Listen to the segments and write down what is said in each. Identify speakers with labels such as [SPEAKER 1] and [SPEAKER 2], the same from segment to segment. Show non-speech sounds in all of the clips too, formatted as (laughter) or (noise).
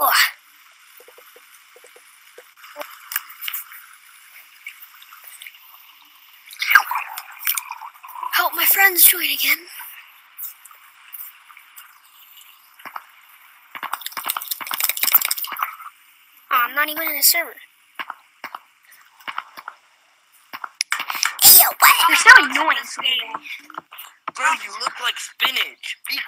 [SPEAKER 1] Ugh. Help my friends join again. Oh, I'm not even in a server. Hey, yo, what?
[SPEAKER 2] You're so annoying,
[SPEAKER 3] Bro, you look like spinach. Be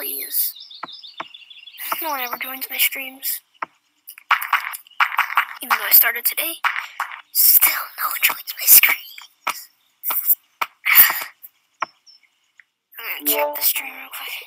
[SPEAKER 1] please? No one ever joins my streams. Even though I started today, still no one joins my streams. I'm gonna check the stream real quick.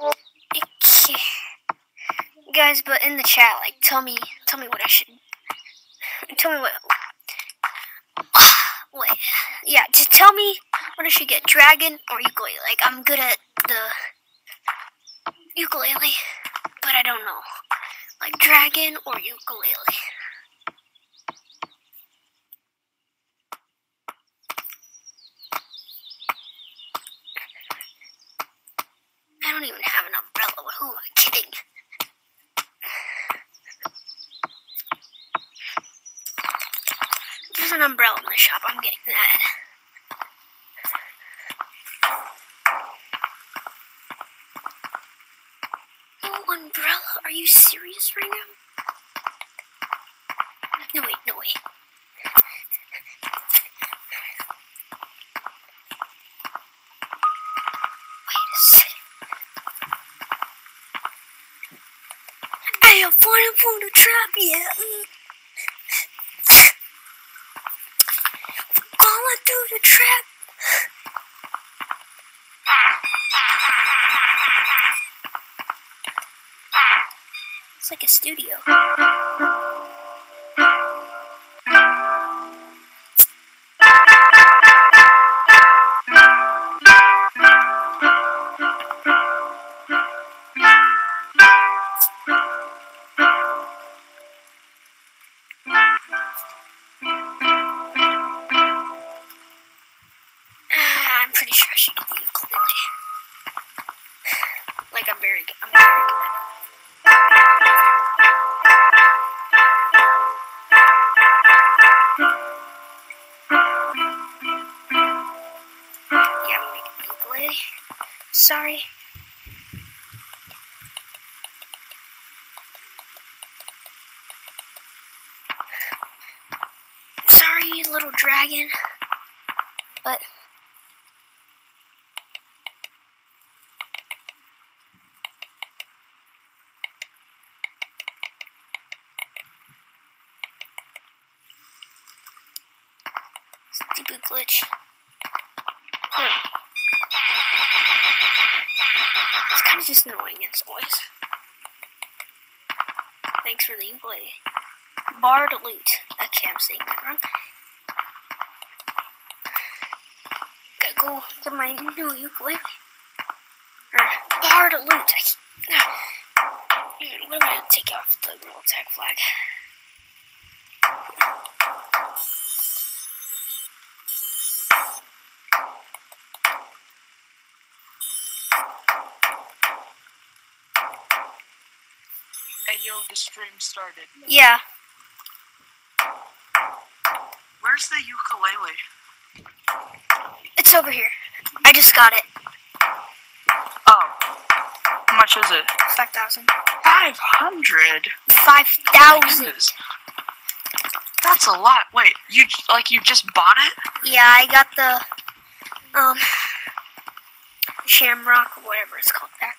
[SPEAKER 1] Okay. Guys, but in the chat, like, tell me, tell me what I should, (laughs) tell me what, (sighs) wait, yeah, just tell me what I should get, dragon or ukulele. Like, I'm good at the ukulele, but I don't know, like, dragon or ukulele. I don't even have an umbrella. Who am I kidding? There's an umbrella in the shop. I'm getting that. No umbrella? Are you serious right now? The
[SPEAKER 3] stream started.
[SPEAKER 1] Yeah.
[SPEAKER 3] Where's the ukulele?
[SPEAKER 1] It's over here. I just got it.
[SPEAKER 3] Oh. How much is it?
[SPEAKER 1] 5,000.
[SPEAKER 3] Five hundred.
[SPEAKER 1] 5,000.
[SPEAKER 3] That's a lot. Wait, you like you just bought it?
[SPEAKER 1] Yeah, I got the, um, Shamrock or whatever it's called back.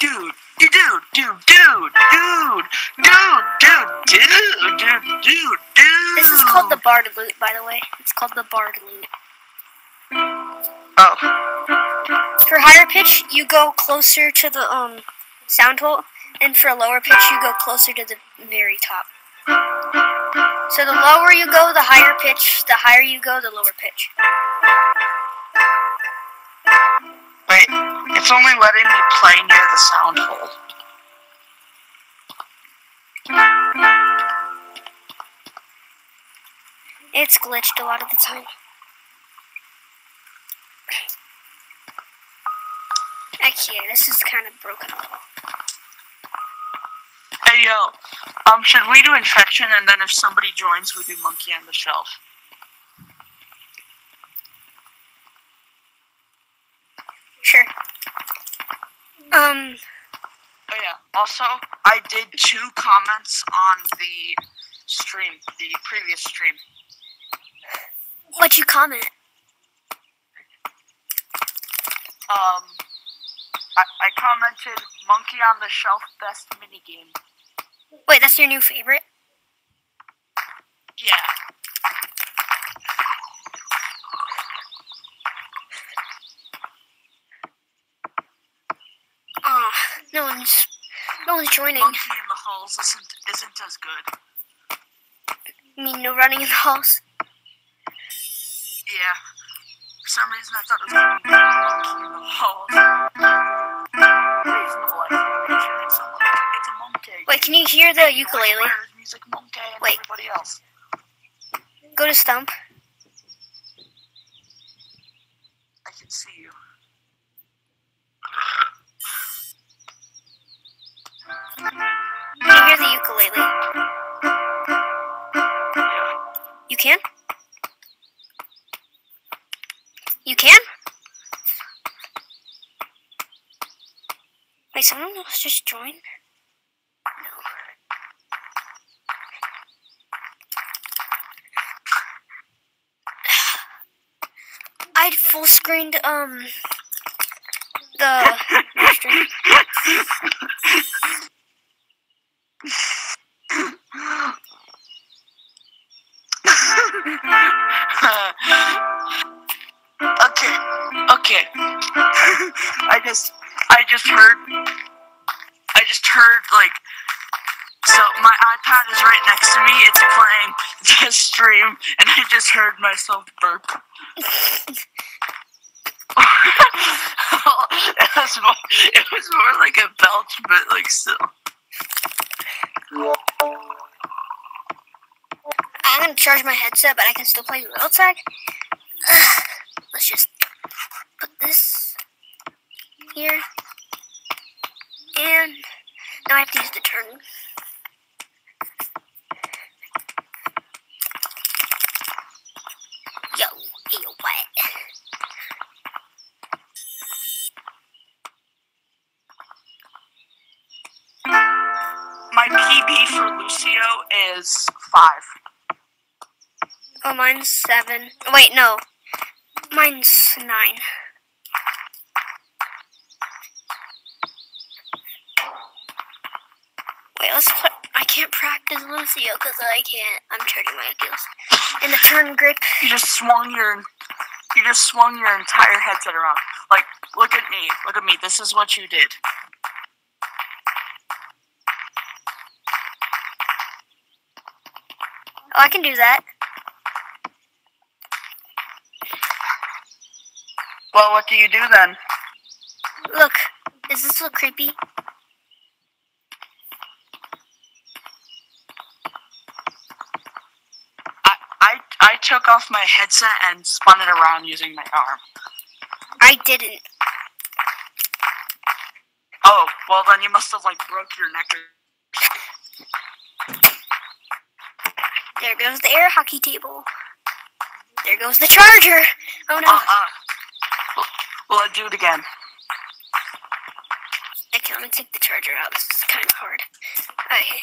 [SPEAKER 3] dude, dude, dude, dude, dude, dude, dude, dude, dude, dude, dude, dude.
[SPEAKER 1] This is called the Bard Lute, by the way. It's called the Bard Lute.
[SPEAKER 3] Oh,
[SPEAKER 1] For higher pitch, you go closer to the, um, sound hole, and for a lower pitch, you go closer to the very top. So the lower you go, the higher pitch, the higher you go, the lower pitch.
[SPEAKER 3] It's only letting me play near the sound hole.
[SPEAKER 1] It's glitched a lot of the time. Okay, this is kind of broken.
[SPEAKER 3] Hey yo, um, should we do infection and then if somebody joins, we do monkey on the shelf?
[SPEAKER 1] Sure. Um,
[SPEAKER 3] Oh yeah. Also, I did two comments on the stream, the previous stream.
[SPEAKER 1] what you comment?
[SPEAKER 3] Um, I, I commented monkey on the shelf best minigame.
[SPEAKER 1] Wait, that's your new favorite?
[SPEAKER 3] Yeah.
[SPEAKER 1] Ah, no one's, no one's joining.
[SPEAKER 3] Monkey in the halls isn't isn't as good.
[SPEAKER 1] You mean no running in the halls?
[SPEAKER 3] Yeah. For some reason, I thought it was be monkey in the halls. Reasonable explanation. It's a monkey. It's a monkey.
[SPEAKER 1] Wait, can you hear the ukulele?
[SPEAKER 3] Music monkey and
[SPEAKER 1] Wait.
[SPEAKER 3] everybody else?
[SPEAKER 1] Go to Stump. Ukulele? You can? You can? Wait, someone else just joined? No. I'd full screened um the (laughs) stream.
[SPEAKER 3] I just, I just heard, I just heard like, so my iPad is right next to me. It's playing the stream, and I just heard myself burp. (laughs) it was more, it was more like a belch, but like still.
[SPEAKER 1] I'm gonna charge my headset, but I can still play real tag. (sighs) Let's just put this here. And now I have to use the turn. Yo, yo, what?
[SPEAKER 3] My PB for Lucio is five.
[SPEAKER 1] Oh, mine's seven. Wait, no. Mine's nine. Lucio because I can't. I'm charging my skills. In the turn grip.
[SPEAKER 3] You just swung your, you just swung your entire headset around. Like, look at me, look at me. This is what you did.
[SPEAKER 1] Oh, I can do that.
[SPEAKER 3] Well, what do you do then?
[SPEAKER 1] Look, does this look creepy?
[SPEAKER 3] I, I, I took off my headset and spun it around using my arm.
[SPEAKER 1] I didn't.
[SPEAKER 3] Oh, well then you must have like broke your neck. Or...
[SPEAKER 1] There goes the air hockey table. There goes the charger. Oh no.
[SPEAKER 3] Uh-uh. Well, well, I do it again.
[SPEAKER 1] Okay, let me take the charger out. This is kind of hard. Okay.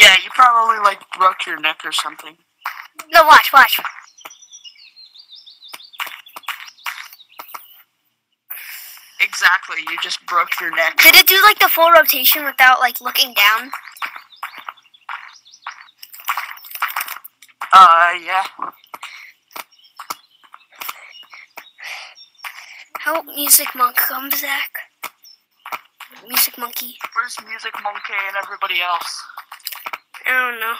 [SPEAKER 3] Yeah, you probably like broke your neck or something.
[SPEAKER 1] No, watch, watch.
[SPEAKER 3] Exactly, you just broke your neck.
[SPEAKER 1] Did it do like the full rotation without like looking down?
[SPEAKER 3] Uh, yeah.
[SPEAKER 1] Help Music Monk come, Zach. Music Monkey.
[SPEAKER 3] Where's Music Monkey and everybody else?
[SPEAKER 1] I don't know.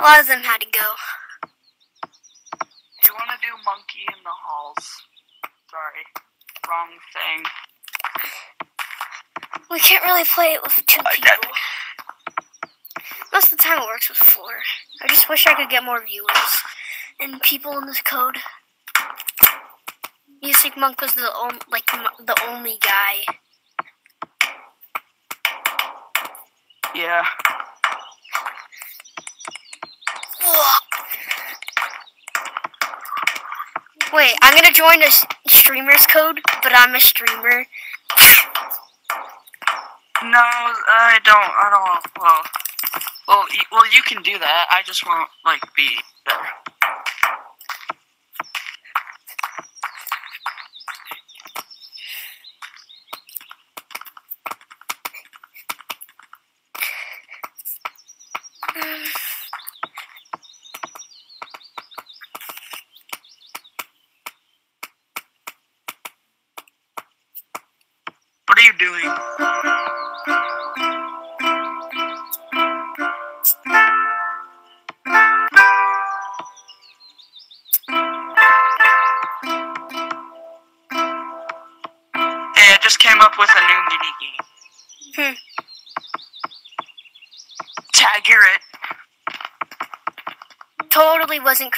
[SPEAKER 1] A lot of them had to go.
[SPEAKER 3] You want to do Monkey in the Halls? Sorry, wrong thing.
[SPEAKER 1] We can't really play it with two people. Most of the time it works with four. I just wish I could get more viewers and people in this code. Music Monk was the only, like m- the only guy.
[SPEAKER 3] Yeah.
[SPEAKER 1] Wait, I'm gonna join a streamer's code, but I'm a streamer.
[SPEAKER 3] No, I don't. I don't. Well, well, well, you can do that. I just won't like be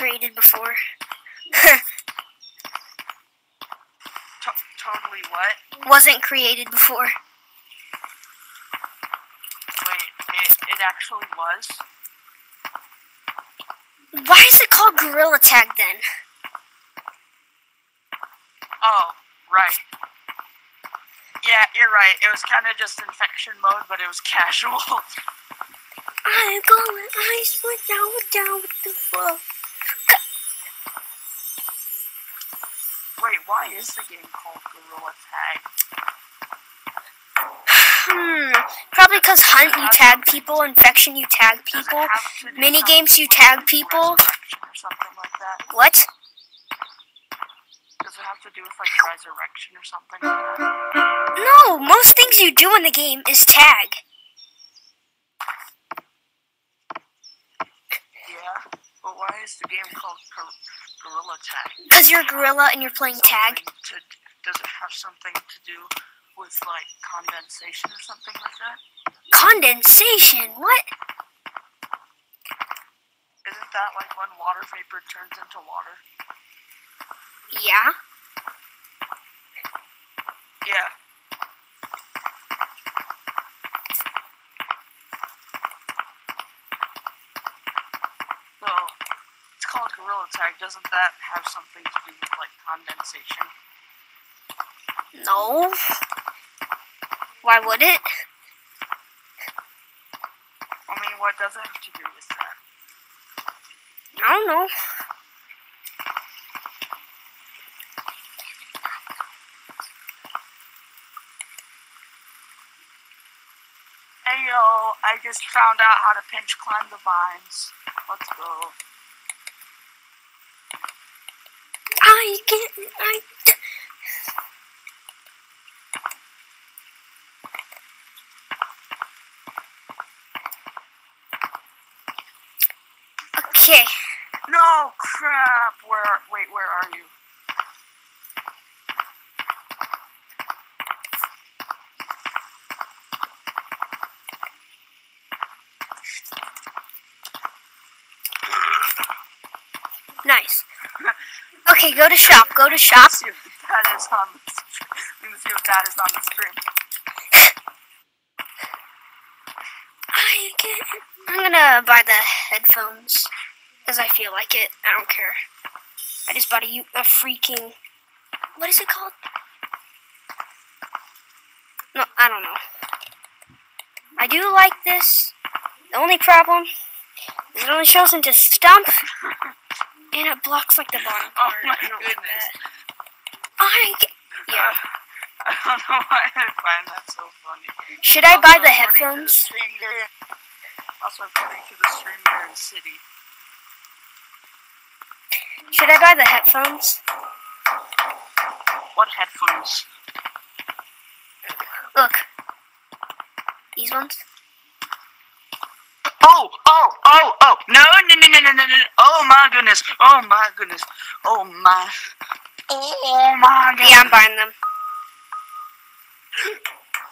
[SPEAKER 1] created before.
[SPEAKER 3] To- totally what?
[SPEAKER 1] wasn't created before.
[SPEAKER 3] Wait, it, it actually was?
[SPEAKER 1] Why is it called Gorilla Tag then?
[SPEAKER 3] Oh, right. Yeah, you're right. It was kind of just infection mode, but it was casual. (laughs)
[SPEAKER 1] I'm going ice without down with the fuck.
[SPEAKER 3] Wait, why is the game called Gorilla Tag?
[SPEAKER 1] Hmm. Probably because hunt you tag people, infection you tag people, mini games you tag people.
[SPEAKER 3] Resurrection or something like?
[SPEAKER 1] What?
[SPEAKER 3] Does it have to do with like resurrection or something like that?
[SPEAKER 1] No, most things you do in the game is tag.
[SPEAKER 3] Yeah, but why is the game called Gor- Gorilla Tag?
[SPEAKER 1] Because you're a gorilla and you're playing tag.
[SPEAKER 3] To, does it have something to do with like condensation or something like that?
[SPEAKER 1] Condensation? What?
[SPEAKER 3] Isn't that like when water vapor turns into water?
[SPEAKER 1] Yeah.
[SPEAKER 3] Yeah. Well, it's called Gorilla Tag. Doesn't that have something to do with?
[SPEAKER 1] No. Why would it?
[SPEAKER 3] I mean, what does it have to do with that?
[SPEAKER 1] I don't know.
[SPEAKER 3] Hey yo, I just found out how to pinch climb the vines. Let's go.
[SPEAKER 1] I can't. I. Okay.
[SPEAKER 3] No crap. Where? Wait, where are you?
[SPEAKER 1] Nice. (laughs) Okay, go to shop. Go to shop.
[SPEAKER 3] Let's see if that is on the. Let's see if that is on the screen.
[SPEAKER 1] I can't. I'm gonna buy the headphones because I feel like it. I don't care. I just bought a freaking. What is it called? No, I don't know. I do like this. The only problem is it only shows into stump and it blocks like the oh bottom
[SPEAKER 3] Oh
[SPEAKER 1] part.
[SPEAKER 3] my
[SPEAKER 1] don't like
[SPEAKER 3] goodness.
[SPEAKER 1] that. I yeah. (laughs)
[SPEAKER 3] I don't know why I find that so funny.
[SPEAKER 1] Should I buy the
[SPEAKER 3] the
[SPEAKER 1] headphones?
[SPEAKER 3] there- Also, according to the stream there in City.
[SPEAKER 1] Should I buy the headphones?
[SPEAKER 3] What headphones?
[SPEAKER 1] Look. These ones.
[SPEAKER 3] Oh, oh, oh! No, no, no, no, no, no, no! Oh my goodness! Oh my goodness! Oh my! Oh my goodness!
[SPEAKER 1] Yeah, I'm buying them.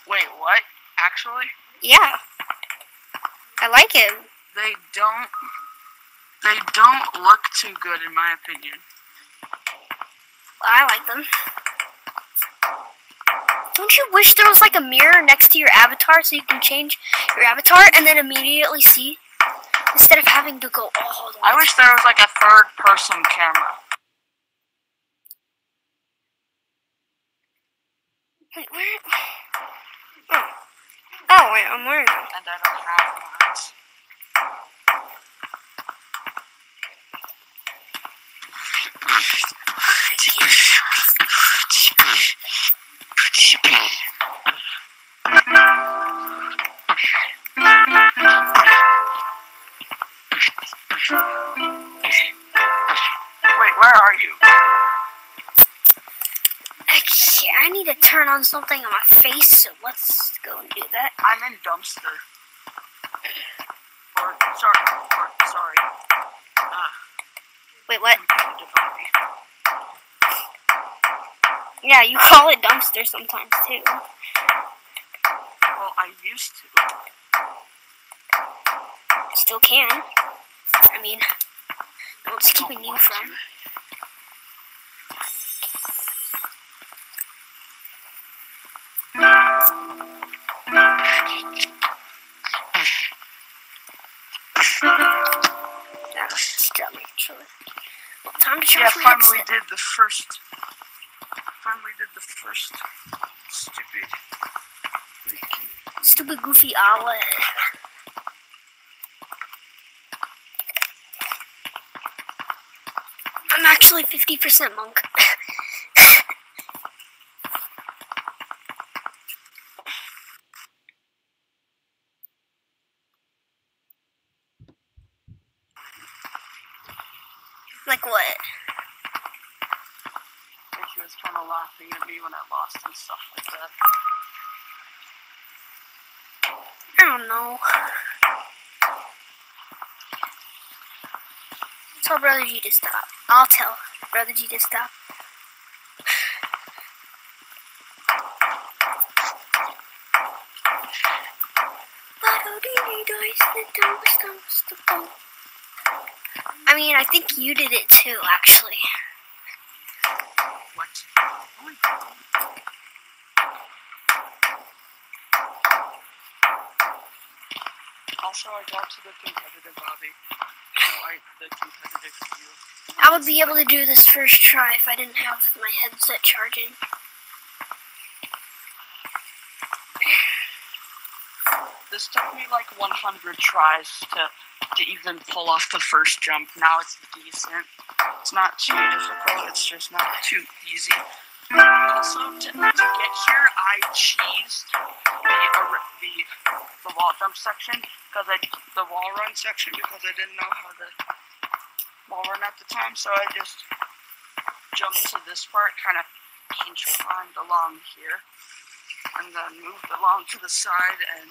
[SPEAKER 3] Wait, what? Actually,
[SPEAKER 1] Yeah. I like it.
[SPEAKER 3] they don't. They don't look too good, in my opinion.
[SPEAKER 1] I like them. Don't you wish there was like a mirror next to your avatar so you can change your avatar and then immediately see? Instead of having to go all the way.
[SPEAKER 3] I wish there was like a third-person camera.
[SPEAKER 1] Wait, where? Oh. Oh, wait, I'm wearing them.
[SPEAKER 3] And I don't have. Wait, where are you?
[SPEAKER 1] Okay, I need to turn on something on my face, so let's go and do that.
[SPEAKER 3] I'm in dumpster. Or sorry, or sorry. Ah,
[SPEAKER 1] Wait, what? Yeah, you call it dumpster sometimes too.
[SPEAKER 3] Well, I used to.
[SPEAKER 1] Still can. I mean, what's keeping you from? Yeah, my
[SPEAKER 3] finally did the first. Finally did the first stupid.
[SPEAKER 1] Stupid goofy owl. I'm actually 50% monk. like what?
[SPEAKER 3] And of laughing at me when I lost and stuff like that.
[SPEAKER 1] I don't know. Tell Brother G to stop. I'll tell Brother G to stop. I mean, I think you did it too, actually.
[SPEAKER 3] What? Oh my God. Also, I got to the competitive lobby. So I, the competitive view.
[SPEAKER 1] I would be able to do this first try if I didn't have my headset charging.
[SPEAKER 3] this took me like 100 tries to to even pull off the first jump. Now it's decent. It's not too difficult. It's just not too easy. Also, to, to get here, I cheesed the ar- the the wall jump section because I the wall run section because I didn't know how to wall run at the time. So I just jumped to this part, kind of inch climbed along here, and then moved along to the side and.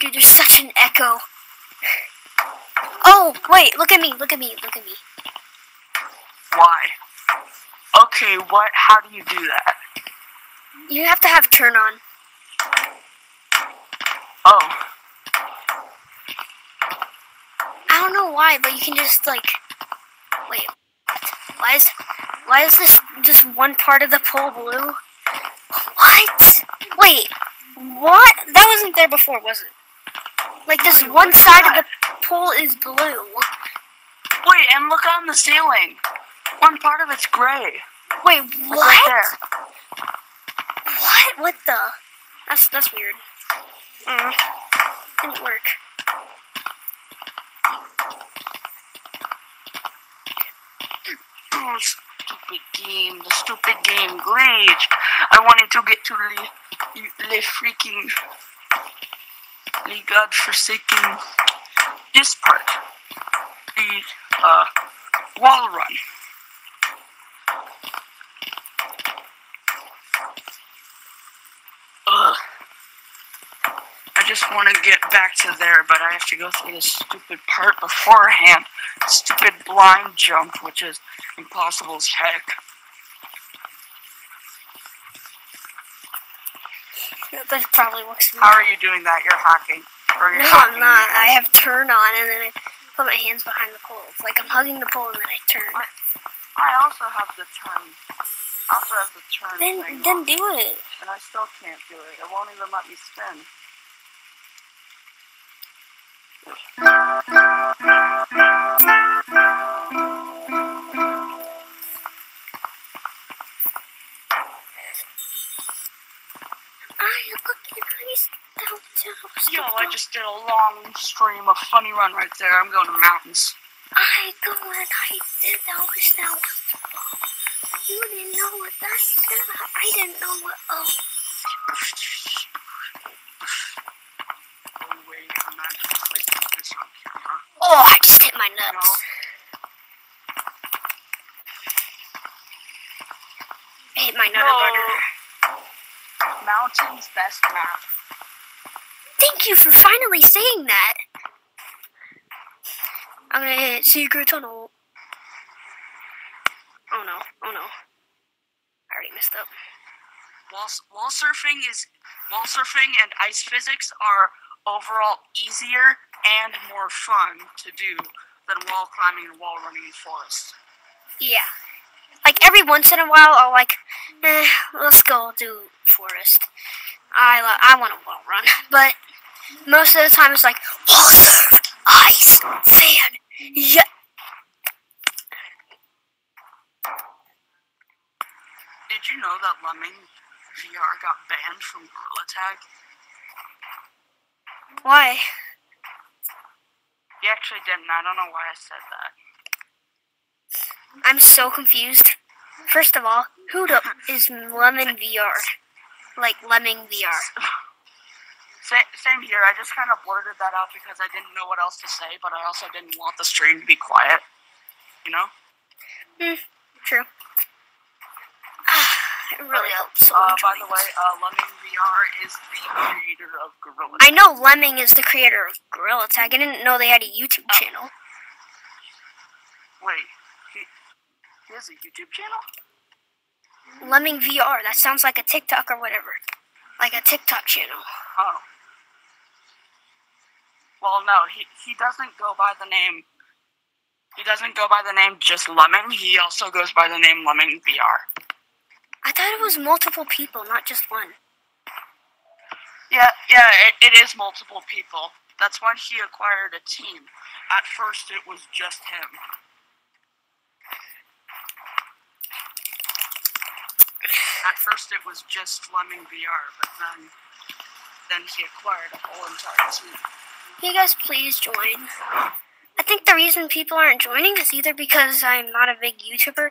[SPEAKER 1] Dude, there's such an echo. Oh, wait, look at me, look at me, look at me.
[SPEAKER 3] Why? Okay, what? How do you do that?
[SPEAKER 1] You have to have turn on.
[SPEAKER 3] Oh,
[SPEAKER 1] I don't know why, but you can just like wait. Why is why is this just one part of the pole blue? What? Wait, what? That wasn't there before, was it? Like this
[SPEAKER 3] Wait,
[SPEAKER 1] one side of the pole is blue.
[SPEAKER 3] wait, and look on the ceiling. One part of it's gray.
[SPEAKER 1] Wait, what?
[SPEAKER 3] right there.
[SPEAKER 1] What? What the? That's that's weird. Mm, didn't work.
[SPEAKER 3] Oh, stupid game. The stupid game glitch. I wanted to get to the, the freaking, the godforsaken, this part. The, uh, wall run. Ugh. I just want to get back to there, but I have to go through this stupid part beforehand. Stupid blind jump, which is impossible as heck.
[SPEAKER 1] That probably looks.
[SPEAKER 3] How are you doing that? You're hacking. You're
[SPEAKER 1] No,
[SPEAKER 3] hacking.
[SPEAKER 1] I'm not. I have turn on, and then I put my hands behind the pole. It's like I'm hugging the pole, and then I turn.
[SPEAKER 3] I also have the turn. I also have the turn
[SPEAKER 1] Then, then
[SPEAKER 3] on,
[SPEAKER 1] do it.
[SPEAKER 3] and I still can't do it. It won't even let me spin. Yo, I just did a long stream of funny run right there. I'm going to mountains.
[SPEAKER 1] I go and I did that was now. You didn't know what that said. I didn't know what. Oh,
[SPEAKER 3] Oh wait, I'm not just like this on camera.
[SPEAKER 1] oh! I just hit my nuts. I hit my nutter
[SPEAKER 3] No.
[SPEAKER 1] butter.
[SPEAKER 3] Mountains best map.
[SPEAKER 1] Thank you for finally saying that. I'm gonna hit secret tunnel. Oh no! Oh no! I already messed up.
[SPEAKER 3] Wall, wall surfing is wall surfing and ice physics are overall easier and more fun to do than wall climbing and wall running in forest.
[SPEAKER 1] Yeah. Like every once in a while, I'll like, eh, let's go do forest. I I want to wall run, but most of the time it's like wall ice, yeah.
[SPEAKER 3] Did you know that Lemming VR got banned from Gorilla Tag?
[SPEAKER 1] Why?
[SPEAKER 3] He actually didn't. I don't know why I said that.
[SPEAKER 1] I'm so confused. First of all, who the is Lemon VR? Like Lemming VR.
[SPEAKER 3] Same, same here. I just kind of blurted that out because I didn't know what else to say, but I also didn't want the stream to be quiet. You know?
[SPEAKER 1] True. (sighs) it really helps. So
[SPEAKER 3] Uh, by the way, uh, Lemming VR is the creator of Gorilla.
[SPEAKER 1] I know Lemming is the creator of Gorilla Tag. I didn't know they had a YouTube
[SPEAKER 3] Oh.
[SPEAKER 1] channel.
[SPEAKER 3] Wait, he, has a YouTube channel?
[SPEAKER 1] Lemming VR. That sounds like a TikTok or whatever. Like a TikTok channel.
[SPEAKER 3] Oh. Well, no, he he doesn't go by the name. He doesn't go by the name just Lemming. He also goes by the name Lemming VR.
[SPEAKER 1] I thought it was multiple people, not just one.
[SPEAKER 3] Yeah, yeah, it, it is multiple people. That's when he acquired a team. At first, it was just him. At first, it was just Lemming VR, but then then he acquired a whole entire team.
[SPEAKER 1] Can you guys please join? I think the reason people aren't joining is either because I'm not a big YouTuber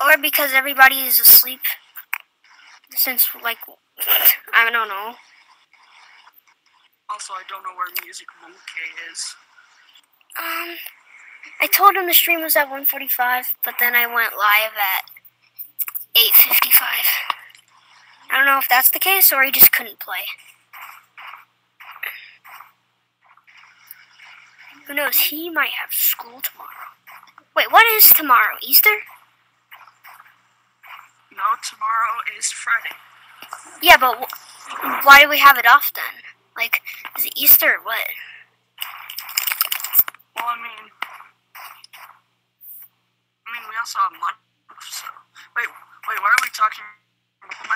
[SPEAKER 1] or because everybody is asleep. Since, like, I don't know.
[SPEAKER 3] Also, I don't know where Music Monkey is.
[SPEAKER 1] Um, I told him the stream was at 1:45, but then I went live at 8:55. I don't know if that's the case or he just couldn't play. Who knows? He might have school tomorrow. Wait, what is tomorrow? Easter?
[SPEAKER 3] No, tomorrow is Friday.
[SPEAKER 1] Yeah, but wh- why do we have it off then? Like, is it Easter or what?
[SPEAKER 3] Well, I mean, I mean, we also have lunch. So, wait, wait, why are we talking? People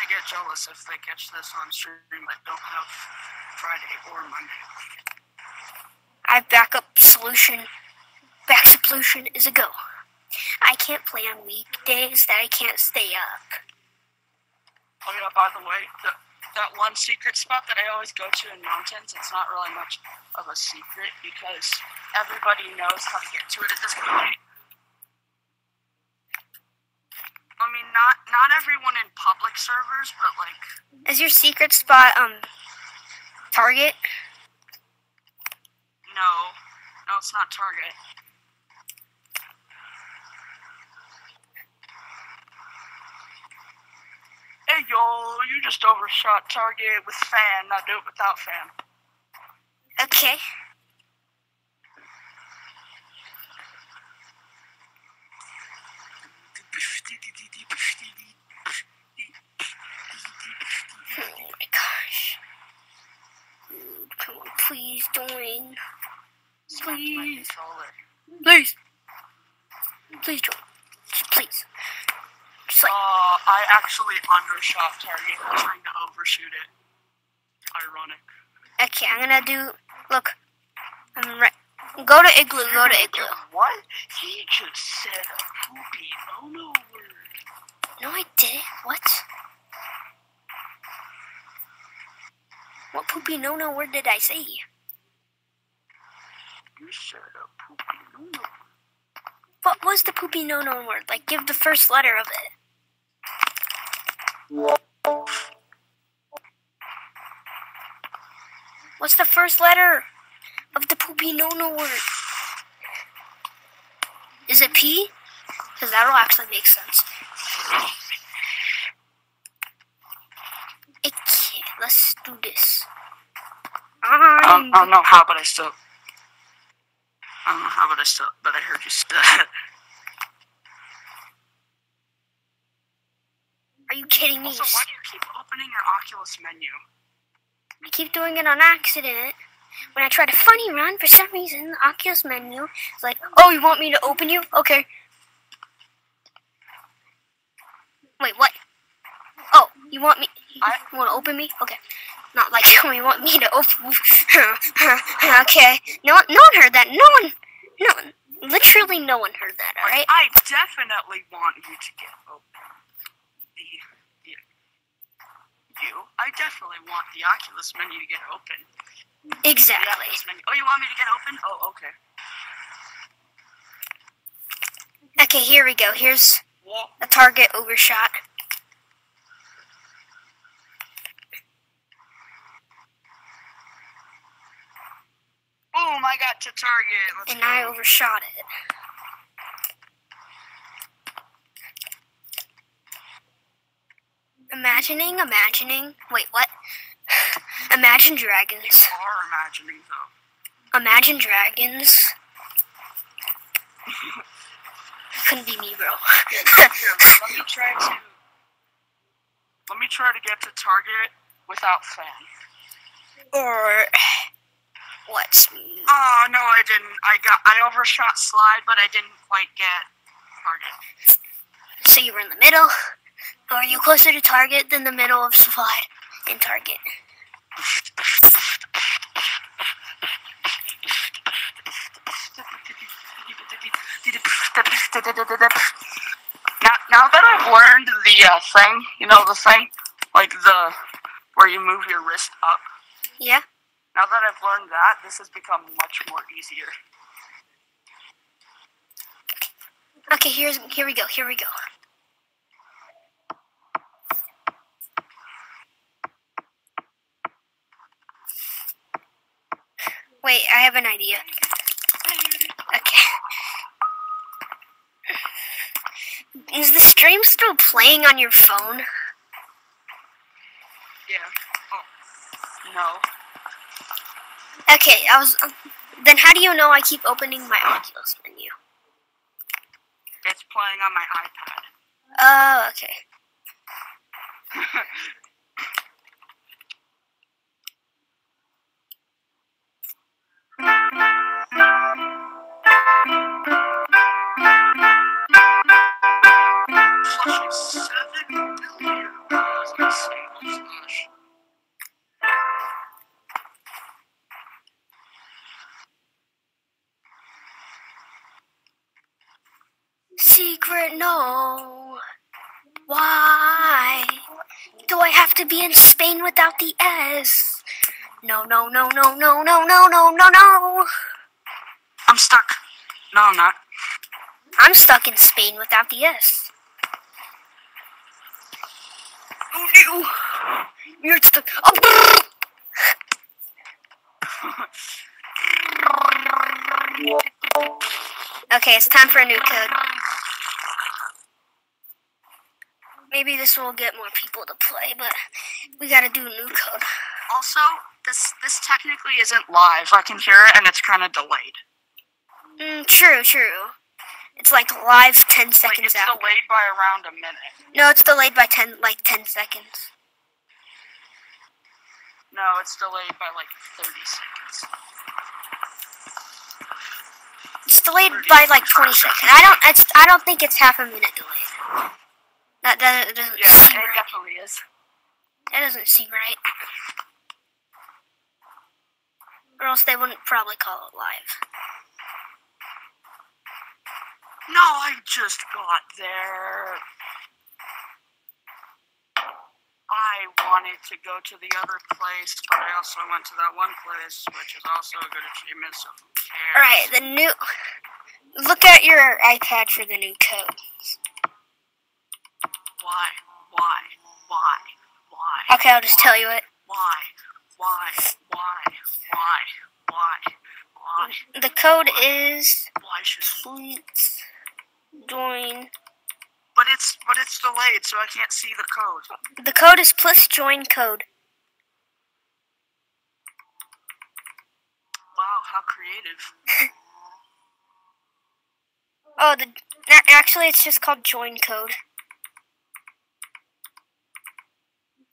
[SPEAKER 3] if they catch this on stream. I don't have Friday or Monday.
[SPEAKER 1] I backup solution. Backup solution is a go. I can't play on weekdays that I can't stay up.
[SPEAKER 3] Oh yeah, by the way, the, that one secret spot that I always go to in mountains, it's not really much of a secret because everybody knows how to get to it at this point. I mean, not not everyone in public servers, but like
[SPEAKER 1] Is your secret spot um Target?
[SPEAKER 3] no, no, it's not Target. Hey yo, you just overshot Target with fan. Now do it without fan.
[SPEAKER 1] Okay. Oh my gosh. Dude, come on, please join. Please. Please. Please join. Just please. Just like
[SPEAKER 3] Uh, I actually undershot Target trying to overshoot it. Ironic.
[SPEAKER 1] Okay, I'm gonna do look. I'm right go to igloo, go to igloo.
[SPEAKER 3] What? He just said a poopy no no word.
[SPEAKER 1] No I didn't. What? What poopy no no word did I say?
[SPEAKER 3] You said a poopy no no.
[SPEAKER 1] What was the poopy no no word? Like give the first letter of it. What's the first letter of the poopy no no word? Is it P? Because that'll actually make sense. Okay, let's do this.
[SPEAKER 3] I don't, I don't know how, but I still. I don't know how, but I still. But I heard you say that. (laughs)
[SPEAKER 1] Are you kidding me?
[SPEAKER 3] Also, why do you keep opening your Oculus menu?
[SPEAKER 1] I keep doing it on accident. When I try to funny run, for some reason, the Oculus menu is like, oh, you want me to open you? Okay. Wait, what? Oh, you want me?
[SPEAKER 3] I-
[SPEAKER 1] You want to open me? Okay. Not like (laughs) you want me to open (laughs) okay. No one, no one heard that. No one, no one, literally no one heard that, alright?
[SPEAKER 3] I definitely want you to get open. The, the, you? I definitely want the Oculus menu to get open.
[SPEAKER 1] Exactly.
[SPEAKER 3] Oh, you want me to get open? Oh, okay.
[SPEAKER 1] Okay, here we go. Here's a target overshot.
[SPEAKER 3] Oh boom! I got to target. Let's
[SPEAKER 1] and I overshot it. Imagining, imagining. Wait, what? (sighs) Imagine dragons.
[SPEAKER 3] are imagining though.
[SPEAKER 1] Imagine dragons. Couldn't be me, bro.
[SPEAKER 3] Let me (laughs) try to. Let me try to get to target without fan.
[SPEAKER 1] or what?
[SPEAKER 3] Oh no, I didn't. I got. I overshot slide, but I didn't quite get target.
[SPEAKER 1] So you were in the middle, or are you closer to target than the middle of slide and target?
[SPEAKER 3] Now, now that I've learned the uh, Yeah, thing. You know the thing, like the where you move your wrist up.
[SPEAKER 1] Yeah.
[SPEAKER 3] Now that I've learned that, this has become much more easier.
[SPEAKER 1] Okay, here's here we go. Here we go. Wait, I have an idea. Okay. Is the stream still playing on your phone?
[SPEAKER 3] Yeah. Oh. No.
[SPEAKER 1] Okay, I was. Um, then how do you know I keep opening my Oculus menu?
[SPEAKER 3] It's playing on my iPad.
[SPEAKER 1] Oh, okay. (laughs)
[SPEAKER 3] Seven billion dollars in
[SPEAKER 1] Secret no. Why do I have to be in Spain without the S? No, no, no, no, no, no, no, no, no, no.
[SPEAKER 3] I'm stuck. No, I'm not.
[SPEAKER 1] I'm stuck in Spain without the S. Oh no! You're stuck. Oh, (laughs) okay, it's time for a new code. Maybe this will get more people to play, but we gotta do new code.
[SPEAKER 3] Also, this this technically isn't live. I can hear it, and it's kind of delayed.
[SPEAKER 1] Mm, true, true. It's like live ten seconds
[SPEAKER 3] it's
[SPEAKER 1] out.
[SPEAKER 3] delayed by around a minute.
[SPEAKER 1] No, it's delayed by ten, like ten seconds.
[SPEAKER 3] No, it's delayed by like thirty seconds.
[SPEAKER 1] It's delayed by like twenty seconds. I don't. It's. I don't think it's half a minute delayed. That, that doesn't
[SPEAKER 3] Yeah,
[SPEAKER 1] seem
[SPEAKER 3] it
[SPEAKER 1] right.
[SPEAKER 3] definitely is.
[SPEAKER 1] That doesn't seem right. Or else they wouldn't probably call it live.
[SPEAKER 3] No, I just got there. I wanted to go to the other place, but I also went to that one place, which is also a good achievement, so who cares?
[SPEAKER 1] Alright, the new. Look at your iPad for the new code.
[SPEAKER 3] Why? Why? Why? Why?
[SPEAKER 1] Okay, I'll just tell you it.
[SPEAKER 3] Why? Why? Why? Why? Why? Why?
[SPEAKER 1] The code is
[SPEAKER 3] Why should
[SPEAKER 1] please join.
[SPEAKER 3] But it's but it's delayed, so I can't see the code.
[SPEAKER 1] The code is plus join code.
[SPEAKER 3] Wow, how creative. (laughs)
[SPEAKER 1] Oh, the actually it's just called join code.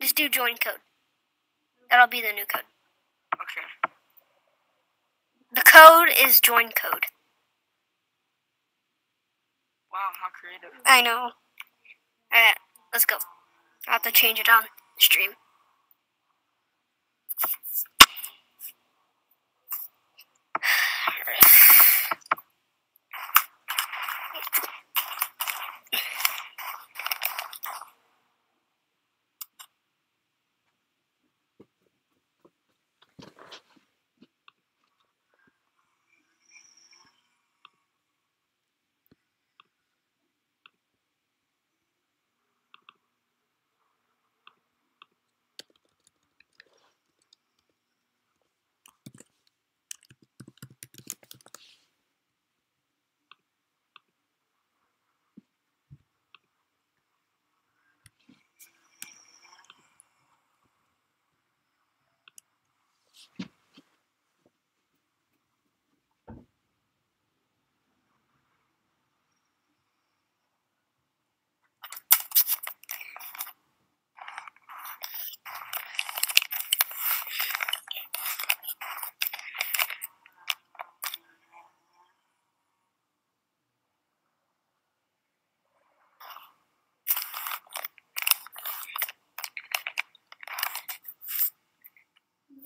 [SPEAKER 1] Just do join code. That'll be the new code.
[SPEAKER 3] Okay.
[SPEAKER 1] The code is join code.
[SPEAKER 3] Wow, how creative.
[SPEAKER 1] I know. Alright, let's go. I'll have to change it on stream.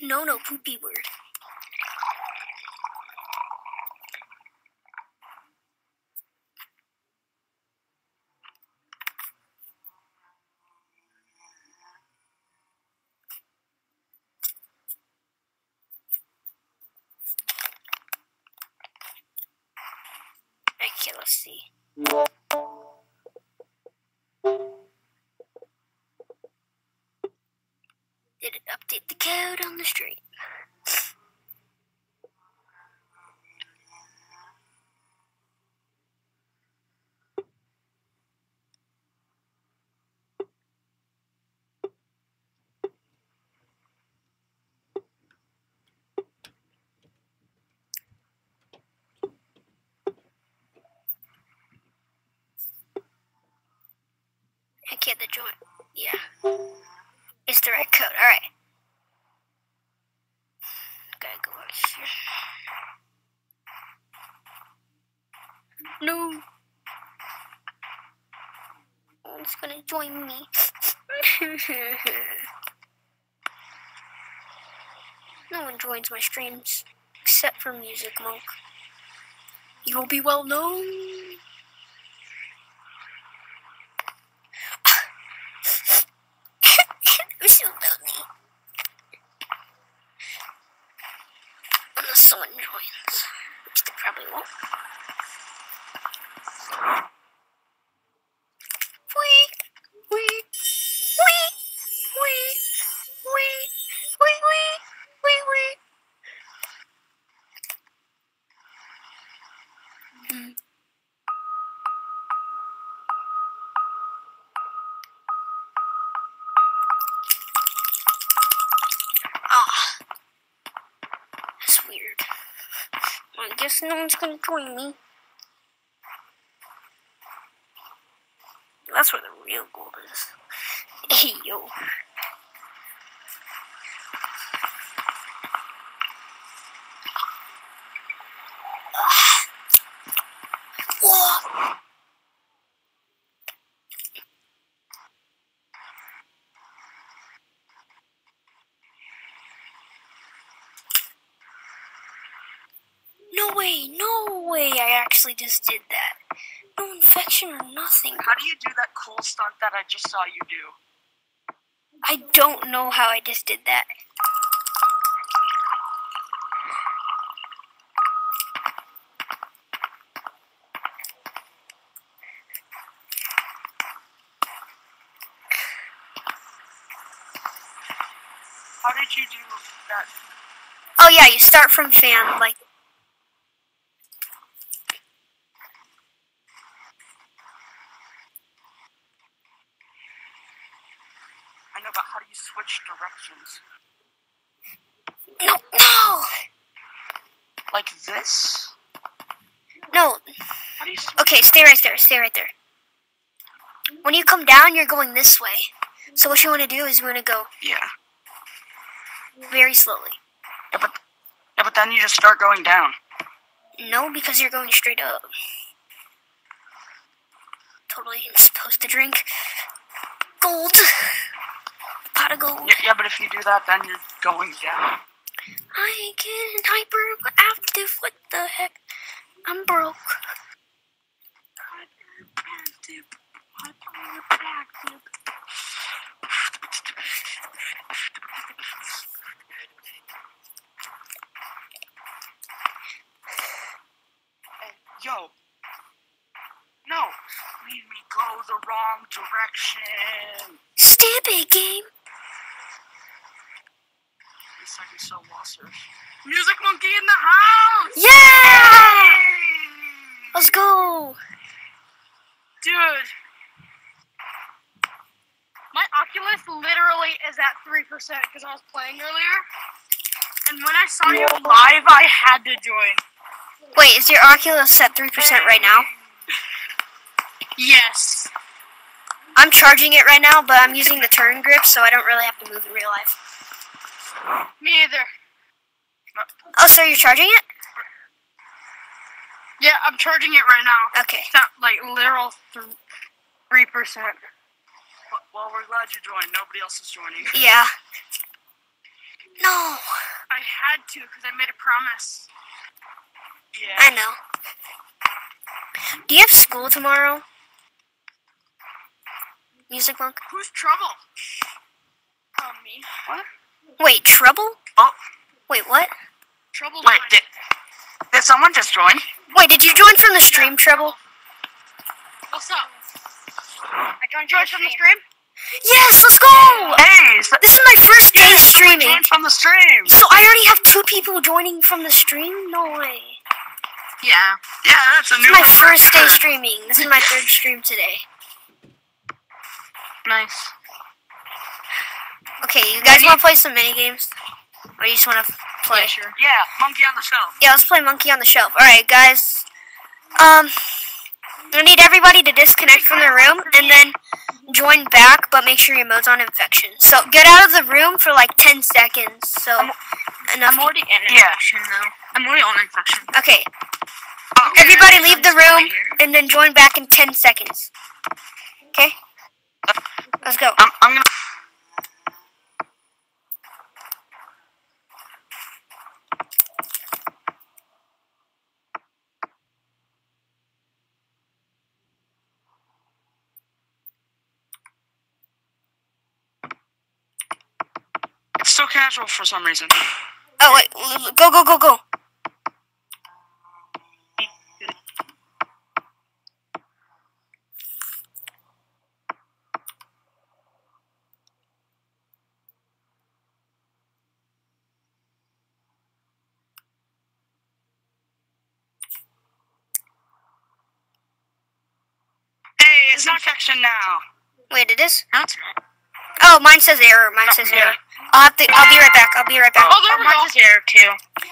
[SPEAKER 1] No, no, poopy word. Yeah. It's the right code. Alright. Gotta go here. No. It's gonna join me. (laughs) no one joins my streams except for Music Monk. You'll be well known. No one's gonna join me. That's where the real gold is. Hey yo. Whoa. No way, no way I actually just did that. No infection or nothing.
[SPEAKER 3] How do you do that cool stunt that I just saw you do?
[SPEAKER 1] I don't know how I just did that.
[SPEAKER 3] How did you do that?
[SPEAKER 1] Oh yeah, you start from fan, like
[SPEAKER 3] I know, but how do you switch directions?
[SPEAKER 1] no, no,
[SPEAKER 3] Like this?
[SPEAKER 1] no.
[SPEAKER 3] How do you switch?
[SPEAKER 1] Okay, stay right there. Stay right there. When you come down, you're going this way. So what you want to do is you want to go
[SPEAKER 3] Yeah.
[SPEAKER 1] very slowly.
[SPEAKER 3] Yeah, but yeah, but then you just start going down.
[SPEAKER 1] No, because you're going straight up. Totally supposed to drink gold. Pot of gold.
[SPEAKER 3] Yeah, yeah, but if you do that, then you're going down.
[SPEAKER 1] I get hyperactive. What the heck? I'm broke.
[SPEAKER 3] Hey, yo. No, made me go the wrong direction.
[SPEAKER 1] Stamp it, game.
[SPEAKER 3] It's like so lost her. Music monkey in the house.
[SPEAKER 1] Yeah! Let's go.
[SPEAKER 2] Dude. My Oculus literally is at 3% because I was playing earlier. And when I saw you live, I had to join.
[SPEAKER 1] Wait, is your Oculus at 3% right now?
[SPEAKER 2] Yes.
[SPEAKER 1] I'm charging it right now, but I'm using the turn grip, so I don't really have to move in real life.
[SPEAKER 2] Me either.
[SPEAKER 1] Oh, so you're charging it?
[SPEAKER 2] Yeah, I'm charging it right now.
[SPEAKER 1] Okay.
[SPEAKER 2] It's at like literal th- 3%.
[SPEAKER 3] Well, we're glad you joined. Nobody else is joining. (laughs)
[SPEAKER 1] Yeah. No.
[SPEAKER 2] I had to because I made a promise.
[SPEAKER 3] Yeah.
[SPEAKER 1] I know. Do you have school tomorrow? Music monk?
[SPEAKER 2] Who's trouble? Oh, me.
[SPEAKER 3] What?
[SPEAKER 1] Wait, trouble?
[SPEAKER 3] Oh,
[SPEAKER 1] Wait, what?
[SPEAKER 2] Trouble.
[SPEAKER 3] wait. Did, did someone just join?
[SPEAKER 1] Wait, did you join from the stream, Trouble?
[SPEAKER 2] What's up? I joined you from the stream.
[SPEAKER 1] Yes, let's go!
[SPEAKER 3] Hey, so,
[SPEAKER 1] This is my first day streaming.
[SPEAKER 3] join from the stream.
[SPEAKER 1] So I already have two people joining from the stream? No way.
[SPEAKER 3] Yeah. Yeah, that's a
[SPEAKER 1] This
[SPEAKER 3] new
[SPEAKER 1] is my first day streaming. This is my third stream today.
[SPEAKER 3] Nice.
[SPEAKER 1] Okay, you guys want to play some mini games? Or you just want to play?
[SPEAKER 2] sure.
[SPEAKER 3] Yeah, monkey on the shelf.
[SPEAKER 1] Yeah, let's play Monkey on the Shelf. Alright, guys. Um, I need everybody to disconnect from the room and then join back, but make sure your mode's on infection. So get out of the room for like 10 seconds. So enough.
[SPEAKER 3] I'm already in
[SPEAKER 2] Yeah.
[SPEAKER 3] infection though. I'm already on infection.
[SPEAKER 1] okay,
[SPEAKER 3] Oh,
[SPEAKER 1] everybody leave the room and then join back in 10 seconds. Okay? Uh, Let's go.
[SPEAKER 3] I'm, I'm gonna. Still casual for some reason.
[SPEAKER 1] Oh, wait. Go, go, go, go.
[SPEAKER 3] Hey, it's infection now.
[SPEAKER 1] Wait, it is?
[SPEAKER 3] No, it's not.
[SPEAKER 1] Oh, mine says error. Mine says
[SPEAKER 3] yeah.
[SPEAKER 1] error. I'll have to. I'll be right back. I'll be right back.
[SPEAKER 2] Oh, there we go.
[SPEAKER 3] mine's error too.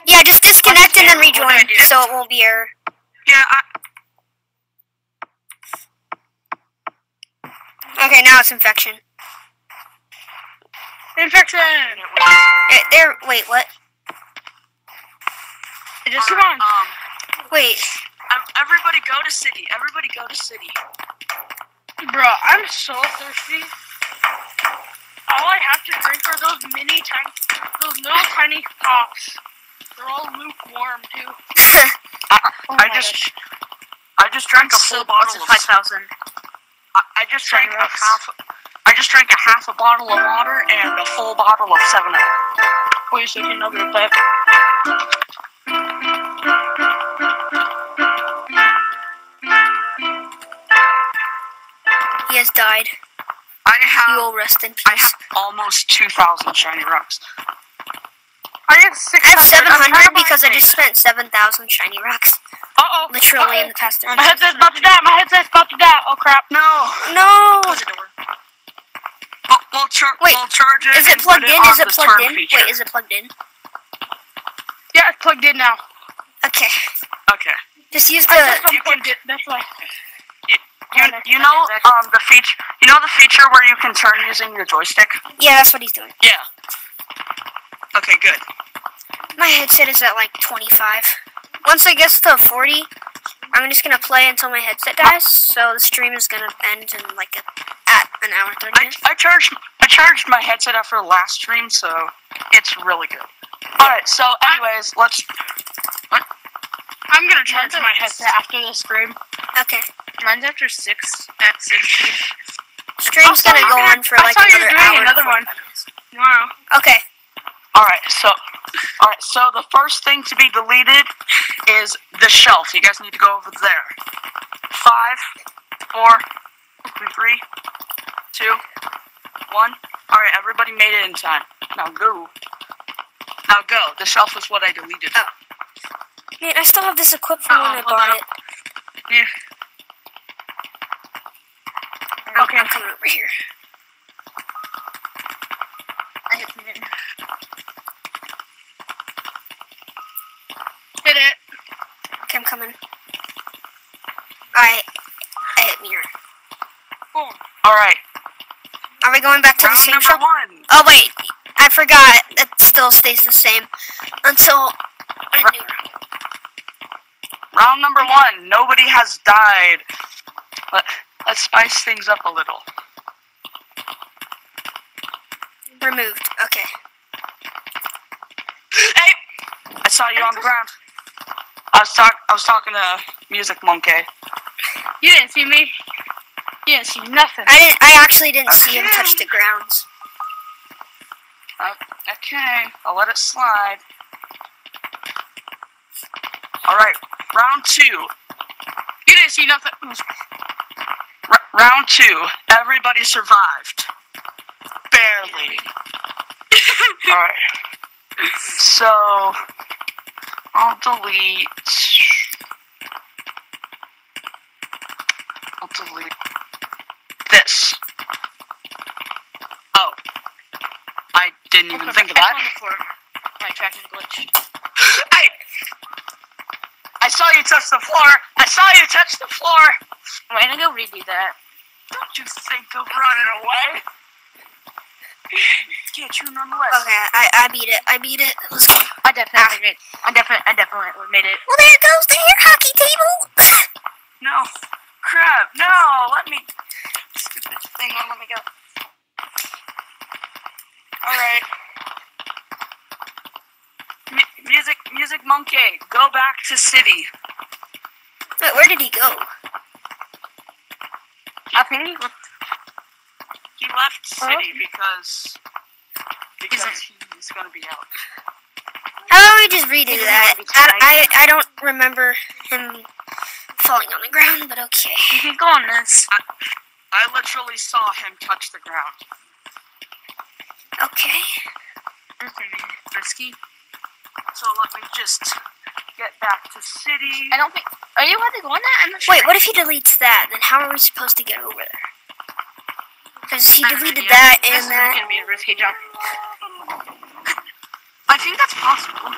[SPEAKER 1] Yeah, just disconnect and then
[SPEAKER 3] What do I
[SPEAKER 1] rejoin, so it won't be error.
[SPEAKER 3] Yeah, I,
[SPEAKER 1] Okay, now it's infection.
[SPEAKER 2] Infection.
[SPEAKER 1] Eh, There. Wait, what?
[SPEAKER 2] It Just come on.
[SPEAKER 3] Um,
[SPEAKER 1] Wait.
[SPEAKER 3] ev- everybody go to city. Everybody go to city.
[SPEAKER 2] Bro, I'm so thirsty. All I have to drink are those mini tiny, those little tiny pops. They're all lukewarm too. (laughs)
[SPEAKER 3] I,
[SPEAKER 2] Oh
[SPEAKER 3] I
[SPEAKER 2] my
[SPEAKER 3] just, I just drank a full bottle of.
[SPEAKER 2] five thousand.
[SPEAKER 3] I, I just drank a half. I just drank a half a bottle of water and a full bottle of Seven Up.
[SPEAKER 2] Please take another clip.
[SPEAKER 1] He has died.
[SPEAKER 3] I
[SPEAKER 1] You will rest in peace.
[SPEAKER 3] I have almost two thousand shiny rocks.
[SPEAKER 2] I have six.
[SPEAKER 1] I have 700 because I just spent 7,000 shiny rocks.
[SPEAKER 2] Uh oh.
[SPEAKER 1] Literally in the past 30
[SPEAKER 2] My
[SPEAKER 1] minutes.
[SPEAKER 2] headset's about to die. My headset's about to die. Oh crap.
[SPEAKER 3] No.
[SPEAKER 1] No!
[SPEAKER 3] Close the door. We'll, we'll, char-
[SPEAKER 1] Wait,
[SPEAKER 3] we'll charge it.
[SPEAKER 1] Is it plugged
[SPEAKER 3] put
[SPEAKER 1] in?
[SPEAKER 3] on
[SPEAKER 1] Is it plugged in?
[SPEAKER 3] Feature.
[SPEAKER 1] Wait, is it plugged in?
[SPEAKER 2] Yeah, it's plugged in now.
[SPEAKER 1] Okay.
[SPEAKER 3] Okay.
[SPEAKER 1] Just use
[SPEAKER 2] I just
[SPEAKER 3] you
[SPEAKER 2] unplugged it. That's why.
[SPEAKER 3] You, you, know um the feature. You know the feature where you can turn using your joystick.
[SPEAKER 1] Yeah, that's what he's doing.
[SPEAKER 3] Yeah. Okay, good.
[SPEAKER 1] My headset is at like 25. Once I get to 40, I'm just gonna play until my headset dies. So the stream is gonna end in like a, at an hour 30
[SPEAKER 3] I,
[SPEAKER 1] minutes.
[SPEAKER 3] I charged I charged my headset after the last stream, so it's really good. All right. So, anyways, let's.
[SPEAKER 2] I'm gonna charge my headset after this stream.
[SPEAKER 1] Okay.
[SPEAKER 3] Mine's after six at six.
[SPEAKER 1] Stream's
[SPEAKER 2] saw
[SPEAKER 1] gonna
[SPEAKER 2] you
[SPEAKER 1] go
[SPEAKER 2] doing-
[SPEAKER 1] on for
[SPEAKER 2] I
[SPEAKER 1] like
[SPEAKER 2] saw you
[SPEAKER 1] another
[SPEAKER 2] doing
[SPEAKER 1] hour.
[SPEAKER 2] another
[SPEAKER 1] 45
[SPEAKER 2] one.
[SPEAKER 1] minutes.
[SPEAKER 2] Wow.
[SPEAKER 1] Okay.
[SPEAKER 3] All right. So, all right. So the first thing to be deleted is the shelf. You guys need to go over there. Five, four, three, two, one. All right. Everybody made it in time. Now go. Now go. The shelf is what I deleted.
[SPEAKER 1] Oh. Man, I still have this equipped from when I bought
[SPEAKER 3] on.
[SPEAKER 1] it.
[SPEAKER 3] Yeah.
[SPEAKER 1] Oh, okay, I'm coming over here.
[SPEAKER 3] I hit it.
[SPEAKER 2] Hit it.
[SPEAKER 1] Okay, I'm coming. Alright. I hit mirror.
[SPEAKER 2] Boom.
[SPEAKER 3] All right.
[SPEAKER 1] Are we going back to the
[SPEAKER 3] Round
[SPEAKER 1] same
[SPEAKER 3] number
[SPEAKER 1] shop?
[SPEAKER 3] one.
[SPEAKER 1] Oh wait, I forgot. It still stays the same until a new round.
[SPEAKER 3] Round number one. Nobody has died. Let, let's spice things up a little.
[SPEAKER 1] Removed. Okay. (gasps)
[SPEAKER 3] Hey! I saw you on the ground. I was talk. I was talking to Music Monkey.
[SPEAKER 2] You didn't see me. You didn't see nothing.
[SPEAKER 1] I didn't. I actually didn't see him touch the grounds.
[SPEAKER 3] Uh, okay, I'll let it slide. All right, round two.
[SPEAKER 2] You didn't see nothing.
[SPEAKER 3] R- round two. Everybody survived. Barely. (laughs) All right. So I'll delete. I'll delete this. Oh, I didn't even think of that.
[SPEAKER 2] My tracking glitch.
[SPEAKER 3] Saw you touch the floor. I saw you touch the floor.
[SPEAKER 2] I'm gonna go redo that.
[SPEAKER 3] Don't you think of running away? Can't you nonetheless.
[SPEAKER 1] Okay, I, I beat it. I beat it. Let's go.
[SPEAKER 2] I definitely did. I definitely, I definitely made it.
[SPEAKER 1] Well, there goes the air hockey table.
[SPEAKER 3] No. Crap. No. Let me. Stupid thing let me go. Alright. M- music, monkey, go back to city.
[SPEAKER 1] Wait, where did he go?
[SPEAKER 2] I think he
[SPEAKER 3] left
[SPEAKER 2] Oh.
[SPEAKER 3] city because because he's gonna be out.
[SPEAKER 1] How about we just redo that? I. I, I don't remember him falling on the ground, but okay.
[SPEAKER 2] you can go on this.
[SPEAKER 3] I literally saw him touch the ground.
[SPEAKER 1] Okay.
[SPEAKER 3] Risky. So let me just get back to city.
[SPEAKER 2] I don't think. Are you allowed to go on that? I'm not sure.
[SPEAKER 1] Wait, what if he deletes that? Then how are we supposed to get over there? Because he
[SPEAKER 2] I have no
[SPEAKER 1] deleted
[SPEAKER 2] idea.
[SPEAKER 1] that
[SPEAKER 2] This
[SPEAKER 1] and
[SPEAKER 2] is
[SPEAKER 1] that.
[SPEAKER 2] gonna be a risky jump.
[SPEAKER 3] I think that's possible.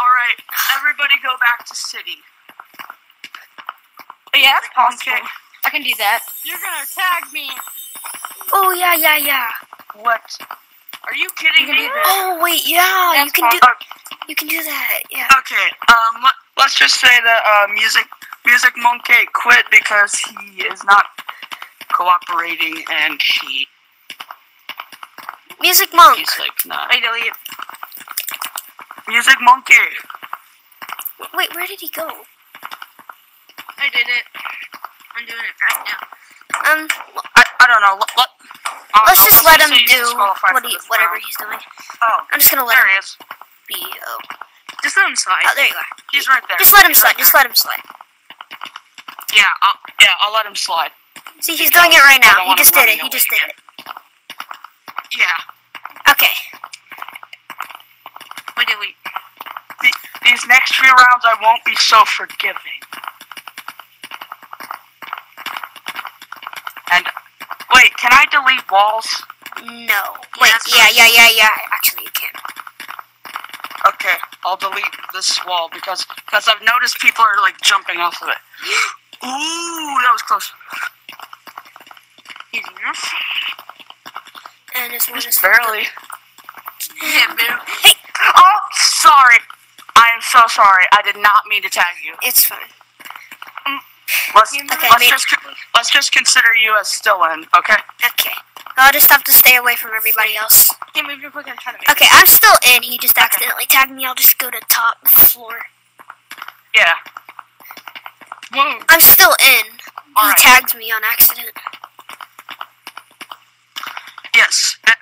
[SPEAKER 3] Alright, everybody go back to city.
[SPEAKER 2] But yeah, that's possible.
[SPEAKER 3] Okay.
[SPEAKER 2] I can do that.
[SPEAKER 3] You're gonna tag me.
[SPEAKER 1] Oh yeah, yeah, yeah.
[SPEAKER 3] What? Are you kidding
[SPEAKER 2] You
[SPEAKER 3] me?
[SPEAKER 2] do.
[SPEAKER 1] Oh wait, yeah. You
[SPEAKER 2] That's
[SPEAKER 1] can do. You can do that. Yeah.
[SPEAKER 3] okay, um, let, let's just say that uh, music music monkey quit because he is not cooperating and he
[SPEAKER 1] Music monk.
[SPEAKER 3] he's like not.
[SPEAKER 2] I delete.
[SPEAKER 3] Music monkey.
[SPEAKER 1] Wait, where did he go?
[SPEAKER 2] I did it. I'm doing it right now.
[SPEAKER 1] Um,
[SPEAKER 3] I, I don't know. Let, let,
[SPEAKER 1] let's just
[SPEAKER 3] let's
[SPEAKER 1] him do what he, whatever he's doing.
[SPEAKER 3] Oh,
[SPEAKER 1] I'm just gonna let
[SPEAKER 3] there
[SPEAKER 1] him be. Oh,
[SPEAKER 2] Just let him slide.
[SPEAKER 1] oh, there you are.
[SPEAKER 3] He's right there.
[SPEAKER 1] Just let him
[SPEAKER 3] He's
[SPEAKER 1] slide.
[SPEAKER 3] right
[SPEAKER 1] Just let him slide.
[SPEAKER 3] Yeah, I'll, yeah, I'll let him slide.
[SPEAKER 1] See, he's doing it right now. He just did it. He just did it.
[SPEAKER 3] Yeah.
[SPEAKER 1] Okay.
[SPEAKER 2] We delete.
[SPEAKER 3] The, these next few rounds, I won't be so forgiving. And wait, can I delete walls?
[SPEAKER 1] No. Wait. Yeah. Yeah. Yeah. Yeah. Actually, you can.
[SPEAKER 3] Okay, I'll delete this wall because because I've noticed people are like jumping off of it. (gasps) Ooh, that was close.
[SPEAKER 2] Easy enough.
[SPEAKER 1] And this one is
[SPEAKER 3] barely.
[SPEAKER 2] Yeah.
[SPEAKER 1] Hey,
[SPEAKER 3] Oh, sorry. I am so sorry. I did not mean to tag you.
[SPEAKER 1] it's fine. Mm.
[SPEAKER 3] Let's
[SPEAKER 1] Okay,
[SPEAKER 3] let's just let's just consider you as still in. Okay.
[SPEAKER 1] Okay. I'll just have to stay away from everybody else.
[SPEAKER 2] Move your. I'm trying to.
[SPEAKER 1] Okay, I'm still in. He just accidentally tagged me. I'll just go to top floor.
[SPEAKER 3] Yeah.
[SPEAKER 2] Whoa.
[SPEAKER 1] I'm still in. He
[SPEAKER 3] Alright.
[SPEAKER 1] tagged me on accident.
[SPEAKER 3] Yes. Eh,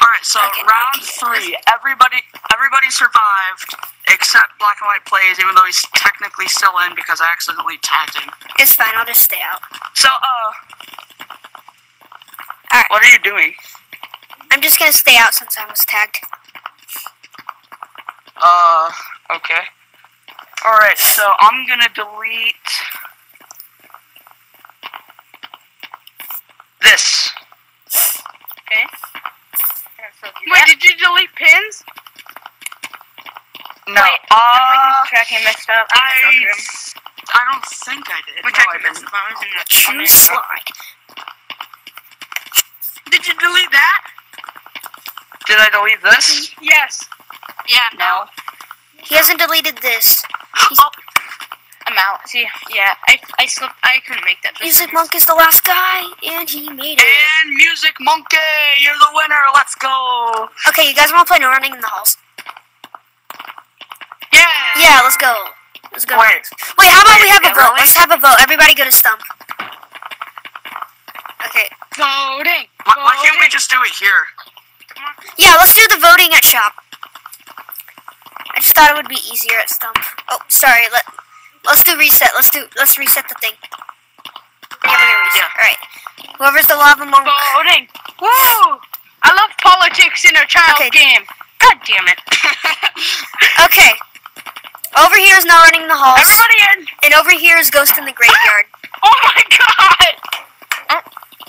[SPEAKER 3] All right. So
[SPEAKER 1] Okay,
[SPEAKER 3] round
[SPEAKER 1] okay.
[SPEAKER 3] three, everybody everybody survived except Black and White plays, even though he's technically still in because I accidentally tagged him.
[SPEAKER 1] It's fine. I'll just stay out.
[SPEAKER 3] So uh,
[SPEAKER 1] Alright.
[SPEAKER 3] what are you doing?
[SPEAKER 1] I'm just gonna stay out since I was tagged.
[SPEAKER 3] Uh, okay. All right. So I'm gonna delete this.
[SPEAKER 2] Okay. Wait, did you delete pins?
[SPEAKER 3] No.
[SPEAKER 2] Wait,
[SPEAKER 3] uh,
[SPEAKER 2] I'm tracking messed up. I'm
[SPEAKER 3] I
[SPEAKER 2] gonna go through 'em.
[SPEAKER 3] I don't think I did.
[SPEAKER 2] My
[SPEAKER 3] No, I
[SPEAKER 2] tracking messed
[SPEAKER 3] didn't.
[SPEAKER 2] I was in the-
[SPEAKER 1] Choose slide.
[SPEAKER 2] Did you delete that?
[SPEAKER 3] Did I delete this?
[SPEAKER 2] Yes. Yeah.
[SPEAKER 3] No.
[SPEAKER 1] He hasn't deleted this.
[SPEAKER 3] Oh,
[SPEAKER 2] I'm out. See, yeah, I I slipped. I couldn't make that.
[SPEAKER 1] Music Monk is the last guy, and he made it.
[SPEAKER 3] and Music Monkey, you're the winner. Let's go.
[SPEAKER 1] Okay, you guys want to play No Running in the Halls?
[SPEAKER 3] Yeah.
[SPEAKER 1] Yeah, let's go. Let's go.
[SPEAKER 3] Wait.
[SPEAKER 1] Wait, how about we have a vote? Let's have a vote. Everybody go to Stump. Okay.
[SPEAKER 2] Voting.
[SPEAKER 3] Why, why can't we just do it here?
[SPEAKER 1] Yeah, let's do the voting at shop. I just thought it would be easier at Stump. Oh, sorry. Let Let's do reset. Let's do. Let's reset the thing. Yeah, we're gonna reset.
[SPEAKER 3] Yeah.
[SPEAKER 1] All right. Whoever's the lava monk.
[SPEAKER 2] Voting. Woo! I love politics in a child
[SPEAKER 1] Okay.
[SPEAKER 2] game. God damn it. (laughs)
[SPEAKER 1] Okay. Over here is No Running the Halls,
[SPEAKER 2] Everybody in.
[SPEAKER 1] and over here is Ghost in the Graveyard.
[SPEAKER 2] Oh my god.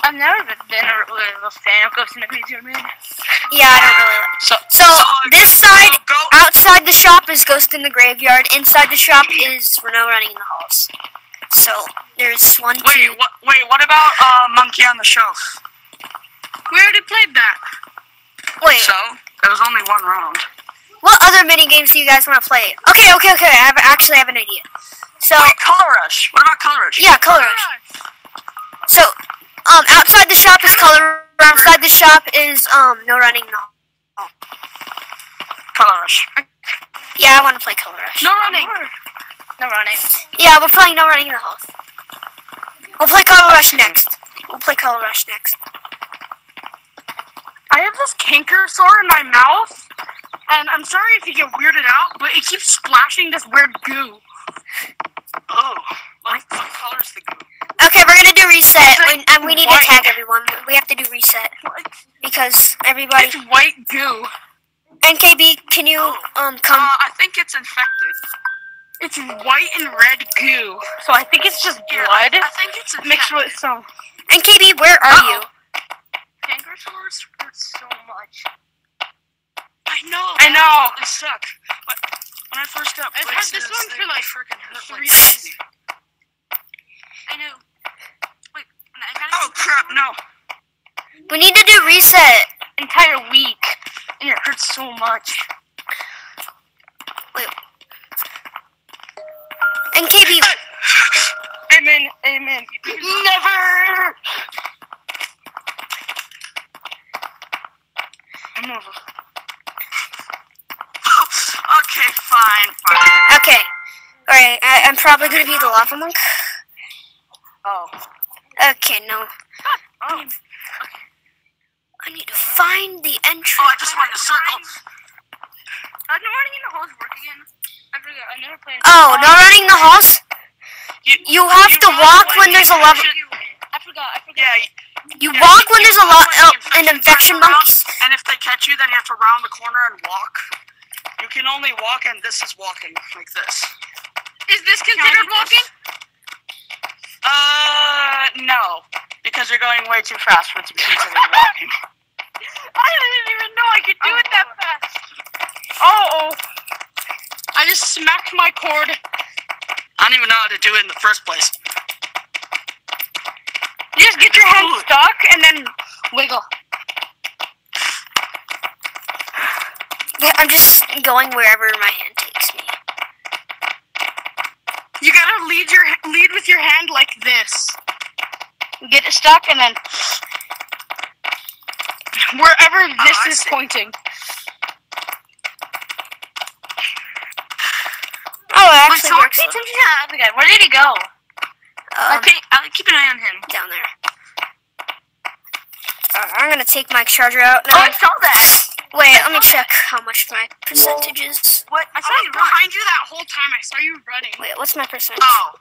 [SPEAKER 2] I've never been a, really a fan of Ghost in the Graveyard, man.
[SPEAKER 1] Yeah, I don't really.
[SPEAKER 3] So,
[SPEAKER 1] So this side, outside the shop is Ghost in the Graveyard. Inside the shop is Renault running in the halls. So there's one,
[SPEAKER 3] Wait, what? Wait, what about uh, Monkey on the Shelf?
[SPEAKER 2] We already played that.
[SPEAKER 1] Wait,
[SPEAKER 3] So there was only one round.
[SPEAKER 1] what other mini games do you guys want to play? Okay, okay, okay. I have, actually have an idea. So
[SPEAKER 3] Wait, Color Rush. What about Color Rush?
[SPEAKER 1] yeah, Color Rush. So um, outside the shop is Color. Outside the shop is um, No Running no. the
[SPEAKER 3] Color Rush.
[SPEAKER 1] Yeah, I want to play Color Rush.
[SPEAKER 2] No running. No running.
[SPEAKER 1] Yeah, we're playing No Running in the Halls. We'll play Color Rush next. We'll play Color Rush next.
[SPEAKER 2] I have this canker sore in my mouth, and I'm sorry if you get weirded out, but it keeps splashing this weird goo.
[SPEAKER 3] Oh, what, what color the goo?
[SPEAKER 1] Okay, we're gonna do reset,
[SPEAKER 2] It's like
[SPEAKER 1] and, and we need to tag everyone. We have to do reset because everybody.
[SPEAKER 2] It's white goo.
[SPEAKER 1] NKB, can you um come?
[SPEAKER 3] Uh, I think it's infected.
[SPEAKER 2] It's white and red goo. So I think it's just
[SPEAKER 3] Yeah,
[SPEAKER 2] blood
[SPEAKER 3] I, I think it's infected.
[SPEAKER 2] mixed with some.
[SPEAKER 1] NKB, where are you?
[SPEAKER 2] Canker sores hurt so much.
[SPEAKER 3] I know.
[SPEAKER 2] I know.
[SPEAKER 3] They suck. But when I first got
[SPEAKER 2] I've had this one for, like,
[SPEAKER 3] freaking hurt
[SPEAKER 2] three
[SPEAKER 3] like
[SPEAKER 2] days.
[SPEAKER 3] crazy.
[SPEAKER 2] I know. Wait, I
[SPEAKER 3] Oh crap! No.
[SPEAKER 1] We need to do reset.
[SPEAKER 2] entire week, and it hurts so much. Wait.
[SPEAKER 1] NKB, (laughs)
[SPEAKER 2] Amen. Amen. Never. I'm over. (laughs)
[SPEAKER 3] okay, fine, fine.
[SPEAKER 1] okay. Alright, I'm probably gonna be the lava monk.
[SPEAKER 3] Oh.
[SPEAKER 1] Okay, no.
[SPEAKER 3] Oh.
[SPEAKER 1] I need to find the entrance.
[SPEAKER 3] Oh, I just went in a circle.
[SPEAKER 2] I'm not running in the halls work again. I forgot. I never played.
[SPEAKER 1] Oh, no running the halls? You have to walk when there's a lava.
[SPEAKER 2] I forgot. I forgot.
[SPEAKER 3] Yeah.
[SPEAKER 1] You
[SPEAKER 3] yeah,
[SPEAKER 1] walk when there's a lot
[SPEAKER 3] when the
[SPEAKER 1] an
[SPEAKER 3] infections
[SPEAKER 1] infection
[SPEAKER 3] are. And if they catch you, then you have to round the corner and walk. You can only walk, and this is walking like this.
[SPEAKER 2] Is this considered walking?
[SPEAKER 3] Uh, no, because you're going way too fast for it to be considered walking. (laughs)
[SPEAKER 2] I didn't even know I could do it that fast. Oh, oh. I just smacked my cord.
[SPEAKER 3] I don't even know how to do it in the first place.
[SPEAKER 2] You just get your hand stuck and then wiggle.
[SPEAKER 1] Yeah, I'm just going wherever my hand takes me.
[SPEAKER 2] You gotta lead your lead with your hand like this. Get it stuck and then wherever this
[SPEAKER 3] I
[SPEAKER 2] is
[SPEAKER 3] see.
[SPEAKER 2] pointing.
[SPEAKER 1] Oh, it actually
[SPEAKER 2] sock
[SPEAKER 1] works.
[SPEAKER 2] pay attention to that other guy. Where did he go?
[SPEAKER 1] Um,
[SPEAKER 2] okay, I'll keep an eye on him.
[SPEAKER 1] down there. Uh, I'm gonna take my charger out
[SPEAKER 2] Oh,
[SPEAKER 1] now.
[SPEAKER 2] I saw that.
[SPEAKER 1] Wait, let me check how much my percentage is.
[SPEAKER 3] What?
[SPEAKER 2] I saw you behind you that whole time. I saw you running.
[SPEAKER 1] Wait, what's my percentage?
[SPEAKER 3] Oh.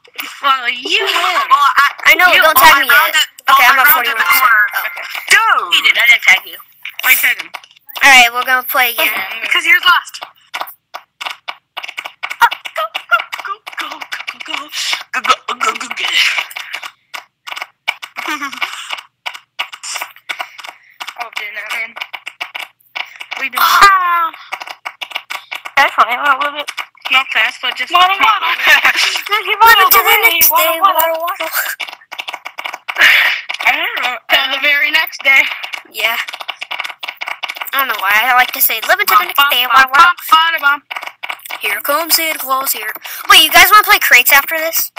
[SPEAKER 2] Well, you win.
[SPEAKER 3] Well, I,
[SPEAKER 1] I know,
[SPEAKER 3] you-
[SPEAKER 1] don't
[SPEAKER 3] well,
[SPEAKER 1] tag
[SPEAKER 3] I
[SPEAKER 1] me yet.
[SPEAKER 3] rounded-
[SPEAKER 1] Okay,
[SPEAKER 3] well,
[SPEAKER 1] I'm
[SPEAKER 3] I
[SPEAKER 1] at 41%.
[SPEAKER 3] the corner.
[SPEAKER 1] Oh, okay.
[SPEAKER 3] Dude!
[SPEAKER 2] He did. I didn't tag you. Why you tag him?
[SPEAKER 1] Alright, we're gonna play again.
[SPEAKER 2] Because yours lost.
[SPEAKER 3] Go, go, go, go, go, go, go, go, go, go.
[SPEAKER 2] Oh, doing that, man. We doing.
[SPEAKER 1] Ah.
[SPEAKER 2] That's. A little bit. Not fast, but just.
[SPEAKER 1] Waddle, waddle. Waddle to the next day, waddle, waddle.
[SPEAKER 2] I don't know. (laughs) Till the very next day.
[SPEAKER 1] Yeah. I don't know why. I like to say, living to the next day,
[SPEAKER 2] bum,
[SPEAKER 1] waddle, waddle.
[SPEAKER 2] bum, bada bum.
[SPEAKER 1] Here comes Santa Claus here. Wait, you guys want to play crates after this?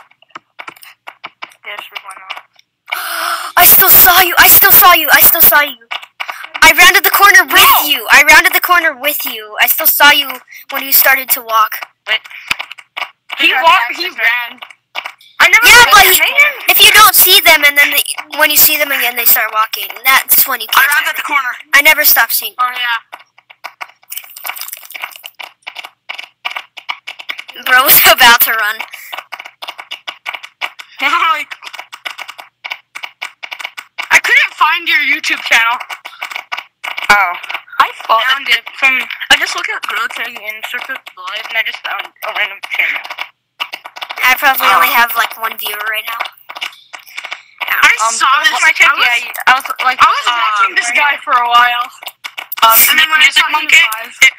[SPEAKER 2] Yes, we why not?
[SPEAKER 1] I still saw you. I still saw you. I still saw you. I rounded the corner with
[SPEAKER 2] No!
[SPEAKER 1] you. I rounded the corner with you. I still saw you when you started to walk.
[SPEAKER 2] He walked. He ran. I never.
[SPEAKER 1] Yeah,
[SPEAKER 2] saw
[SPEAKER 1] but
[SPEAKER 2] him.
[SPEAKER 1] he, if you don't see them and then they, when you see them again, they start walking. That's when you
[SPEAKER 3] I
[SPEAKER 1] can't.
[SPEAKER 3] rounded the corner.
[SPEAKER 1] I never stop seeing.
[SPEAKER 2] Oh yeah.
[SPEAKER 1] Bro's about to run. (laughs)
[SPEAKER 2] I couldn't find your YouTube channel.
[SPEAKER 3] Oh.
[SPEAKER 2] I found it from. I just looked at Tag and up live, and I just found a random channel.
[SPEAKER 1] I probably
[SPEAKER 3] Oh.
[SPEAKER 1] only have like one viewer right now.
[SPEAKER 2] I
[SPEAKER 3] Um,
[SPEAKER 2] saw this.
[SPEAKER 4] Is
[SPEAKER 2] I was,
[SPEAKER 4] Yeah, I was like,
[SPEAKER 2] I was
[SPEAKER 3] Uh,
[SPEAKER 2] watching this guy for a while.
[SPEAKER 3] Um,
[SPEAKER 2] And then when I
[SPEAKER 3] Music Monkey. it-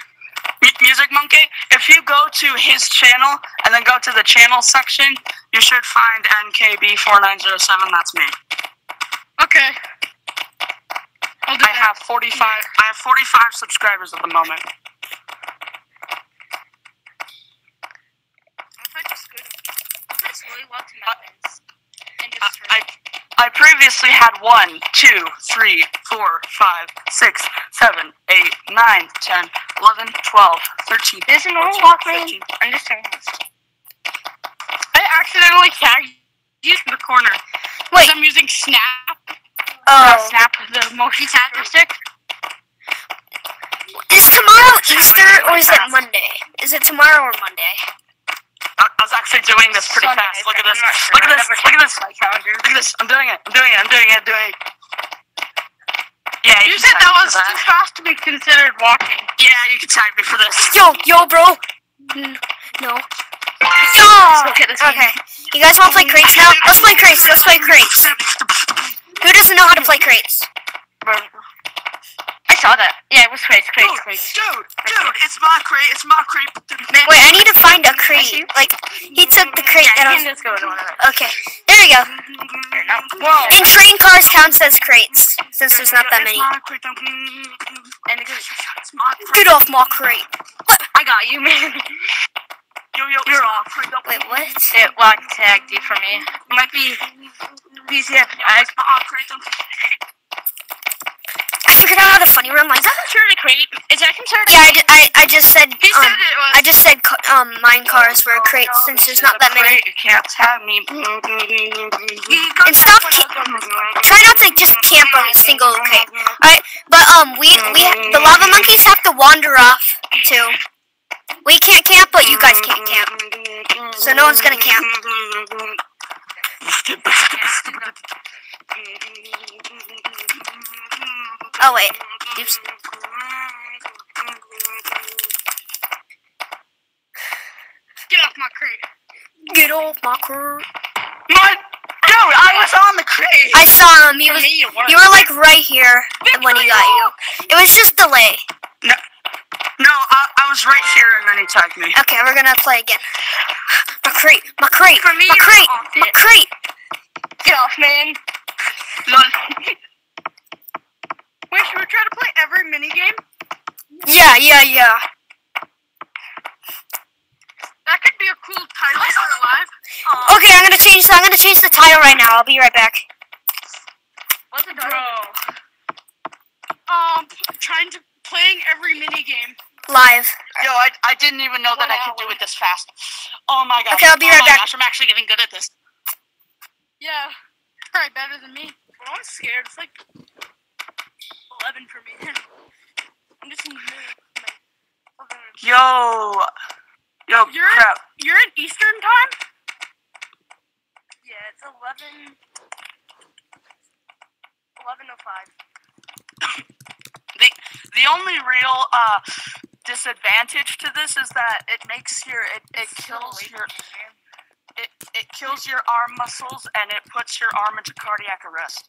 [SPEAKER 3] Music Monkey. If you go to his channel and then go to the channel section, you should find NKB4907. That's me.
[SPEAKER 2] Okay.
[SPEAKER 3] I
[SPEAKER 2] that.
[SPEAKER 3] have 45. I have 45 subscribers at the moment.
[SPEAKER 4] If I uh, just go to, if I slowly walk to mountains and
[SPEAKER 3] I,
[SPEAKER 4] just
[SPEAKER 3] I I previously had one, two, three, four, five, six, seven, eight, nine, ten, eleven, twelve, thirteen.
[SPEAKER 4] There's a normal
[SPEAKER 3] 14,
[SPEAKER 4] walk
[SPEAKER 3] 15.
[SPEAKER 4] I'm just saying this.
[SPEAKER 2] I accidentally tagged you in the corner.
[SPEAKER 1] Wait.
[SPEAKER 2] I'm using Snap.
[SPEAKER 1] Oh,
[SPEAKER 2] Snap, the motion capture stick.
[SPEAKER 1] is tomorrow Easter or is it Monday? Is it tomorrow or Monday?
[SPEAKER 3] I, I was actually doing this pretty
[SPEAKER 4] Sunday,
[SPEAKER 3] fast. Look at this.
[SPEAKER 4] sure.
[SPEAKER 3] Look at this. Look at this.
[SPEAKER 4] My calendar.
[SPEAKER 3] Look at this. I'm doing it. I'm doing it. I'm doing it. I'm doing it. Yeah,
[SPEAKER 2] You
[SPEAKER 3] can
[SPEAKER 2] said that was too fast to be considered walking.
[SPEAKER 3] Yeah, you can tag me for this.
[SPEAKER 1] Yo, yo, bro. No. Yo.
[SPEAKER 4] look at this.
[SPEAKER 1] Okay. You guys want to play crates now? Let's play crates. Let's play crates. Who doesn't know how to play crates?
[SPEAKER 4] I saw that. Yeah, it was crates, crates,
[SPEAKER 3] Dude,
[SPEAKER 4] crazy.
[SPEAKER 3] dude, dude, it's my crate. It's my crate.
[SPEAKER 1] Wait, I need to find a crate. Like, he took the crate
[SPEAKER 4] Yeah,
[SPEAKER 1] that I
[SPEAKER 4] can
[SPEAKER 1] was.
[SPEAKER 4] just go to one of them.
[SPEAKER 1] Okay. There you go.
[SPEAKER 4] Here, now. Whoa.
[SPEAKER 1] And train cars counts as crates since there's not that many.
[SPEAKER 3] It's my crate.
[SPEAKER 4] And it goes,
[SPEAKER 3] It's my crate.
[SPEAKER 1] Get off my crate.
[SPEAKER 4] I got you, man.
[SPEAKER 3] Yo, yo,
[SPEAKER 4] You're
[SPEAKER 3] off.
[SPEAKER 1] Wait, what?
[SPEAKER 4] It lock tagged you for me. It might be BCF. I
[SPEAKER 1] I figured out how to funny run like that.
[SPEAKER 4] considered a crate. Is that considered?
[SPEAKER 1] Yeah, I, I, I just said
[SPEAKER 2] He
[SPEAKER 1] um,
[SPEAKER 2] said it was.
[SPEAKER 1] I just said um mine cars were crates since there's not that many.
[SPEAKER 3] You can't tag me. (laughs)
[SPEAKER 1] And stop try not to just camp on a single crate. Alright, but um we we the lava monkeys have to wander off too. We can't camp, but you guys can't camp. So no one's gonna camp. Oh wait, oops.
[SPEAKER 2] Get off my crate.
[SPEAKER 1] Get off my crate.
[SPEAKER 3] My, dude, I was on the crate.
[SPEAKER 1] I saw him. He was
[SPEAKER 2] me, it worked.
[SPEAKER 1] you were like right here when he got you. It was just delay.
[SPEAKER 3] No, no, I, I was right here, and then he tagged me.
[SPEAKER 1] Okay, we're gonna play again. My crate, my crate,
[SPEAKER 4] For me,
[SPEAKER 1] my crate,
[SPEAKER 4] off
[SPEAKER 1] my crate.
[SPEAKER 4] Get off, man.
[SPEAKER 3] Lol. (laughs)
[SPEAKER 2] Wait, should we try to play every mini game?
[SPEAKER 1] Yeah, yeah, yeah.
[SPEAKER 2] That could be a cool title for live.
[SPEAKER 1] Okay, I'm gonna change. I'm gonna change the title right now. I'll be right back.
[SPEAKER 4] What's the
[SPEAKER 2] Bro. Um, trying to playing every mini game.
[SPEAKER 1] Live.
[SPEAKER 3] Yo, I, I didn't even know that I could do it this fast. Oh my gosh.
[SPEAKER 1] Okay, I'll be
[SPEAKER 3] oh
[SPEAKER 1] right
[SPEAKER 3] my
[SPEAKER 1] back.
[SPEAKER 3] gosh, I'm actually getting good at this.
[SPEAKER 2] Yeah, probably better than me. But I'm scared. It's like eleven for me. I'm just in the mood.
[SPEAKER 3] Yo, yo,
[SPEAKER 2] You're
[SPEAKER 3] crap.
[SPEAKER 2] you're in Eastern time.
[SPEAKER 4] Yeah, it's 11. 11.05. (coughs)
[SPEAKER 3] The only real uh disadvantage to this is that it makes your it, it kills your it, it kills your arm muscles and it puts your arm into cardiac arrest.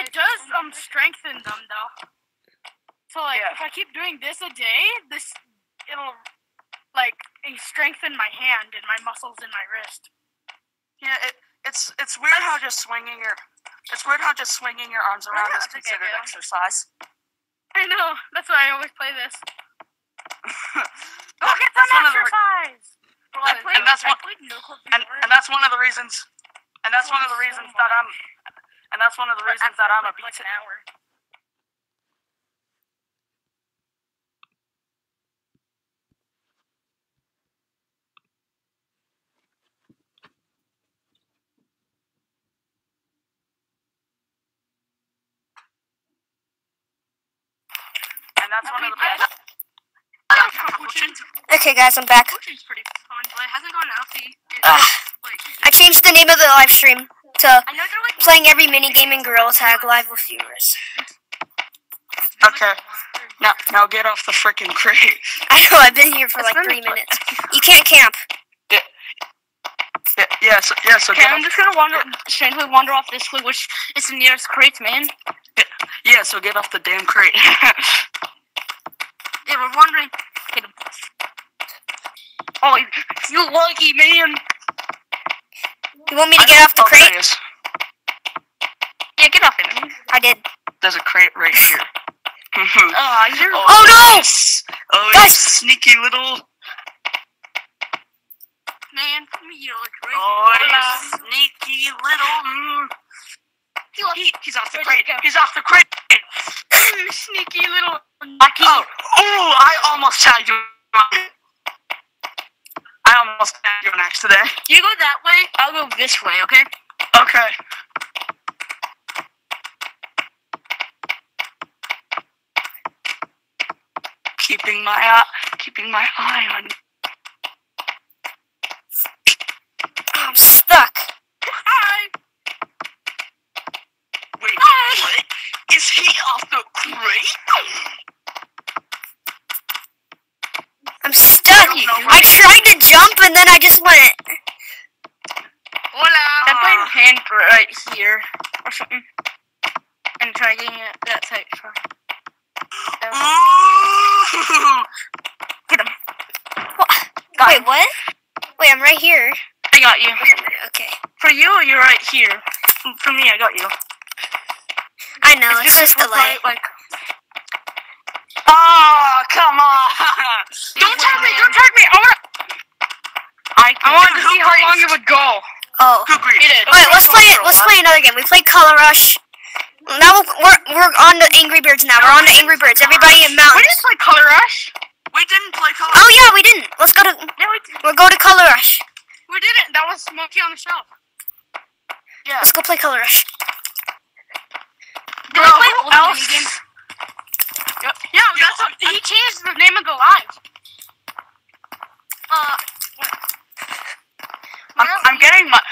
[SPEAKER 2] It does um strengthen them though. So like
[SPEAKER 3] Yeah.
[SPEAKER 2] if I keep doing this a day, this it'll like strengthen my hand and my muscles in my wrist.
[SPEAKER 3] Yeah, it it's it's weird how just swinging your it's weird how just swinging your arms around is
[SPEAKER 4] I think I
[SPEAKER 3] considered exercise.
[SPEAKER 2] I know. That's why I always play this. Go get some
[SPEAKER 3] one the
[SPEAKER 2] exercise.
[SPEAKER 4] I
[SPEAKER 3] And-
[SPEAKER 4] played,
[SPEAKER 3] and that's
[SPEAKER 4] I
[SPEAKER 3] what-
[SPEAKER 4] played no club
[SPEAKER 3] and and that's one of the reasons and that's one of the
[SPEAKER 4] So
[SPEAKER 3] reasons that I'm and that's one of the reasons that I'm a
[SPEAKER 4] for like an hour.
[SPEAKER 3] and that's one of the
[SPEAKER 2] I-
[SPEAKER 3] best.
[SPEAKER 1] Okay, guys, I'm back.
[SPEAKER 2] Fun, but it hasn't gone out the
[SPEAKER 1] Ugh. Ah.
[SPEAKER 2] like
[SPEAKER 1] I changed the name of the live stream to
[SPEAKER 4] I know they're like
[SPEAKER 1] playing every mini game in Gorilla Tag live with viewers.
[SPEAKER 3] Okay. Now now get off the freaking crate. (laughs)
[SPEAKER 1] I know I've been here for like three minutes. You can't camp.
[SPEAKER 3] Yeah, yeah, Yeah, so, yeah, so
[SPEAKER 4] Okay,
[SPEAKER 3] get
[SPEAKER 4] I'm just gonna wander, strangely wander off this way, which is the nearest crate, man.
[SPEAKER 3] yeah, so get off the damn crate. (laughs)
[SPEAKER 4] Yeah, we're wandering. Oh, you- lucky man.
[SPEAKER 1] You want me to
[SPEAKER 3] I
[SPEAKER 1] get off the
[SPEAKER 3] oh,
[SPEAKER 1] crate?
[SPEAKER 3] it is.
[SPEAKER 4] Yeah, get off it, man.
[SPEAKER 1] I did.
[SPEAKER 3] There's a crate right here. (laughs) (laughs)
[SPEAKER 4] Oh, you're.
[SPEAKER 1] Oh, no!
[SPEAKER 3] yes. Oh,
[SPEAKER 1] Guys!
[SPEAKER 3] sneaky little.
[SPEAKER 4] Man, come here, like right
[SPEAKER 3] Oh, you sneaky little. Mm.
[SPEAKER 4] He,
[SPEAKER 3] he's off the crate. He's off the crate. (laughs)
[SPEAKER 4] sneaky little.
[SPEAKER 3] Oh, oh, I almost tagged you. I almost tagged you on accident. (laughs)
[SPEAKER 4] You go that way, I'll go this way, okay?
[SPEAKER 3] Okay. Keeping my eye, keeping my eye on.
[SPEAKER 1] I'm stuck.
[SPEAKER 4] Hi.
[SPEAKER 3] Wait, what? Is he off the crate?
[SPEAKER 1] I'm stuck.
[SPEAKER 3] don't know
[SPEAKER 1] I tried to jump and then I just went.
[SPEAKER 4] Hola. I put your hand right here or something, and try getting it that side. Try. That one.
[SPEAKER 3] Ooh. (laughs)
[SPEAKER 4] Get him.
[SPEAKER 1] Wait, what? Wait, I'm right here.
[SPEAKER 4] I got you.
[SPEAKER 1] Okay.
[SPEAKER 4] For you, you're right here. For me, I got you.
[SPEAKER 1] I know, it's
[SPEAKER 4] because
[SPEAKER 1] just
[SPEAKER 4] we're
[SPEAKER 1] delay.
[SPEAKER 4] probably, Like,
[SPEAKER 3] Oh, come on!
[SPEAKER 4] don't tag me! Don't tag me! I want.
[SPEAKER 3] I,
[SPEAKER 4] I wanted to see how long it would go.
[SPEAKER 1] Oh.
[SPEAKER 3] Who agreed?
[SPEAKER 4] It is.
[SPEAKER 1] Wait, let's play it. Let's play another game. We played Color Rush. Now we're we're on the Angry Birds now. We're on the Angry Birds. Everybody in
[SPEAKER 4] We
[SPEAKER 1] mountains.
[SPEAKER 4] just play Color Rush.
[SPEAKER 3] We didn't play Color.
[SPEAKER 1] Oh yeah, we didn't. Let's go to
[SPEAKER 4] Yeah, we, didn't.
[SPEAKER 1] we'll go to Color Rush.
[SPEAKER 4] we didn't. That was Monkey on the Shelf.
[SPEAKER 3] Yeah.
[SPEAKER 1] Let's go play Color Rush.
[SPEAKER 4] Did we play
[SPEAKER 3] who
[SPEAKER 4] old
[SPEAKER 3] else?
[SPEAKER 4] minigame?
[SPEAKER 3] Yep.
[SPEAKER 4] Yeah, that's what, he changed the name of the live. Uh,
[SPEAKER 3] I'm, I'm getting much.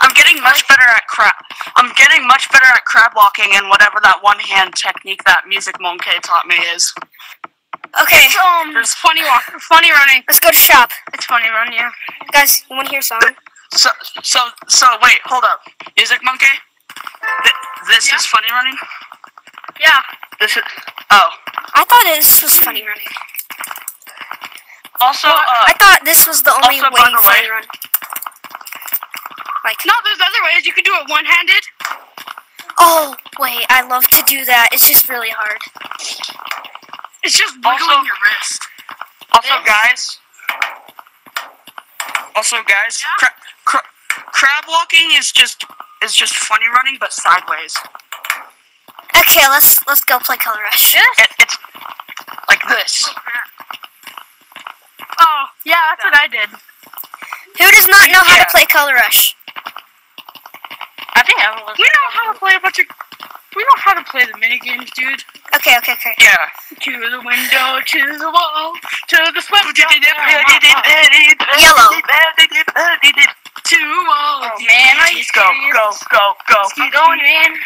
[SPEAKER 3] I'm getting much better at crab. I'm getting much better at crab walking and whatever that one hand technique that Music Monkey taught me is.
[SPEAKER 1] Okay,
[SPEAKER 4] it's, um, it's funny walk, funny running.
[SPEAKER 1] let's go to shop.
[SPEAKER 4] It's funny run, yeah.
[SPEAKER 1] Guys, you want to hear a song?
[SPEAKER 3] So, so, so, wait, hold up. Music Monkey? Th- this
[SPEAKER 4] Yeah.
[SPEAKER 3] is funny running?
[SPEAKER 4] Yeah.
[SPEAKER 3] This is. Oh.
[SPEAKER 1] I thought this was funny running.
[SPEAKER 3] Also,
[SPEAKER 1] Well,
[SPEAKER 3] uh,
[SPEAKER 1] I thought this was the only
[SPEAKER 3] also,
[SPEAKER 1] way
[SPEAKER 3] the
[SPEAKER 1] funny
[SPEAKER 3] way-
[SPEAKER 1] run. Like,
[SPEAKER 4] No, there's other ways. You can do it one-handed.
[SPEAKER 1] oh wait, I love to do that. It's just really hard.
[SPEAKER 4] It's just
[SPEAKER 3] Also-
[SPEAKER 4] wiggling your wrist.
[SPEAKER 3] also,
[SPEAKER 4] Yeah.
[SPEAKER 3] guys. Also, guys,
[SPEAKER 4] Yeah?
[SPEAKER 3] cra- cra- crab walking is just is just funny running, but sideways.
[SPEAKER 1] Okay, let's let's go play Color Rush.
[SPEAKER 4] This?
[SPEAKER 3] It, it's like this.
[SPEAKER 4] Oh, oh yeah, that's what I did.
[SPEAKER 1] Who does not know how
[SPEAKER 3] Yeah.
[SPEAKER 1] to play Color Rush?
[SPEAKER 4] I think I was. We know how to play a bunch of. We know how to play the mini games, dude.
[SPEAKER 1] Okay, okay, okay.
[SPEAKER 3] Yeah.
[SPEAKER 4] To the window, to the wall, to the sweat.
[SPEAKER 1] Yellow.
[SPEAKER 4] To all. Oh man, I
[SPEAKER 3] Go, go, go, go.
[SPEAKER 4] I'm going in.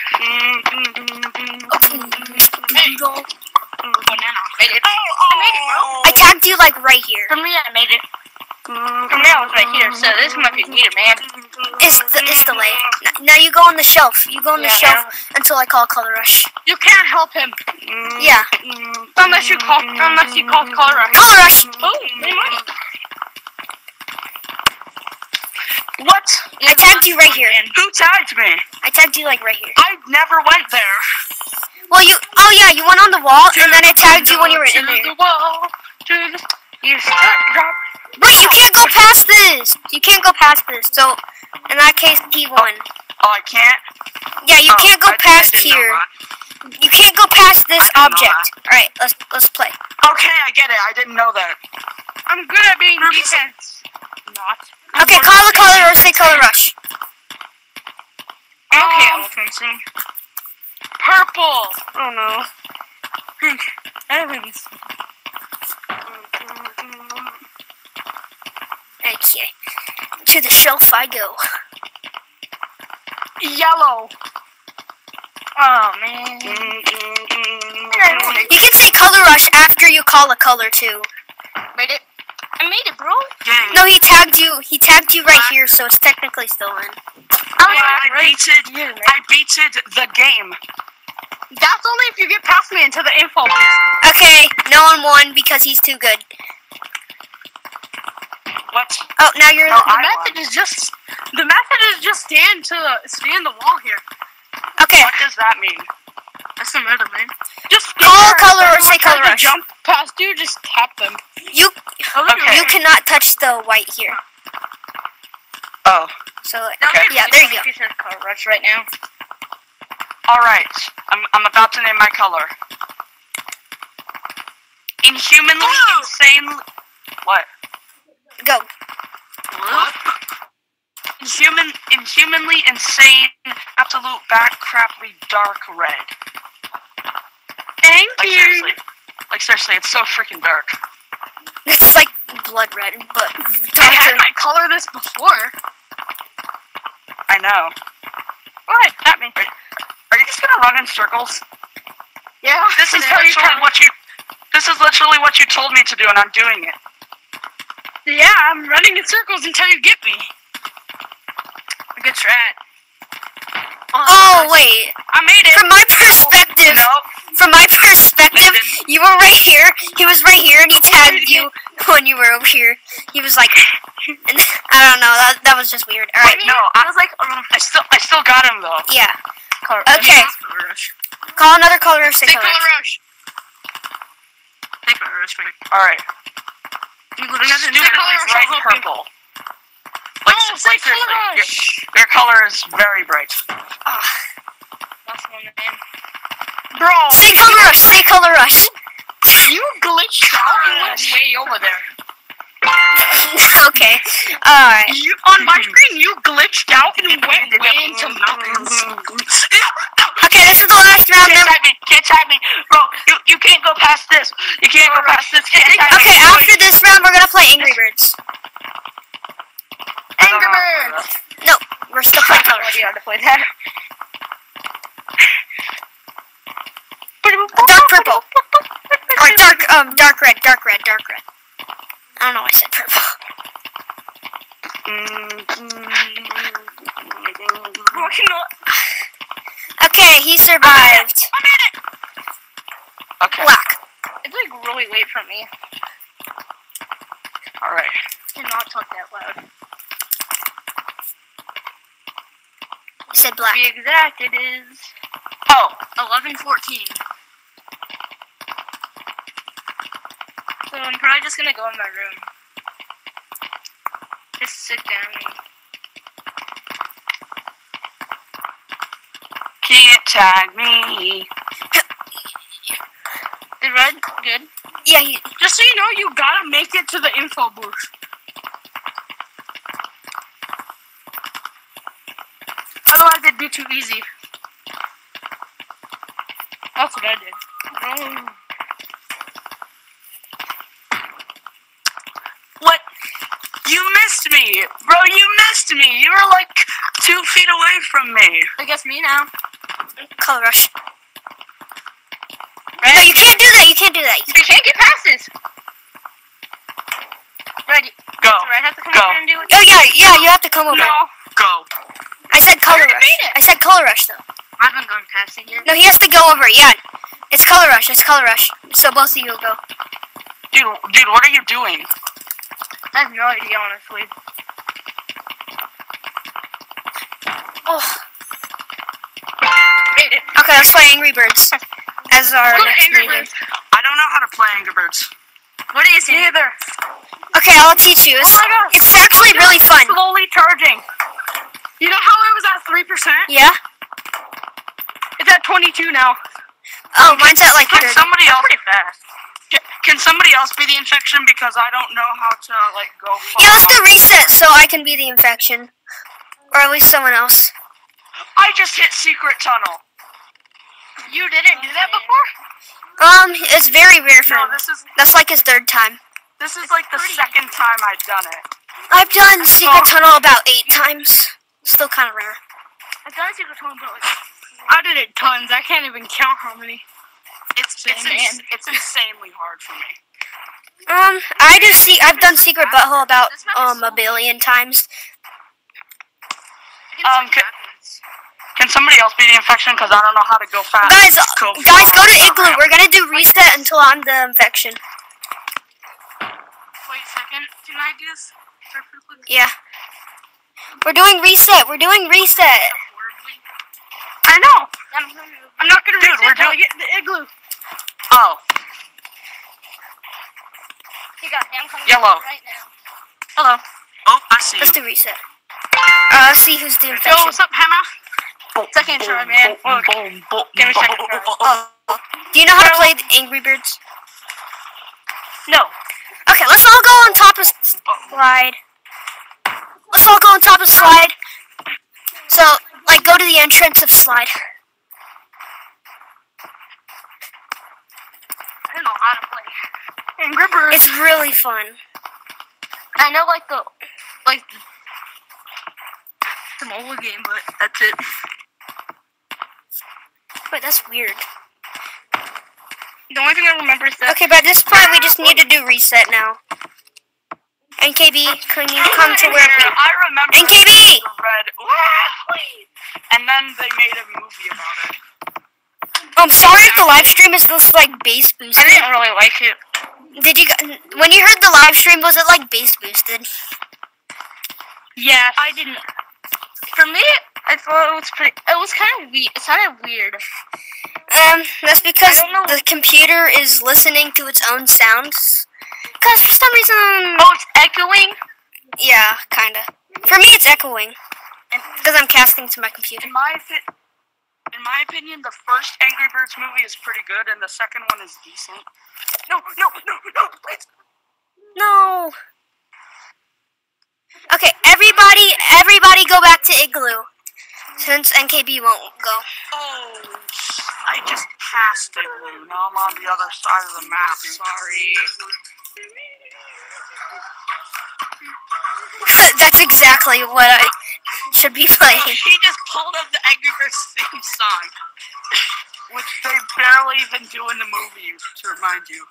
[SPEAKER 1] Hey.
[SPEAKER 4] Banana. Made.
[SPEAKER 3] I
[SPEAKER 4] made it, bro.
[SPEAKER 1] I tagged you like right here.
[SPEAKER 4] For me, I made it. I was right here, so this might be needed, man.
[SPEAKER 1] It's the it's delay. N- Now you go on the shelf. You go on the
[SPEAKER 4] Yeah,
[SPEAKER 1] shelf until I call Color Rush.
[SPEAKER 4] You can't help him
[SPEAKER 1] Yeah.
[SPEAKER 4] unless you call unless you call Color Rush.
[SPEAKER 1] Color Rush.
[SPEAKER 4] Oh, they might.
[SPEAKER 3] What?
[SPEAKER 1] I tagged you right here.
[SPEAKER 3] Who tagged me?
[SPEAKER 1] I tagged you like right here.
[SPEAKER 3] I never went there.
[SPEAKER 1] Well, you. Oh yeah, you went on the wall, and then I tagged you when you were in
[SPEAKER 4] to
[SPEAKER 1] there.
[SPEAKER 4] the wall, to the. You start drop.
[SPEAKER 1] Wait, you can't go past this. You can't go past this. So, in that case, he won.
[SPEAKER 3] Oh, I can't.
[SPEAKER 1] Yeah, you
[SPEAKER 3] Oh,
[SPEAKER 1] can't go
[SPEAKER 3] I- I
[SPEAKER 1] past
[SPEAKER 3] didn't
[SPEAKER 1] here. You can't go past this
[SPEAKER 3] I didn't know
[SPEAKER 1] object. All right, let's let's play.
[SPEAKER 3] Okay, I get it. I didn't know that.
[SPEAKER 4] I'm good at being defense. Not.
[SPEAKER 1] Okay, call a color or say Color Rush.
[SPEAKER 4] Okay,
[SPEAKER 1] Um,
[SPEAKER 4] offensive. Purple.
[SPEAKER 1] Oh no.
[SPEAKER 4] Pink. Evans.
[SPEAKER 1] Okay. To the shelf I go.
[SPEAKER 4] Yellow. Oh man.
[SPEAKER 1] You can say Color Rush after you call a color too.
[SPEAKER 4] Made it. I made it,
[SPEAKER 2] bro.
[SPEAKER 3] Game.
[SPEAKER 1] No, he tagged you. He tagged you right here, so it's technically still in.
[SPEAKER 3] Oh, I, I beated. I beated the game.
[SPEAKER 2] That's only if you get past me into the info.
[SPEAKER 1] Okay, no one won because he's too good.
[SPEAKER 3] What?
[SPEAKER 1] Oh, now you're.
[SPEAKER 3] Oh, no,
[SPEAKER 2] The
[SPEAKER 3] I
[SPEAKER 2] method is just the method is just stand to the stand the wall here.
[SPEAKER 1] okay,
[SPEAKER 3] What does that mean?
[SPEAKER 2] That's the method, man. Just
[SPEAKER 1] Call color or say color rush.
[SPEAKER 2] Jump past you, just tap them.
[SPEAKER 1] you
[SPEAKER 2] Oh,
[SPEAKER 3] Okay.
[SPEAKER 1] you cannot touch the white here.
[SPEAKER 3] Oh.
[SPEAKER 1] So
[SPEAKER 3] Okay.
[SPEAKER 1] yeah, there you go.
[SPEAKER 4] Color rush right now.
[SPEAKER 3] All right. I'm I'm about to name my color. Inhumanly insane. What?
[SPEAKER 1] Go.
[SPEAKER 3] What? Inhuman, inhumanly insane, absolute back craply dark red.
[SPEAKER 2] Thank
[SPEAKER 3] Like
[SPEAKER 2] you.
[SPEAKER 3] seriously, like seriously, it's so freaking dark.
[SPEAKER 1] It's like blood red, but
[SPEAKER 2] I had my color this before.
[SPEAKER 3] I know.
[SPEAKER 2] What? ahead, tap me.
[SPEAKER 3] Are you just gonna run in circles?
[SPEAKER 2] Yeah.
[SPEAKER 3] This is literally what you. This is literally what you told me to do, and I'm doing it.
[SPEAKER 2] Yeah, I'm running in circles until you get me.
[SPEAKER 4] Good strat.
[SPEAKER 1] Oh wait,
[SPEAKER 3] I made it.
[SPEAKER 1] from my perspective,
[SPEAKER 3] No.
[SPEAKER 1] from my perspective,
[SPEAKER 3] Nathan.
[SPEAKER 1] you were right here. He was right here, and he tagged you (laughs) when you were over here. He was like, and I don't know. That that was just weird. All right,
[SPEAKER 3] Wait, no, I,
[SPEAKER 4] I was like, um,
[SPEAKER 3] I still, I still got him though.
[SPEAKER 1] yeah.
[SPEAKER 4] color.
[SPEAKER 1] Okay,
[SPEAKER 2] Color rush.
[SPEAKER 1] call another color. or Say color.
[SPEAKER 2] color rush. Say color rush.
[SPEAKER 3] All right.
[SPEAKER 2] You literally have to say color rush.
[SPEAKER 3] bright
[SPEAKER 2] I'll help you.
[SPEAKER 3] purple. Oh, like,
[SPEAKER 2] No,
[SPEAKER 3] s- seriously,
[SPEAKER 2] color
[SPEAKER 3] your, your color is very bright.
[SPEAKER 1] Ah.
[SPEAKER 4] That's one man.
[SPEAKER 2] Bro,
[SPEAKER 1] Say color rush. Say color rush.
[SPEAKER 2] you glitched out and went way over there. (laughs)
[SPEAKER 1] okay. All right.
[SPEAKER 2] You on my mm-hmm. screen, you glitched out and mm-hmm. went way into mountains. Mm-hmm.
[SPEAKER 1] Okay, this is the last round.
[SPEAKER 3] Can't tag me, can't tag me, bro. You, you can't go past this. You can't go past this. Can't
[SPEAKER 1] Okay,
[SPEAKER 3] me.
[SPEAKER 1] after this round, we're gonna play Angry Birds.
[SPEAKER 3] Angry Birds.
[SPEAKER 1] No, we're still playing color
[SPEAKER 4] I
[SPEAKER 1] rush.
[SPEAKER 4] idea how to play that. (laughs)
[SPEAKER 1] Dark purple. Or dark, um, dark red, dark red, dark red. I don't know why I said purple. (laughs) Okay, he survived. I made it.
[SPEAKER 3] Okay.
[SPEAKER 1] Black.
[SPEAKER 4] It's like really late for me.
[SPEAKER 3] All right.
[SPEAKER 4] Cannot talk that loud.
[SPEAKER 1] Said black.
[SPEAKER 4] To be exact, it is
[SPEAKER 3] Oh,
[SPEAKER 4] eleven fourteen. So I'm probably just gonna go in my room. Just sit down.
[SPEAKER 3] Can't tag me.
[SPEAKER 4] Is red good?
[SPEAKER 1] Yeah, he,
[SPEAKER 2] Just so you know, you gotta make it to the info booth. Be too easy. That's what I did.
[SPEAKER 4] Oh.
[SPEAKER 3] What? You missed me, bro. You missed me. You were like two feet away from me.
[SPEAKER 4] I guess me now.
[SPEAKER 1] color rush.
[SPEAKER 4] Red,
[SPEAKER 1] No, you can't do that. You can't do that. You
[SPEAKER 4] You can't get past this. Red,
[SPEAKER 3] Go.
[SPEAKER 4] Red have to come
[SPEAKER 3] Go.
[SPEAKER 4] over and do it.
[SPEAKER 1] Oh yeah, yeah. You have to come over.
[SPEAKER 2] No.
[SPEAKER 3] Go.
[SPEAKER 1] I said color
[SPEAKER 4] already
[SPEAKER 1] rush.
[SPEAKER 4] it.
[SPEAKER 1] I said color rush though.
[SPEAKER 4] I haven't gone past it yet.
[SPEAKER 1] No, he has to go over. Yeah, it's color rush. It's color rush. So both of you will go.
[SPEAKER 3] Dude, dude, what are you doing?
[SPEAKER 4] I have no idea, honestly.
[SPEAKER 1] Oh. Okay, let's play Angry Birds as our next
[SPEAKER 2] Angry. Birds.
[SPEAKER 3] I don't know how to play Angry Birds.
[SPEAKER 4] What is it?
[SPEAKER 2] Neither.
[SPEAKER 1] Okay, I'll teach you. It's,
[SPEAKER 2] Oh my God.
[SPEAKER 1] it's actually really fun.
[SPEAKER 2] Slowly charging. You know how it was at three percent?
[SPEAKER 1] Yeah.
[SPEAKER 2] It's at twenty-two now.
[SPEAKER 1] Oh, mine's at like
[SPEAKER 3] Can
[SPEAKER 1] 30.
[SPEAKER 3] somebody else?
[SPEAKER 4] Pretty fast.
[SPEAKER 3] Can, can somebody else be the infection because I don't know how to like go.
[SPEAKER 1] Yeah, let's do reset so I can be the infection, or at least someone else.
[SPEAKER 3] I just hit secret tunnel.
[SPEAKER 2] You didn't do that before?
[SPEAKER 1] Um, it's very rare for
[SPEAKER 3] No,
[SPEAKER 1] him.
[SPEAKER 3] this is
[SPEAKER 1] That's like his third time.
[SPEAKER 3] this is like the second time I've done it.
[SPEAKER 1] I've done Secret Tunnel about eight times. Still kind of rare.
[SPEAKER 4] I've done secret tunnel, but like,
[SPEAKER 2] I did it tons. I can't even count how many.
[SPEAKER 3] It's it's ins- it's insanely hard for me.
[SPEAKER 1] Um, I do see. I've done secret butthole about um a billion times.
[SPEAKER 3] Um, can, can somebody else be the infection? Because I don't know how to go fast.
[SPEAKER 1] Guys,
[SPEAKER 3] Go
[SPEAKER 1] guys, go to igloo. We're gonna do reset until I'm the infection.
[SPEAKER 2] Wait a second. Can I do this? Start real quick?
[SPEAKER 1] Yeah. We're doing reset. We're doing reset.
[SPEAKER 3] I know.
[SPEAKER 2] I'm not gonna
[SPEAKER 3] Dude,
[SPEAKER 2] reset
[SPEAKER 3] we're
[SPEAKER 2] I
[SPEAKER 3] doing-
[SPEAKER 2] get the igloo.
[SPEAKER 3] Oh,
[SPEAKER 4] You got him coming
[SPEAKER 3] Yellow.
[SPEAKER 4] right now.
[SPEAKER 2] Hello.
[SPEAKER 3] oh, I see.
[SPEAKER 1] Let's do reset. Uh, see who's the
[SPEAKER 2] Yo, what's up, Hannah?
[SPEAKER 4] Second try, man.
[SPEAKER 3] Boom, boom, boom,
[SPEAKER 2] Give me a second
[SPEAKER 3] boom,
[SPEAKER 2] try.
[SPEAKER 3] boom, boom.
[SPEAKER 1] Do you know how to play the Angry Birds?
[SPEAKER 2] No.
[SPEAKER 1] Okay, let's all go on top of slide. Let's all go on top of slide. So, like, go to the entrance of slide.
[SPEAKER 2] I don't know how to play. Birds.
[SPEAKER 1] It's really fun.
[SPEAKER 4] I know, like the
[SPEAKER 2] like the mobile game, but that's it.
[SPEAKER 1] Wait, that's weird.
[SPEAKER 2] The only thing I remember is that
[SPEAKER 1] Okay, by this point, we just need to do reset now. NKB, can you come to where we...
[SPEAKER 3] I remember
[SPEAKER 1] NKB!
[SPEAKER 3] the red. And then they made a movie about it.
[SPEAKER 1] I'm sorry if the live stream is this, like, bass boosted.
[SPEAKER 2] I didn't really like it.
[SPEAKER 1] Did you... When you heard the live stream, was it, like, bass boosted?
[SPEAKER 2] Yeah, I didn't.
[SPEAKER 4] for me, I thought it was pretty. It was kind of weird. It sounded weird.
[SPEAKER 1] Um, that's because
[SPEAKER 4] I don't know.
[SPEAKER 1] the computer is listening to its own sounds. Because for some reason...
[SPEAKER 4] Oh, it's echoing.
[SPEAKER 1] Yeah, kinda. For me, it's echoing. Because I'm casting to my computer.
[SPEAKER 3] In my in my opinion, the first Angry Birds movie is pretty good, and the second one is decent. No, no, no, no, please.
[SPEAKER 1] No. Okay, everybody, everybody go back to Igloo. Since NKB won't go.
[SPEAKER 3] Oh, I just passed it, Lou. Now I'm on the other side of the map. Sorry. (laughs)
[SPEAKER 1] That's exactly what I should be playing.
[SPEAKER 3] He just pulled up the Angry Birds theme song, which they barely even do in the movie. To remind you.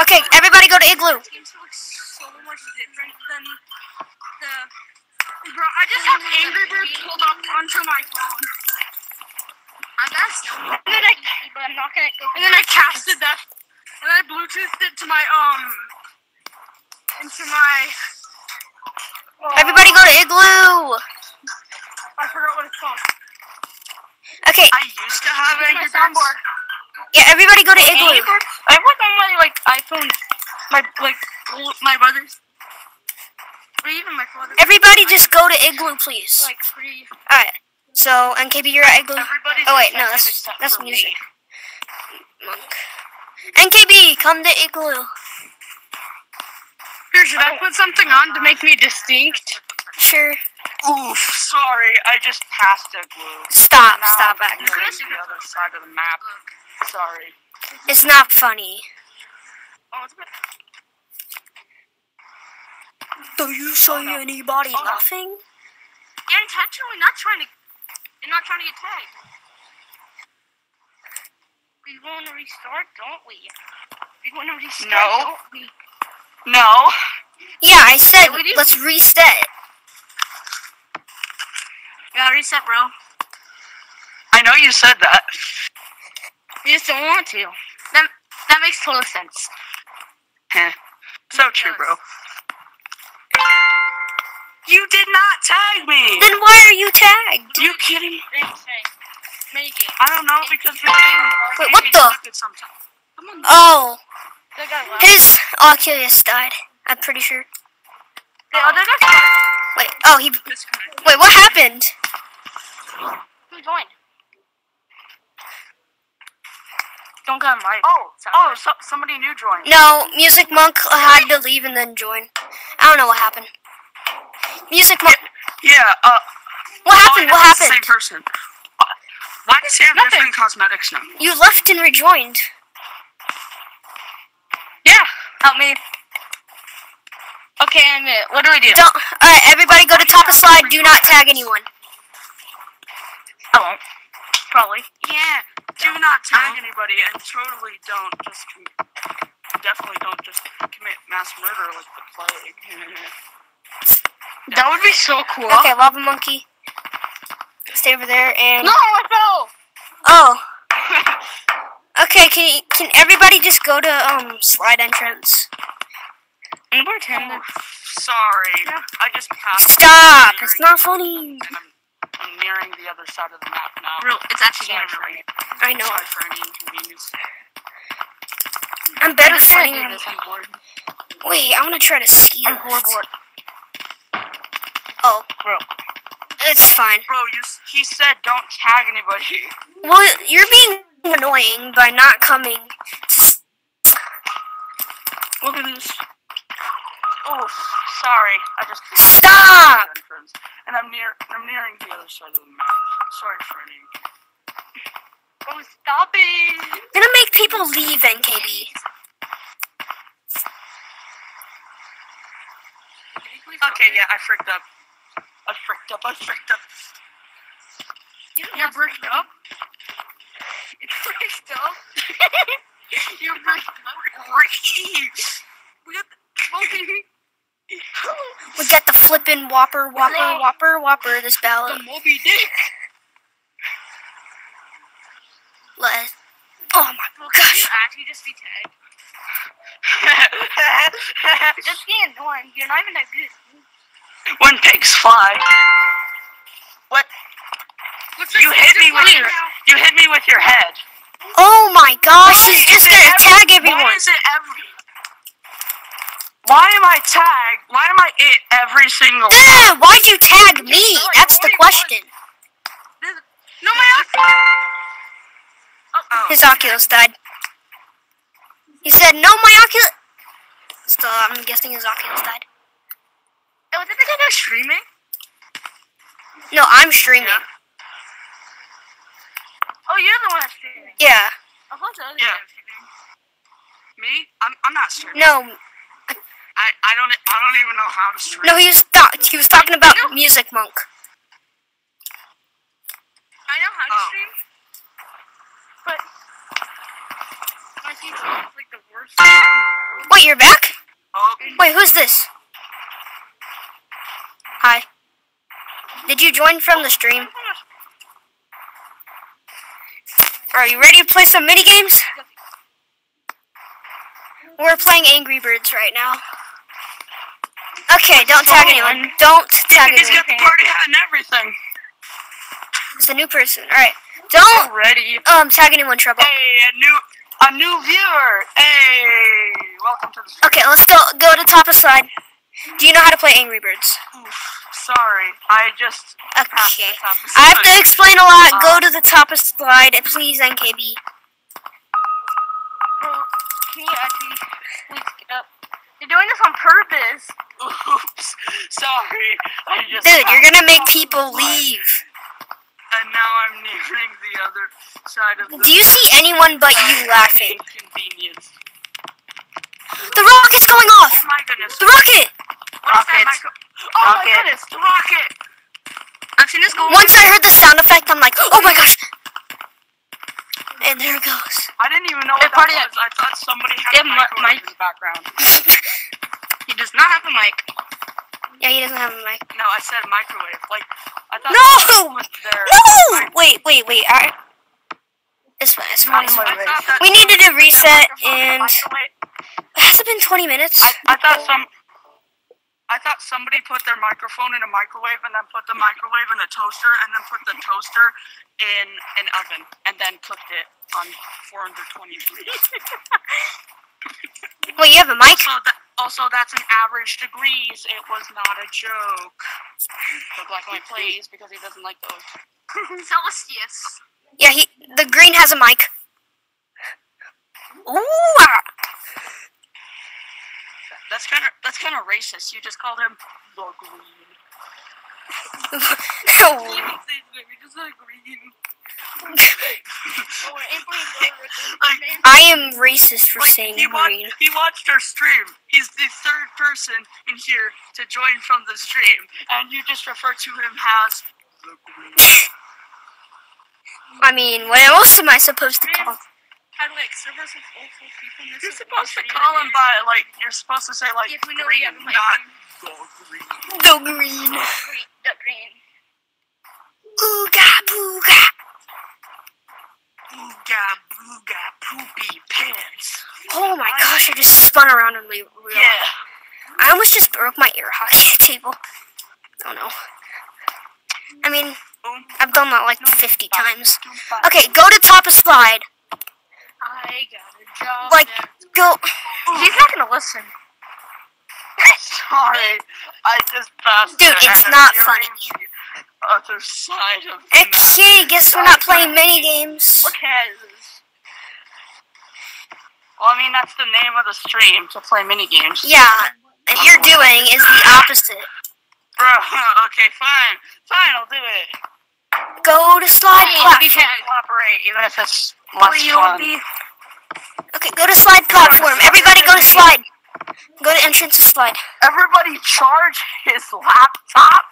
[SPEAKER 1] Okay, everybody go to Igloo.
[SPEAKER 2] Seems to look so much different than the. Bro, I just have Angry Birds pulled up onto my phone. And then I,
[SPEAKER 4] But I'm not gonna go.
[SPEAKER 2] and then I casted that, and I Bluetoothed it to my um, into my. oh,
[SPEAKER 1] Everybody go to Igloo.
[SPEAKER 2] I forgot what it's called.
[SPEAKER 1] Okay,
[SPEAKER 3] I used to have
[SPEAKER 2] It's my soundboard.
[SPEAKER 1] yeah, everybody go to Igloo.
[SPEAKER 4] Birds? I have like on my like iPhone, my like my brother's, or even my father's.
[SPEAKER 1] Everybody just go to Igloo, please.
[SPEAKER 4] like free.
[SPEAKER 1] Alright, so NKB, you're at Igloo.
[SPEAKER 3] Everybody's
[SPEAKER 1] Oh wait, no, that's that's music.
[SPEAKER 3] me.
[SPEAKER 1] Monk. NKB, come to Igloo.
[SPEAKER 2] Here, should I put something on to make me distinct?
[SPEAKER 1] Sure.
[SPEAKER 3] Oof, sorry, I just passed Blue.
[SPEAKER 1] Stop,
[SPEAKER 3] Now
[SPEAKER 1] stop
[SPEAKER 3] I'm
[SPEAKER 1] it.
[SPEAKER 3] the other side of the map. Sorry.
[SPEAKER 1] It's not funny.
[SPEAKER 2] Oh, it's a bit.
[SPEAKER 1] Do you see oh, anybody oh, laughing?
[SPEAKER 2] You're intentionally not trying to. You're not trying to get tagged.
[SPEAKER 4] We want to restart, don't we?
[SPEAKER 2] We want to restart.
[SPEAKER 3] No.
[SPEAKER 2] don't we?
[SPEAKER 3] No.
[SPEAKER 1] Yeah, I said
[SPEAKER 2] we
[SPEAKER 1] let's reset.
[SPEAKER 2] Yeah, reset, bro.
[SPEAKER 3] I know you said that.
[SPEAKER 4] You just don't want to. That that makes total sense.
[SPEAKER 3] Heh. So true, bro. You did not tag me!
[SPEAKER 1] Then why are you tagged?
[SPEAKER 3] you kidding?
[SPEAKER 4] Minigame.
[SPEAKER 3] I don't know because the game
[SPEAKER 1] Wait, what the?
[SPEAKER 3] affected sometimes. Come.
[SPEAKER 1] Oh,
[SPEAKER 4] The guy left.
[SPEAKER 1] his Oculus died. I'm pretty sure.
[SPEAKER 4] The other guy.
[SPEAKER 1] Wait, oh he. Wait, what happened?
[SPEAKER 4] Who joined? Don't got him right.
[SPEAKER 3] Oh, oh, so, somebody new joined.
[SPEAKER 1] No, Music Monk had to leave and then join. I don't know what happened. Music Monk.
[SPEAKER 3] Yeah, uh.
[SPEAKER 1] What
[SPEAKER 3] oh,
[SPEAKER 1] happened? What
[SPEAKER 3] it's the
[SPEAKER 1] happened?
[SPEAKER 3] Same person. Why does he have
[SPEAKER 2] Nothing.
[SPEAKER 3] different cosmetics now?
[SPEAKER 1] You left and rejoined.
[SPEAKER 2] Yeah.
[SPEAKER 4] Help me. Okay, I'm it. What do we do?
[SPEAKER 1] Don't. All right, everybody, go to top of slide. Do not tag anyone.
[SPEAKER 4] I won't. Probably.
[SPEAKER 3] Yeah, do not tag anybody and totally don't just com- definitely don't just commit mass murder like the plague. (laughs)
[SPEAKER 4] That would be so cool.
[SPEAKER 1] Okay, lava monkey. Stay over there and.
[SPEAKER 4] No, I fell.
[SPEAKER 1] Oh. (laughs) Okay, can you, can everybody just go to um slide entrance?
[SPEAKER 4] I'm bartender.
[SPEAKER 3] Sorry, I just passed.
[SPEAKER 1] Stop! It's not funny.
[SPEAKER 3] And I'm, I'm nearing the other side of the map now.
[SPEAKER 4] Real, it's actually
[SPEAKER 3] Sorry
[SPEAKER 4] getting
[SPEAKER 3] for
[SPEAKER 4] really.
[SPEAKER 3] any,
[SPEAKER 1] I know.
[SPEAKER 3] sorry for any inconvenience.
[SPEAKER 1] I'm better
[SPEAKER 4] I just wanna do
[SPEAKER 1] fighting.
[SPEAKER 4] this. I'm bored.
[SPEAKER 1] Wait, I want to try to ski.
[SPEAKER 4] I'm horrible.
[SPEAKER 1] Oh,
[SPEAKER 4] Bro.
[SPEAKER 1] It's fine.
[SPEAKER 3] Bro, you he said don't tag anybody.
[SPEAKER 1] Well, you're being annoying by not coming.
[SPEAKER 4] Look at this.
[SPEAKER 3] Oh, sorry, I just
[SPEAKER 1] Stop!
[SPEAKER 3] and I'm near. I'm nearing the other side of the map. Sorry for any.
[SPEAKER 4] Oh, stop it.
[SPEAKER 1] I'm gonna make people leave NKB.
[SPEAKER 3] Okay, yeah, I freaked up. I freaked up. I freaked up.
[SPEAKER 4] You're bricked up. It's bricked up. (laughs) You're bricked up.
[SPEAKER 3] Ricky, we got the
[SPEAKER 4] Moby.
[SPEAKER 1] We got the flippin' whopper, whopper, whopper, whopper. This ballot. The.
[SPEAKER 4] Moby Dick.
[SPEAKER 1] Let. Oh my
[SPEAKER 4] Well,
[SPEAKER 1] gosh.
[SPEAKER 4] you actually just be tagged? (laughs) Just be annoying. You're not even that good.
[SPEAKER 3] When pigs fly. What?
[SPEAKER 4] What's
[SPEAKER 3] You hit me with your. You hit me with your head.
[SPEAKER 1] Oh my gosh, he's
[SPEAKER 3] Why
[SPEAKER 1] just gonna
[SPEAKER 3] every-
[SPEAKER 1] tag everyone.
[SPEAKER 3] Why
[SPEAKER 1] everyone.
[SPEAKER 3] is it every? Why am I tagged? Why am I it every single?
[SPEAKER 1] Ah, why'd you tag me? That's the question.
[SPEAKER 4] No, my outfit.
[SPEAKER 3] Oh.
[SPEAKER 1] His Oculus died. He said, no, my Oculus. Still, I'm guessing his Oculus died.
[SPEAKER 4] Oh, was that the guy that streaming?
[SPEAKER 1] No, I'm streaming.
[SPEAKER 4] Oh, you're the one that's streaming.
[SPEAKER 1] Yeah.
[SPEAKER 4] Oh, I thought the other
[SPEAKER 3] yeah.
[SPEAKER 4] streaming.
[SPEAKER 3] Me? I'm, I'm not streaming.
[SPEAKER 1] No,
[SPEAKER 3] I. I don't. I don't even know how to stream.
[SPEAKER 1] no, he was th- he was talking about Music Monk.
[SPEAKER 4] I know how to
[SPEAKER 3] Oh.
[SPEAKER 4] stream, but my team is like the worst. in the world.
[SPEAKER 1] Wait, you're back?
[SPEAKER 3] Oh,
[SPEAKER 1] Wait, who's this? Hi. Did you join from the stream? Are you ready to play some mini games? We're playing Angry Birds right now. Okay, don't tag anyone. Don't tag
[SPEAKER 3] he's
[SPEAKER 1] anyone.
[SPEAKER 3] got the party hat and everything.
[SPEAKER 1] It's a new person. All right. Don't
[SPEAKER 3] Already.
[SPEAKER 1] um tag anyone, Trouble.
[SPEAKER 3] Hey, a new. A new viewer. Hey, welcome to the. stream.
[SPEAKER 1] Okay, let's go go to top of slide. Do you know how to play Angry Birds?
[SPEAKER 3] Oof, sorry, I just.
[SPEAKER 1] Okay.
[SPEAKER 3] the top of
[SPEAKER 1] I have to explain a lot. Go uh, to the top of slide, please, NKB.
[SPEAKER 4] Bro, can you actually please get up? You're doing this on purpose. (laughs)
[SPEAKER 3] Oops, sorry. I just.
[SPEAKER 1] Dude, you're gonna make
[SPEAKER 3] the top of
[SPEAKER 1] people leave.
[SPEAKER 3] And now I'm nearing the other side of the.
[SPEAKER 1] Do you see anyone but you (laughs) laughing?
[SPEAKER 3] Inconvenience.
[SPEAKER 1] The rocket's going off!
[SPEAKER 3] Oh my goodness.
[SPEAKER 1] The rocket!
[SPEAKER 3] What is that
[SPEAKER 4] Rockets.
[SPEAKER 3] micro- Oh my goodness, the rocket!
[SPEAKER 4] Actually, let's go.
[SPEAKER 1] Once I heard the sound effect, I'm like, oh my gosh! And there it goes.
[SPEAKER 3] I didn't even know
[SPEAKER 4] Hey,
[SPEAKER 3] what that
[SPEAKER 4] party
[SPEAKER 3] was. I thought somebody had
[SPEAKER 4] Yeah,
[SPEAKER 3] a
[SPEAKER 4] mi-
[SPEAKER 3] microwave
[SPEAKER 4] mic.
[SPEAKER 3] in the background. (laughs)
[SPEAKER 4] He does not have a mic.
[SPEAKER 1] Yeah, he doesn't have a mic.
[SPEAKER 3] No, I said microwave. Like, I thought
[SPEAKER 1] No!
[SPEAKER 3] was there.
[SPEAKER 1] No! Wait, wait, wait. I... It's it's fine. It's
[SPEAKER 3] I
[SPEAKER 1] fine.
[SPEAKER 3] thought that
[SPEAKER 1] We needed a reset,
[SPEAKER 3] the
[SPEAKER 1] and has it been 20 minutes?
[SPEAKER 3] I, I thought some. I thought somebody put their microphone in a microwave and then put the microwave in a toaster and then put the toaster in an oven and then cooked it on 420 degrees. (laughs)
[SPEAKER 1] Wait, you have a mic?
[SPEAKER 3] Also, that, also, that's an average degrees. It was not a joke.
[SPEAKER 4] So black and plays because he doesn't like those. (laughs)
[SPEAKER 2] Celsius.
[SPEAKER 1] Yeah, he. The green has a mic. Ooh! ah.
[SPEAKER 3] That's kind of that's kind of racist. You just called him the green. (laughs)
[SPEAKER 2] Just (laughs) like green.
[SPEAKER 4] Oh, we're in for
[SPEAKER 3] Like,
[SPEAKER 1] I am racist for
[SPEAKER 3] like,
[SPEAKER 1] saying
[SPEAKER 3] he, wa-
[SPEAKER 1] green.
[SPEAKER 3] he watched our stream. He's the third person in here to join from the stream, and you just refer to him as the green. (laughs)
[SPEAKER 1] I mean, what else am I supposed to call?
[SPEAKER 2] Had like servers with awful people.
[SPEAKER 3] You're supposed to call him by like you're supposed to say like
[SPEAKER 2] If we know
[SPEAKER 3] green,
[SPEAKER 2] have a mic.
[SPEAKER 3] not go green.
[SPEAKER 1] Go green.
[SPEAKER 2] Green, the green.
[SPEAKER 1] Ooga booga.
[SPEAKER 3] Booga booga poopy pants.
[SPEAKER 1] Oh my gosh, I just spun around and we we-
[SPEAKER 3] Yeah.
[SPEAKER 1] I almost just broke my air hockey (laughs) table. Oh no. I mean,
[SPEAKER 3] Boom.
[SPEAKER 1] I've done that like 50 times. Okay, go to top of slide.
[SPEAKER 2] I got a job.
[SPEAKER 1] Like, go.
[SPEAKER 4] He's not gonna listen.
[SPEAKER 3] Sorry, I just passed.
[SPEAKER 1] Dude, it's not funny.
[SPEAKER 3] Other side of the map.
[SPEAKER 1] Okay, guess we're not playing mini games.
[SPEAKER 3] What cares? Well, I mean that's the name of the stream to play mini games.
[SPEAKER 1] Yeah, and you're doing is the opposite.
[SPEAKER 3] Bro, (laughs) okay, fine, fine, I'll do it.
[SPEAKER 1] Go to slide
[SPEAKER 3] We
[SPEAKER 1] platform.
[SPEAKER 3] can't cooperate, even if it's less fun.
[SPEAKER 1] Okay, go to slide platform. Everybody go to slide. Go to entrance to slide.
[SPEAKER 3] Everybody charge his laptop.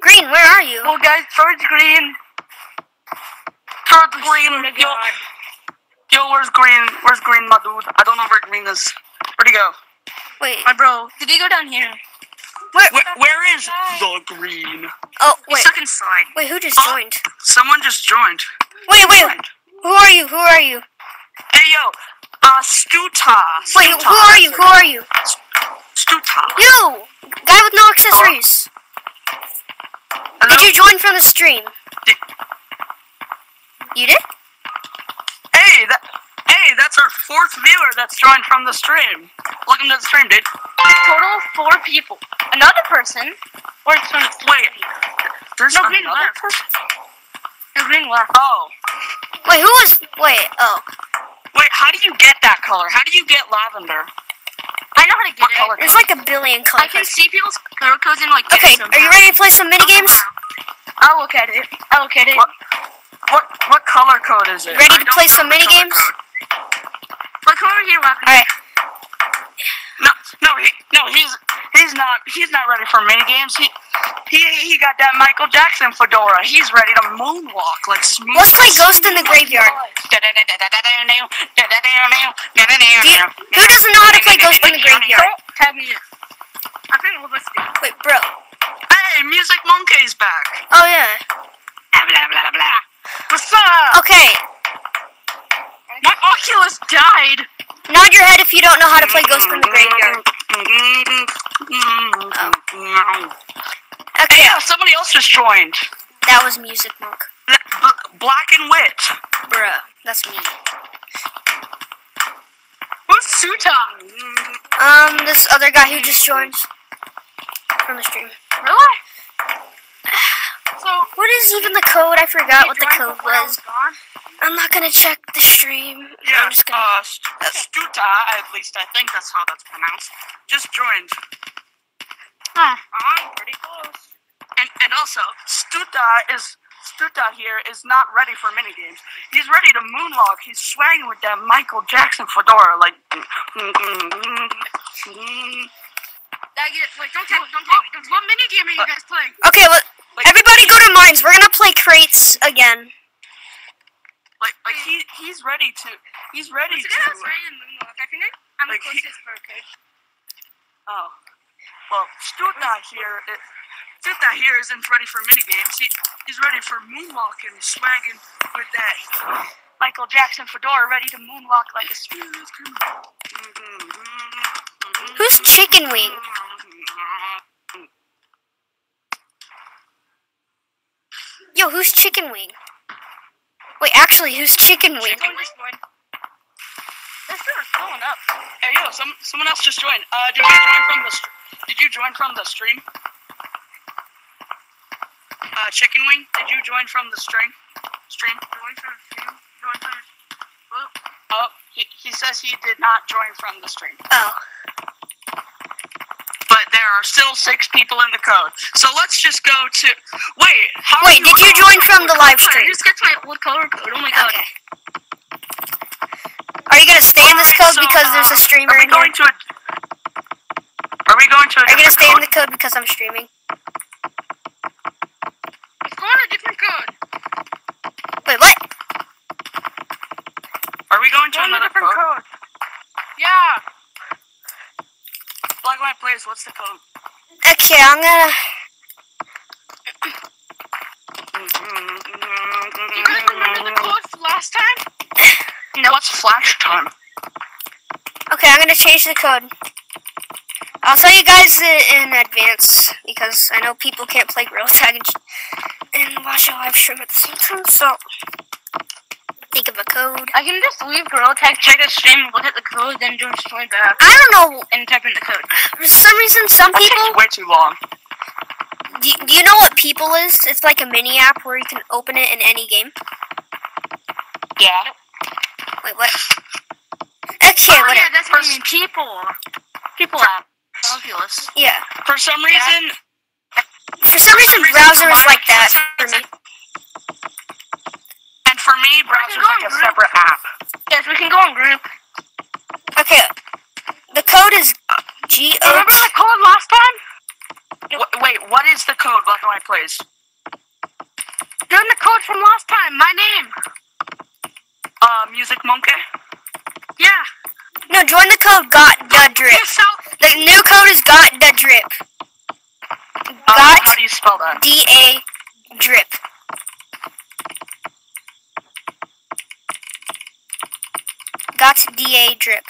[SPEAKER 1] Green, where are you?
[SPEAKER 3] Well, guys, charge green. Charge oh, green. Yo, yo, where's green? Where's green, my dude? I don't know where green is. Where'd he go?
[SPEAKER 1] Wait,
[SPEAKER 4] My bro, did he go down here?
[SPEAKER 1] Where?
[SPEAKER 3] Where, where is the green?
[SPEAKER 1] Oh,
[SPEAKER 4] He's
[SPEAKER 1] wait.
[SPEAKER 4] stuck inside.
[SPEAKER 1] Wait, who just
[SPEAKER 3] Huh?
[SPEAKER 1] joined?
[SPEAKER 3] Someone just joined.
[SPEAKER 1] Wait, wait. Who are you? Who are you?
[SPEAKER 3] Hey, yo, uh, Stuta.
[SPEAKER 1] Wait, who are you? Who are you?
[SPEAKER 3] Stuta.
[SPEAKER 1] You! Guy with no accessories.
[SPEAKER 3] Hello?
[SPEAKER 1] Did you join from the stream?
[SPEAKER 3] Did-
[SPEAKER 1] You did?
[SPEAKER 3] Hey, that. Hey, that's our fourth viewer that's joined from the stream. Welcome to the stream, dude.
[SPEAKER 4] Total of four people. Another person works from
[SPEAKER 3] Wait, there's
[SPEAKER 4] No, green
[SPEAKER 3] another
[SPEAKER 4] left.
[SPEAKER 3] person?
[SPEAKER 4] the green left.
[SPEAKER 3] Oh,
[SPEAKER 1] Wait, who was? Wait, oh.
[SPEAKER 3] wait. How do you get that color? How do you get lavender?
[SPEAKER 4] I know how to get
[SPEAKER 3] What
[SPEAKER 4] it.
[SPEAKER 3] color?
[SPEAKER 1] There's like a billion colors.
[SPEAKER 4] I can see people's color codes and like.
[SPEAKER 1] Okay, are you ready to play some mini games?
[SPEAKER 4] I'll look at it. I'll look at it.
[SPEAKER 3] What? What? What color code is it?
[SPEAKER 1] Ready
[SPEAKER 3] I
[SPEAKER 1] to play some mini games?
[SPEAKER 3] code.
[SPEAKER 4] Look over here, Weapon.
[SPEAKER 1] Alright.
[SPEAKER 3] No, no, he, no. He's he's not he's not ready for mini games. He he he got that Michael Jackson fedora. He's ready to moonwalk like smooth.
[SPEAKER 1] Let's play Ghost in the Graveyard. Who doesn't know how to play Ghost in the Graveyard?
[SPEAKER 4] Tag me in. I think we'll just do.
[SPEAKER 1] Wait, bro.
[SPEAKER 3] Hey, Music Monkey's back.
[SPEAKER 1] Oh yeah.
[SPEAKER 3] Blah blah blah blah. What's up?
[SPEAKER 1] Okay.
[SPEAKER 3] My Oculus died.
[SPEAKER 1] Nod your head if you don't know how to play Ghost in the Graveyard.
[SPEAKER 3] Hey,
[SPEAKER 1] Okay.
[SPEAKER 3] yeah, somebody else just joined.
[SPEAKER 1] That was Music Monk.
[SPEAKER 3] Bl- Bl- Black and Wit.
[SPEAKER 1] Bruh, that's me.
[SPEAKER 3] Who's Suta?
[SPEAKER 1] Um, this other guy who just joined from the stream.
[SPEAKER 4] Really?
[SPEAKER 2] So,
[SPEAKER 1] What is even the code? I forgot what the code was. I'm not gonna check the stream.
[SPEAKER 3] Yeah,
[SPEAKER 1] I'm just gonna.
[SPEAKER 3] uh, St- uh, Stuta, at least I think that's how that's pronounced. Just joined.
[SPEAKER 4] Huh.
[SPEAKER 3] I'm pretty close. And and also, Stuta is Stuta here is not ready for mini games. He's ready to moonwalk. He's swagging with that Michael Jackson fedora, like.
[SPEAKER 2] Mm, mm, mm, that get, wait, don't tag me, don't tag me. Don't, what mini game are you uh, guys playing?
[SPEAKER 1] Okay, let,
[SPEAKER 3] Like,
[SPEAKER 1] everybody go to mines. We're gonna play crates again.
[SPEAKER 3] like, like he he's ready to he's ready
[SPEAKER 2] It's
[SPEAKER 3] to.
[SPEAKER 2] gonna spray in Moonwalk. I think I- I'm
[SPEAKER 3] Like,
[SPEAKER 2] the
[SPEAKER 3] he-
[SPEAKER 2] closest for a.
[SPEAKER 3] Oh. Well, Stuta here, uh, it, Stuta here isn't ready for mini games. He, he's ready for moonwalking, swagging with that Michael Jackson fedora, ready to moonwalk like a smooth criminal.
[SPEAKER 1] Mm-hmm, mm-hmm, Who's mm-hmm. Chicken Wing? Yo, who's Chicken Wing? Wait, actually, who's Chicken Wing?
[SPEAKER 2] Chicken just joined.
[SPEAKER 4] This is going up.
[SPEAKER 3] Hey, yo, some, someone else just joined. Uh, did you join from the Did you join from the stream? Uh, Chicken Wing, did you join from the stream? Stream?
[SPEAKER 2] Join for a few. Join for. Well,
[SPEAKER 3] Oh, he, he says he did not join from the stream.
[SPEAKER 1] Oh,
[SPEAKER 3] but there are still six people in the code. So let's just go to. Wait,
[SPEAKER 1] Wait, did you join from the live stream?
[SPEAKER 4] I just got my old color code. Oh my god.
[SPEAKER 1] Okay. Are you gonna stay in this code
[SPEAKER 3] so,
[SPEAKER 1] because there's a uh, streamer?
[SPEAKER 3] Are we going to a? Are we going to?
[SPEAKER 1] are you gonna stay
[SPEAKER 3] code?
[SPEAKER 1] in the code because I'm streaming?
[SPEAKER 2] It's going a different code. Wait, what?
[SPEAKER 3] Are
[SPEAKER 2] we going to another
[SPEAKER 3] code?
[SPEAKER 2] code? Yeah.
[SPEAKER 3] White plays. What's the code?
[SPEAKER 1] Okay, I'm gonna.
[SPEAKER 2] You guys remember the code from last time? (laughs)
[SPEAKER 3] No. What's flash time?
[SPEAKER 1] Okay, I'm gonna change the code. I'll tell you guys in advance because I know people can't play Gorilla Tag and, watch a live stream at the same time. So think of a code.
[SPEAKER 4] I can just leave Gorilla Tag, check the stream, look at the code, then just join back
[SPEAKER 1] I don't know.
[SPEAKER 4] and type in the code.
[SPEAKER 1] For some reason, some
[SPEAKER 3] That
[SPEAKER 1] people.
[SPEAKER 3] takes way too long.
[SPEAKER 1] Do, do you know what People is? It's like a mini app where you can open it in any game.
[SPEAKER 3] Yeah.
[SPEAKER 1] Wait, what? Oh, okay,
[SPEAKER 4] oh,
[SPEAKER 1] whatever.
[SPEAKER 4] yeah, that's what I mean. People. People app. Fabulous.
[SPEAKER 1] Yeah.
[SPEAKER 3] For some reason,
[SPEAKER 1] For some reason,
[SPEAKER 3] reason,
[SPEAKER 1] browser is like that for me.
[SPEAKER 3] For me, browser's like a
[SPEAKER 4] group.
[SPEAKER 3] separate app.
[SPEAKER 4] Yes, we can go on group.
[SPEAKER 1] Okay. The code is G O.
[SPEAKER 2] Remember the code last time?
[SPEAKER 3] Wait, what is the code Black and White plays?
[SPEAKER 2] Join the code from last time. My name.
[SPEAKER 3] Uh, Music Monkey?
[SPEAKER 2] Yeah.
[SPEAKER 1] No, join the code. Got the drip. The new code is got the drip.
[SPEAKER 3] Um,
[SPEAKER 1] Got
[SPEAKER 3] how do you spell that?
[SPEAKER 1] D A drip. Got D A drip.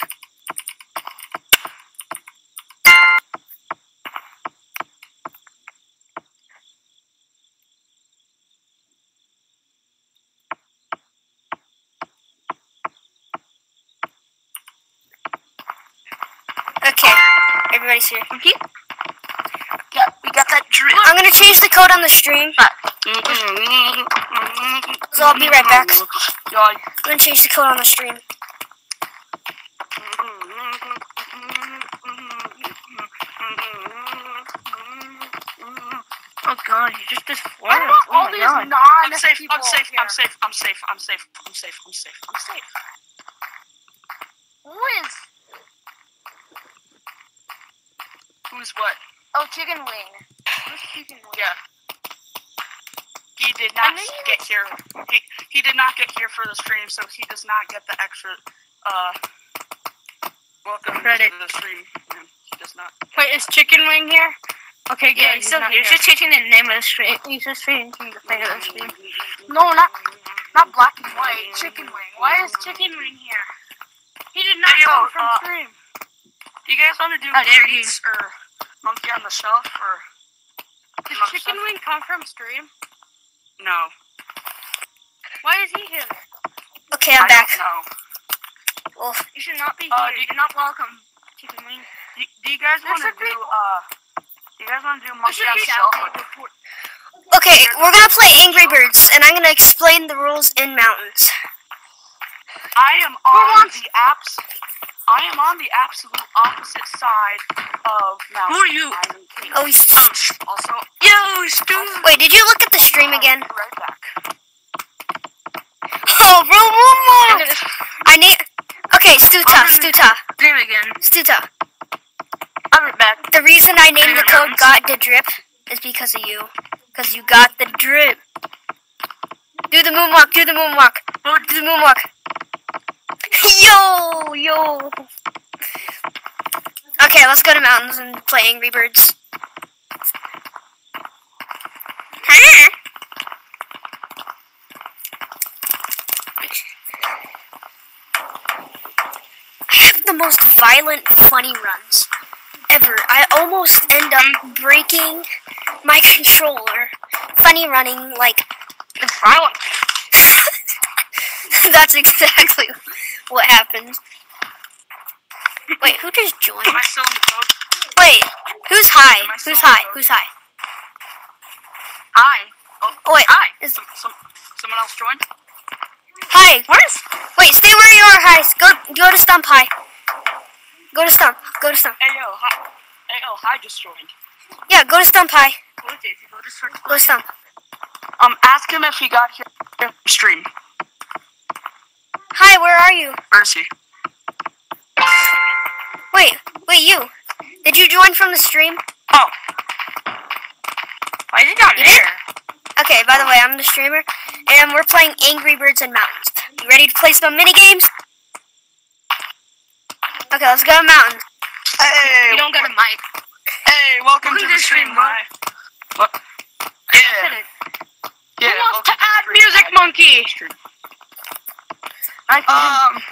[SPEAKER 1] Okay, everybody's here.
[SPEAKER 3] Yeah, we got that drip.
[SPEAKER 1] I'm gonna change the code on the stream. Mm-hmm. So I'll be right back. I'm gonna change the code on the stream.
[SPEAKER 4] Oh god, you just just
[SPEAKER 2] Why
[SPEAKER 4] flew.
[SPEAKER 2] do all
[SPEAKER 4] my
[SPEAKER 2] these
[SPEAKER 4] god.
[SPEAKER 2] non
[SPEAKER 3] I'm safe, I'm safe. I'm safe, I'm safe, I'm safe, I'm safe, I'm safe, I'm safe.
[SPEAKER 4] Who is?
[SPEAKER 3] Who's what?
[SPEAKER 4] Oh, chicken wing. Who's chicken wing?
[SPEAKER 3] Yeah. He did not get here. He, he did not get here for the stream, so he does not get the extra uh welcome
[SPEAKER 4] Credit.
[SPEAKER 3] to the stream. He does not.
[SPEAKER 2] Wait, is Chicken Wing here? Okay, good.
[SPEAKER 4] Yeah, he's still here. He's just changing the name of the stream. He's just changing the thing of the stream.
[SPEAKER 2] No, not not black and white. Chicken Wing. Why is Chicken Wing here? He did not
[SPEAKER 3] Hey, yo,
[SPEAKER 2] come from
[SPEAKER 3] uh,
[SPEAKER 2] stream.
[SPEAKER 3] Do you guys want to do
[SPEAKER 4] How dare
[SPEAKER 3] or Monkey on the Shelf or
[SPEAKER 2] Did Chicken
[SPEAKER 3] us?
[SPEAKER 2] Wing come from stream?
[SPEAKER 3] no?
[SPEAKER 2] Why is he here?
[SPEAKER 1] Okay, I'm
[SPEAKER 3] I
[SPEAKER 1] back.
[SPEAKER 3] don't.
[SPEAKER 1] Well,
[SPEAKER 4] You should not be
[SPEAKER 3] Uh,
[SPEAKER 4] here.
[SPEAKER 3] you-
[SPEAKER 4] You're not welcome, chicken wing.
[SPEAKER 3] Do, do you guys want to do uh? Do you guys want to do Monkey on Shelf?
[SPEAKER 2] sound
[SPEAKER 3] or-
[SPEAKER 2] before.
[SPEAKER 1] okay, we're gonna play Angry Birds, and I'm gonna explain the rules in Mountains.
[SPEAKER 3] I am on the apps. I am on the absolute opposite side of Mountains.
[SPEAKER 4] Who are you?
[SPEAKER 3] I'm King.
[SPEAKER 1] Oh, he's.
[SPEAKER 3] Also,
[SPEAKER 4] Yo, Stu.
[SPEAKER 1] Wait, did you look at the stream again?
[SPEAKER 3] Right back. (laughs)
[SPEAKER 1] Oh, bro, one more. I need. Okay, Stuta, Stuta,
[SPEAKER 4] Stream again.
[SPEAKER 1] Stuta. The reason I named the code "Got the Drip" is because of you. Because you got the drip. Do the moonwalk. Do the moonwalk. Do the moonwalk. (laughs) Yo, yo. Okay, let's go to mountains and play Angry Birds. (laughs) I have the most violent, funny runs. I almost end up breaking my controller. Funny running, like, (laughs) that's exactly what happened. Wait, who just joined?
[SPEAKER 3] Am I still in the code?
[SPEAKER 1] Wait, who's high?
[SPEAKER 3] Am I still
[SPEAKER 1] Who's high? Who's high?
[SPEAKER 3] Hi. Oh,
[SPEAKER 1] Oh, wait,
[SPEAKER 3] hi.
[SPEAKER 1] is-
[SPEAKER 3] Some, some, someone else joined.
[SPEAKER 1] Hi. Where's? Wait, stay where you are, high. Go, go to stump, high. Go to stump. Go to stump.
[SPEAKER 3] Hey yo, hi. Hey yo, hi. Just joined.
[SPEAKER 1] Yeah, go to stump, high.
[SPEAKER 4] Go to Daisy. Go to search.
[SPEAKER 1] Go to stump.
[SPEAKER 3] Um, ask him if he got here from the stream.
[SPEAKER 1] Hi, where are you?
[SPEAKER 3] Where is he?
[SPEAKER 1] Wait, wait, you. Did you join from the stream?
[SPEAKER 3] Oh,
[SPEAKER 4] Why is down
[SPEAKER 1] You did?
[SPEAKER 4] there?
[SPEAKER 1] Okay, by the way, I'm the streamer, and we're playing Angry Birds and Mountains. You ready to play some mini games? Okay, let's go to mountain.
[SPEAKER 3] Hey,
[SPEAKER 4] You don't get a mic.
[SPEAKER 3] hey, welcome,
[SPEAKER 2] Welcome
[SPEAKER 3] to the stream.
[SPEAKER 2] bro.
[SPEAKER 3] What? Yeah, yeah.
[SPEAKER 2] Who wants to add
[SPEAKER 3] stream.
[SPEAKER 2] Music Monkey?
[SPEAKER 4] I can.
[SPEAKER 3] Um,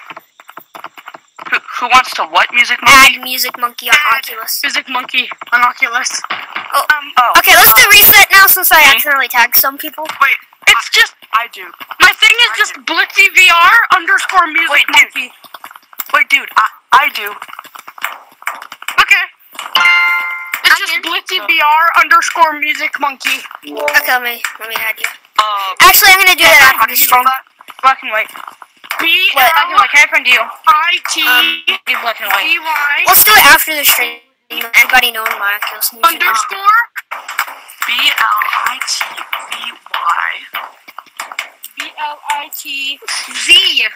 [SPEAKER 3] who, who wants to what music Monkey? Add?
[SPEAKER 1] Music Monkey on
[SPEAKER 2] Add
[SPEAKER 1] Oculus.
[SPEAKER 2] Music Monkey on Oculus.
[SPEAKER 1] Oh.
[SPEAKER 2] Um,
[SPEAKER 3] Oh,
[SPEAKER 1] Okay, let's do reset now since I accidentally tagged some people.
[SPEAKER 3] wait,
[SPEAKER 2] it's just
[SPEAKER 3] I do.
[SPEAKER 2] my thing is just Blitzy VR underscore Music
[SPEAKER 3] Wait, dude. Wait, dude, I I do.
[SPEAKER 2] Okay. It's just Blitzy VR underscore Music Monkey.
[SPEAKER 1] Okay, let me let me add you.
[SPEAKER 3] Um,
[SPEAKER 1] Actually, I'm gonna do that after
[SPEAKER 3] do
[SPEAKER 1] the
[SPEAKER 3] you spell
[SPEAKER 1] stream.
[SPEAKER 3] that?
[SPEAKER 4] Black and white.
[SPEAKER 2] B
[SPEAKER 1] What?
[SPEAKER 4] Black and white. Can I friend you?
[SPEAKER 2] I T
[SPEAKER 1] Um,
[SPEAKER 4] black and white.
[SPEAKER 2] E Y
[SPEAKER 1] Let's do it after the stream. Anybody knowing my Oculus needs to know.
[SPEAKER 2] underscore
[SPEAKER 3] B L I T V Y.
[SPEAKER 2] B L I T Z.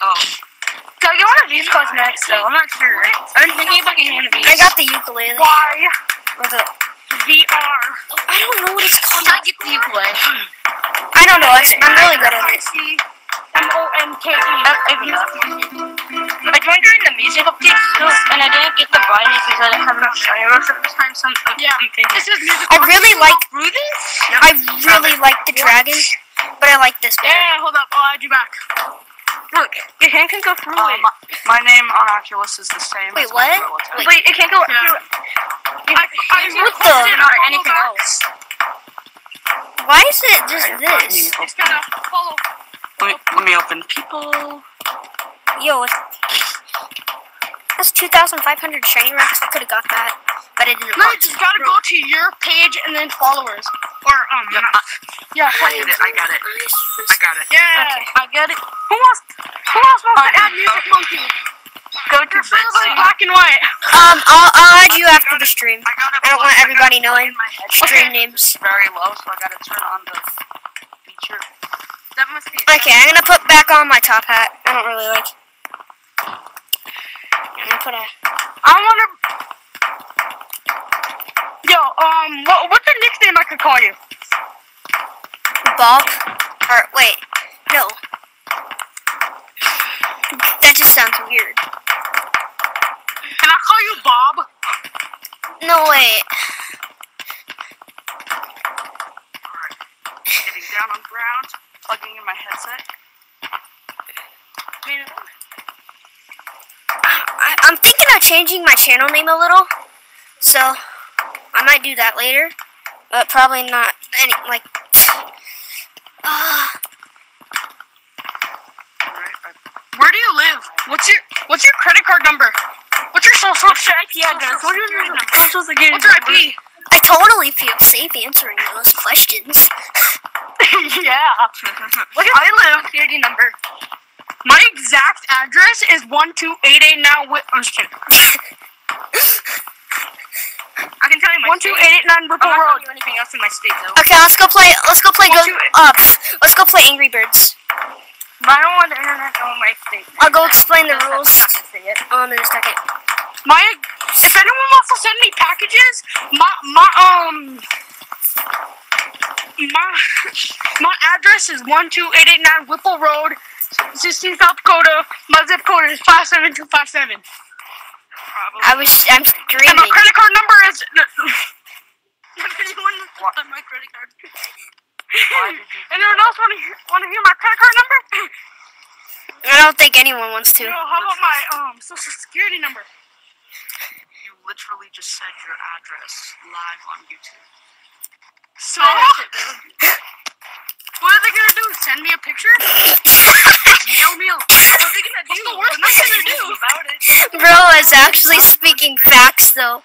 [SPEAKER 3] Oh,
[SPEAKER 4] I get one of these cards next, though? I'm not sure. I'm thinking about getting one of these.
[SPEAKER 1] I got the ukulele.
[SPEAKER 2] Y
[SPEAKER 1] Or the,
[SPEAKER 2] V R.
[SPEAKER 1] I don't know what it's called.
[SPEAKER 4] I get the ukulele.
[SPEAKER 1] I don't know. I'm really good at it.
[SPEAKER 2] C M O N K E.
[SPEAKER 4] I joined during the music update, so, and I didn't get the binding because I didn't have enough rocks at the time. So I'm,
[SPEAKER 2] Yeah.
[SPEAKER 4] I'm thinking.
[SPEAKER 2] This is music.
[SPEAKER 1] I really like. I really like the dragon, but I like this better.
[SPEAKER 2] Yeah, hold up. I'll add you back.
[SPEAKER 4] Look, your hand can go through
[SPEAKER 3] uh,
[SPEAKER 4] it.
[SPEAKER 3] my, my name on Oculus is the same.
[SPEAKER 1] Wait,
[SPEAKER 3] as
[SPEAKER 1] what?
[SPEAKER 3] Gorilla
[SPEAKER 1] Wait.
[SPEAKER 4] Wait, it can't go
[SPEAKER 2] Yeah.
[SPEAKER 4] through it.
[SPEAKER 2] I, I
[SPEAKER 1] What the-
[SPEAKER 2] requested
[SPEAKER 4] Or
[SPEAKER 2] follow
[SPEAKER 4] anything
[SPEAKER 2] back.
[SPEAKER 4] else.
[SPEAKER 1] Why is it just
[SPEAKER 3] Alright, let me
[SPEAKER 1] this?
[SPEAKER 2] It's
[SPEAKER 3] open-
[SPEAKER 2] gonna follow.
[SPEAKER 3] Let me, let me open people.
[SPEAKER 1] Yo, it's, that's 2,500 shiny rocks. I could have got that, but I didn't
[SPEAKER 2] No,
[SPEAKER 1] want
[SPEAKER 2] you just gotta go to your page and then followers. Or um,
[SPEAKER 3] Yeah,
[SPEAKER 2] not- yeah,
[SPEAKER 3] I get it. I got it. I got it.
[SPEAKER 2] yeah.
[SPEAKER 4] Okay, I got it.
[SPEAKER 2] Who wants? Who else wants to add Music Monkey?
[SPEAKER 3] Go to
[SPEAKER 2] Preferably black and white.
[SPEAKER 1] Um, I'll, I'll add you after the stream.
[SPEAKER 3] I.
[SPEAKER 1] I don't want everybody knowing
[SPEAKER 3] my head.
[SPEAKER 1] stream
[SPEAKER 2] Okay.
[SPEAKER 1] names.
[SPEAKER 3] very low, so I gotta turn on the feature.
[SPEAKER 4] That must be.
[SPEAKER 1] Okay, I'm gonna put back on my top hat. I don't really like. I'm gonna put a.
[SPEAKER 2] I wonder. Yo, um, what, what's a nickname I could call you?
[SPEAKER 1] Bob? Or, wait. No. That just sounds weird.
[SPEAKER 2] Can I call you Bob?
[SPEAKER 1] No, wait.
[SPEAKER 3] Alright. Getting down on ground, plugging in my headset.
[SPEAKER 1] I'm thinking of changing my channel name a little. So, I might do that later. But probably not any, like. (sighs) Uh,
[SPEAKER 2] Where do you live? What's your What's your credit card number? What's your social IP address? What's your
[SPEAKER 4] Social
[SPEAKER 2] What's your IP?
[SPEAKER 1] I totally feel safe answering those questions. (laughs) (laughs)
[SPEAKER 2] yeah. (laughs)
[SPEAKER 4] Look at I live. Security number.
[SPEAKER 2] My exact address is one two eight eight now. With I'm just kidding.
[SPEAKER 4] I can tell you my
[SPEAKER 2] One two
[SPEAKER 4] state.
[SPEAKER 2] eight eight nine
[SPEAKER 4] I'm
[SPEAKER 2] Ripple
[SPEAKER 4] not
[SPEAKER 2] Road.
[SPEAKER 4] telling you anything else in my state though.
[SPEAKER 1] Okay, let's go play. Let's go play. Go.
[SPEAKER 2] What's your-
[SPEAKER 1] Uh, let's go play Angry Birds.
[SPEAKER 4] But I don't want the internet knowing my state.
[SPEAKER 1] I'll go explain the
[SPEAKER 4] I'm not
[SPEAKER 1] rules.
[SPEAKER 4] gonna.
[SPEAKER 1] Um, in a second.
[SPEAKER 2] My if anyone wants to send me packages, my my um my (laughs) my address is one two eight eight nine Whipple Road, Sistine, South Dakota. My zip code is five seven two five seven.
[SPEAKER 3] probably.
[SPEAKER 1] I was. I'm
[SPEAKER 2] And my credit card number is. Anyone
[SPEAKER 3] What?
[SPEAKER 2] on my credit card?
[SPEAKER 3] Why did you do
[SPEAKER 2] Anyone
[SPEAKER 3] that?
[SPEAKER 2] else want to hear, want to hear my credit card number?
[SPEAKER 1] I don't think anyone wants to.
[SPEAKER 2] Yo, how about my um social security number?
[SPEAKER 3] You literally just said your address live on YouTube.
[SPEAKER 2] So, (laughs) what are they gonna do? Send me a picture? Mail me a. What are they gonna do? What's the worst they're gonna do about it?
[SPEAKER 1] Bro is actually speaking facts though.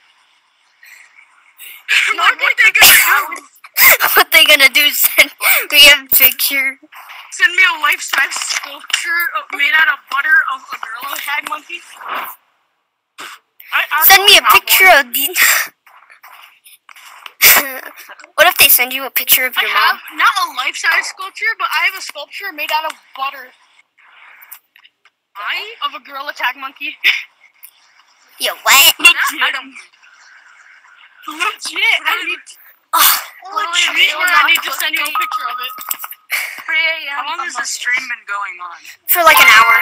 [SPEAKER 2] Like, (laughs) what they gonna do? (laughs)
[SPEAKER 1] what they gonna do? Send me a picture.
[SPEAKER 2] Send me a life-size sculpture of, made out of butter of a gorilla tag monkey. I, I
[SPEAKER 1] Send me a picture
[SPEAKER 2] one.
[SPEAKER 1] of (laughs) the. what if they send you a picture of
[SPEAKER 2] I
[SPEAKER 1] your
[SPEAKER 2] have
[SPEAKER 1] mom?
[SPEAKER 2] not a life-size sculpture, but I have a sculpture made out of butter. I of a gorilla tag monkey. (laughs)
[SPEAKER 1] Yo, what?
[SPEAKER 2] Legit. Legit. I need.
[SPEAKER 1] Oh,
[SPEAKER 2] Legit. I need to send you a picture of it.
[SPEAKER 4] 3 a.m.
[SPEAKER 3] How long has this
[SPEAKER 4] Monday.
[SPEAKER 3] stream been going on?
[SPEAKER 1] for like an hour.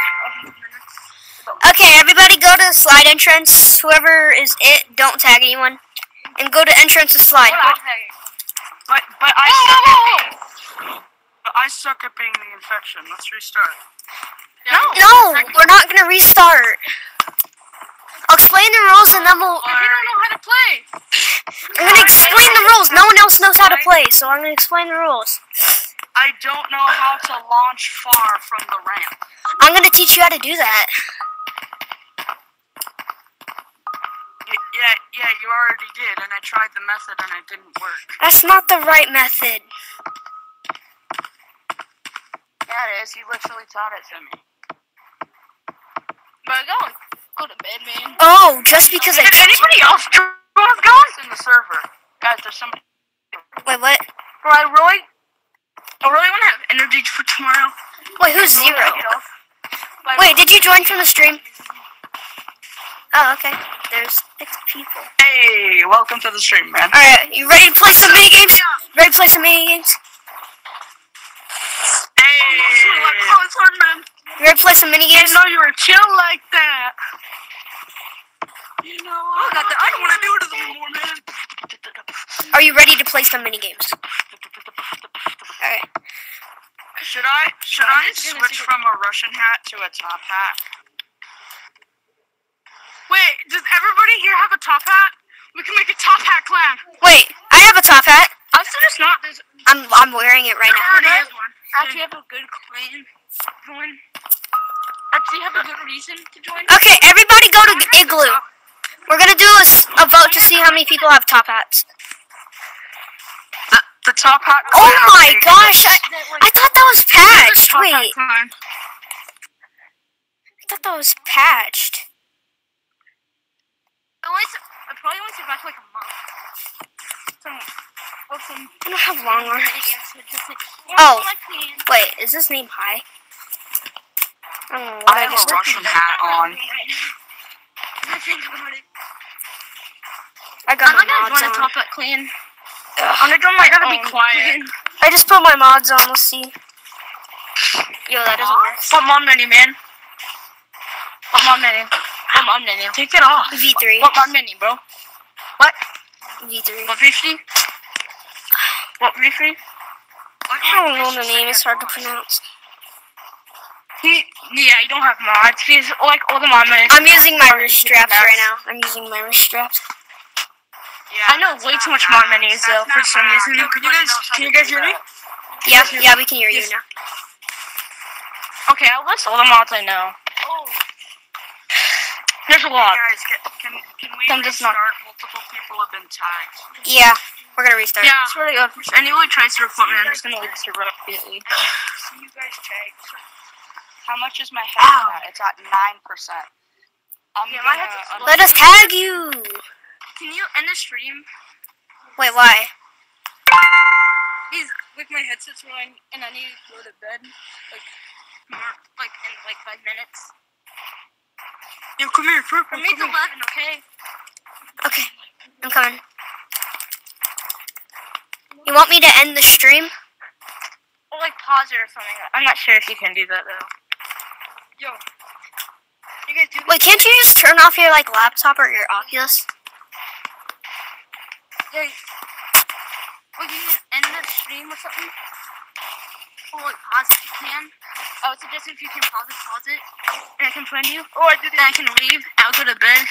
[SPEAKER 1] Okay, everybody go to the slide entrance. Whoever is it, don't tag anyone. And go to entrance to slide.
[SPEAKER 4] What
[SPEAKER 3] But but I suck at being. But I suck at being the infection. Let's restart.
[SPEAKER 4] No.
[SPEAKER 1] No, we're not gonna restart. I'll explain the rules and then we'll.
[SPEAKER 4] You don't know how to play.
[SPEAKER 1] I'm gonna explain the rules. No one else knows how to play, so I'm gonna explain the rules.
[SPEAKER 3] I don't know how to launch far from the ramp.
[SPEAKER 1] I'm gonna teach you how to do that.
[SPEAKER 3] Y- yeah, yeah, you already did, and I tried the method and it didn't work.
[SPEAKER 1] That's not the right method.
[SPEAKER 3] Yeah, it is. He literally taught it to me.
[SPEAKER 4] But go, go to bed, man.
[SPEAKER 1] Oh, just because I
[SPEAKER 3] Did anybody else join guys in the server? Guys, there's somebody.
[SPEAKER 1] Wait, what?
[SPEAKER 3] Bro, I really, I really want to have energy for tomorrow.
[SPEAKER 1] Wait, who's zero?
[SPEAKER 3] get off. But I
[SPEAKER 1] Wait, did you join from the stream? Oh, okay. There's six people.
[SPEAKER 3] Hey, welcome to the stream, man.
[SPEAKER 1] Alright, you ready to play some mini games? Ready to play some mini games?
[SPEAKER 3] Hey, oh, it's hard, man.
[SPEAKER 1] You ready to play some mini games?
[SPEAKER 3] didn't know you were chill like that. You know, oh, I, got I don't want to do it anymore, man.
[SPEAKER 1] Are you ready to play some mini games? Alright.
[SPEAKER 3] Should I should I switch from a Russian hat to a top hat?
[SPEAKER 4] Wait, does everybody here have a top hat? We can make a top hat clan.
[SPEAKER 1] Wait, I have a top hat.
[SPEAKER 4] I said it's not. There's
[SPEAKER 1] I'm I'm wearing it right now.
[SPEAKER 4] already is one. Actually, have a good clan. Join. Actually, have a good reason to join.
[SPEAKER 1] Okay, everybody go to Igloo. We're gonna do a vote to see how many people have top hats.
[SPEAKER 3] The, the top hat.
[SPEAKER 1] Oh my gosh, I. I thought that was patched. Wait, I thought that was patched.
[SPEAKER 4] I only sur- I probably only survived like a month. Some, or some.
[SPEAKER 1] I don't have long arms.
[SPEAKER 4] Oh.
[SPEAKER 1] Oh. Wait, is this name high? I don't know what
[SPEAKER 3] I
[SPEAKER 1] I
[SPEAKER 3] have
[SPEAKER 1] just
[SPEAKER 3] a Russian hat on.
[SPEAKER 4] I think about it.
[SPEAKER 1] I got
[SPEAKER 4] I'm
[SPEAKER 1] my
[SPEAKER 4] not gonna
[SPEAKER 1] mods
[SPEAKER 4] join a
[SPEAKER 1] on.
[SPEAKER 4] top hat clan.
[SPEAKER 1] Ugh.
[SPEAKER 4] I'm gonna join my
[SPEAKER 3] I gotta be
[SPEAKER 4] oh,
[SPEAKER 3] quiet.
[SPEAKER 4] clan.
[SPEAKER 1] I just put my mods on. Let's see. Yo, that doesn't work.
[SPEAKER 4] What mod menu, man? What mod menu? What mod menu?
[SPEAKER 3] Take it off.
[SPEAKER 1] V3.
[SPEAKER 4] What mod menu, bro? What?
[SPEAKER 1] V3.
[SPEAKER 4] What V3? What V3?
[SPEAKER 1] I don't know the name. It's hard to pronounce.
[SPEAKER 4] He, yeah, you don't have mods. He's like all the mod menus.
[SPEAKER 1] I'm using my wrist
[SPEAKER 4] easy
[SPEAKER 1] straps right now. I'm using my wrist straps.
[SPEAKER 3] Yeah,
[SPEAKER 4] I know way too much
[SPEAKER 3] bad.
[SPEAKER 4] mod menus though
[SPEAKER 3] That's
[SPEAKER 4] for
[SPEAKER 3] not
[SPEAKER 4] some
[SPEAKER 3] bad.
[SPEAKER 4] reason. Can you guys?
[SPEAKER 3] Everybody knows how
[SPEAKER 4] Can you guys hear me?
[SPEAKER 1] Yeah, yeah, we can hear you
[SPEAKER 4] Yes.
[SPEAKER 1] now.
[SPEAKER 4] Okay, I'll list all the mods I know. There's a lot.
[SPEAKER 3] guys, can, can, can we
[SPEAKER 4] not-
[SPEAKER 3] restart? Multiple people have been tagged.
[SPEAKER 1] Yeah, we're gonna restart.
[SPEAKER 4] Yeah, it's really good. If anyone tries to report me, I'm just gonna leave the server immediately.
[SPEAKER 3] See you guys tagged. How much is my headset at? It's at 9%. I'm
[SPEAKER 4] Yeah,
[SPEAKER 3] gonna,
[SPEAKER 1] Let us tag you.
[SPEAKER 4] Can you end the stream?
[SPEAKER 1] Wait, why?
[SPEAKER 4] He's like my headset's rolling, and I need to go to bed. Like more, like in like five minutes.
[SPEAKER 3] Yo, come here,
[SPEAKER 4] For me, it's eleven. Okay.
[SPEAKER 1] Okay, I'm coming. You want me to end the stream?
[SPEAKER 4] Or like pause it or something. I'm not sure if you can do that though. Yo. You guys do
[SPEAKER 1] Wait, can't you just turn off your like laptop or your Oculus?
[SPEAKER 4] Well, you can end the stream or something. Or like pause if you can. I would suggest if you can pause it, pause it, and I can friend you. Or I do Then I can leave. I'll go to bed,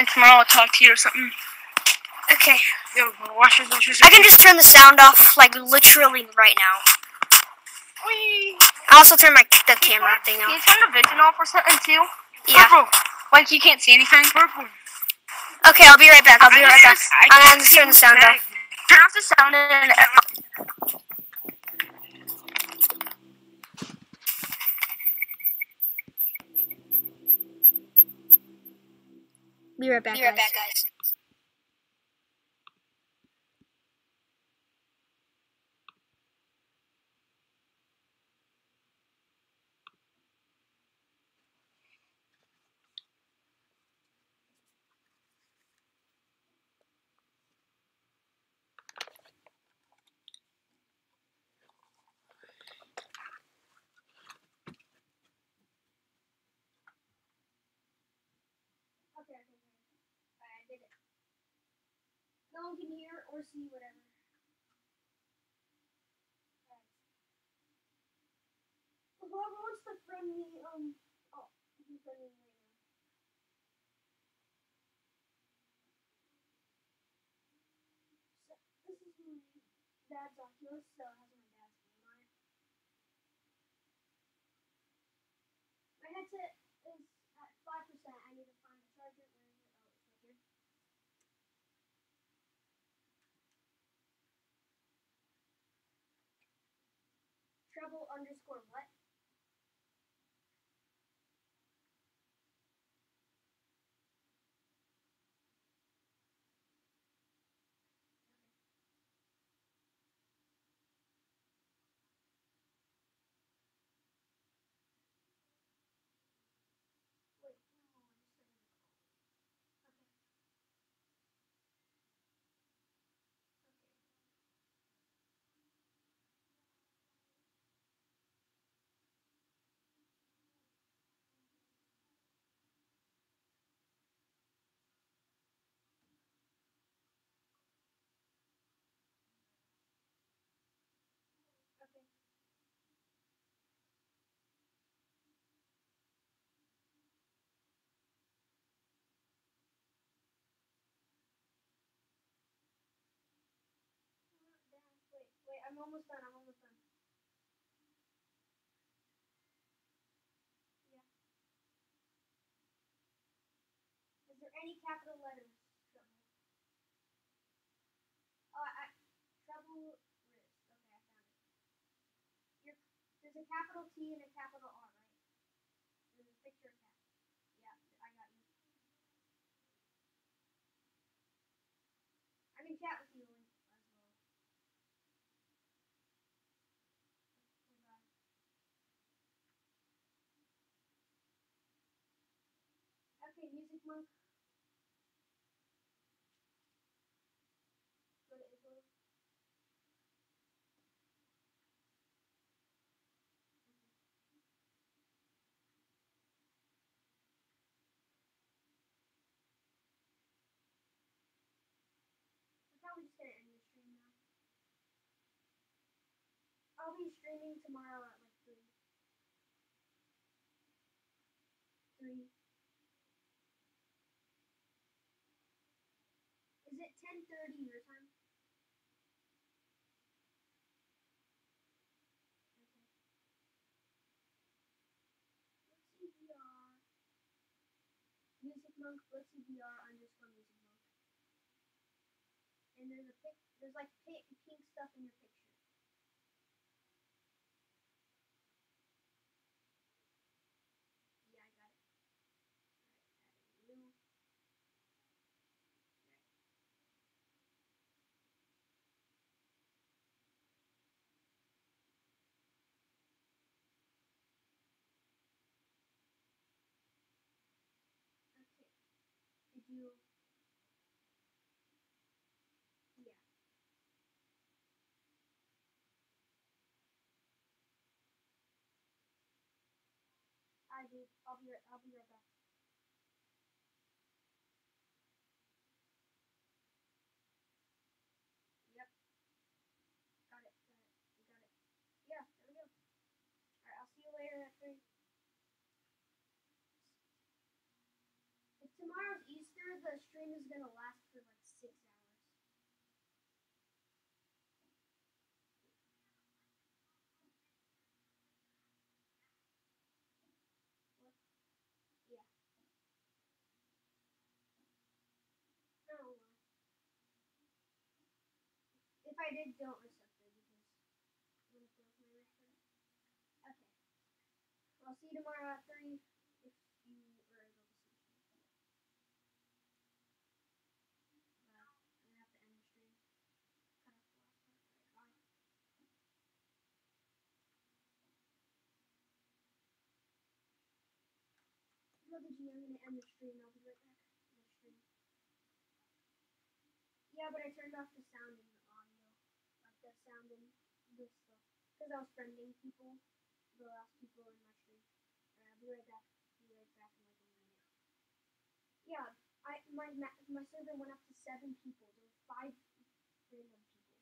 [SPEAKER 4] and tomorrow I'll talk to you or something.
[SPEAKER 1] Okay.
[SPEAKER 4] Yo, wash your wash your.
[SPEAKER 1] I can just turn the sound off like literally right now.
[SPEAKER 4] Whee!
[SPEAKER 1] I also turn my the camera thing off.
[SPEAKER 4] Can you turn the vision off or something too?
[SPEAKER 1] Yeah.
[SPEAKER 4] Purple. Like you can't see anything. Purple.
[SPEAKER 1] Okay, I'll be right back. I'll be right back.
[SPEAKER 4] I
[SPEAKER 1] I'm gonna turn the sound off.
[SPEAKER 4] Turn off the sound and.
[SPEAKER 1] Uh, Be right back. Be right back, guys.
[SPEAKER 5] One can hear or see whatever. Whoever wants to friend me, um, oh, he's friending me right now. So, this is my dad's Oculus, so it has my dad's name on it. My headset is at 5%. I need to find the charger. Where is it? Oh, it's right here. Treble underscore what? Almost done, I'm almost done. Yeah. Is there any capital letters? Trouble. Oh, I, trouble wrist. Okay, I found it. There's a capital T and a capital R, right? There's a picture of cat. Yeah, I got you. I can chat with you as well. Okay, bye. I'm just gonna end the stream now. I'll be streaming tomorrow at like three. Three. Is it ten thirty your time? Music monk, let's see VR underscore music monk. And there's a pic there's like pink, pink stuff in your picture. Yeah, I got it. Alright, add a new. Right. Okay. Did Yeah. I did. I'll be right. I'll be right back. Yep. Got it. Got it. We got it. Yeah. There we go. All right. I'll see you later at three. If tomorrow's Easter, the stream is gonna last for like six hours. What? Yeah. Well. If I did, don't accept it because I'm gonna close my record. Okay. I'll see you tomorrow at three if you are able to see me. Bye. I'm gonna have to end the stream. Cut off the last part. Alright, bye. Brother G, I'm gonna end the stream. I'll be right back. Yeah, but I turned off the sound and the audio, like the sound and this stuff, because I was friending people, the last people in my stream. Alright, I'll be right back. Be right back in like a minute. Yeah, I my my server went up to seven people. There were five random people.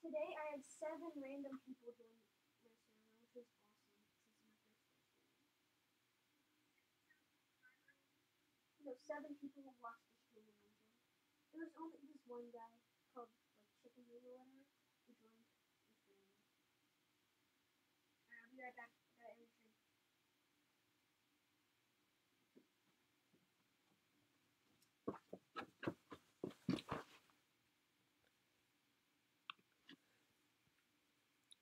[SPEAKER 5] Today I had seven random people join my server, which was awesome since it's my first day streaming. No, seven people who watched the stream then. There was only this one guy called like Chicken Wing or whatever who joined the stream. I'll be right back. I gotta.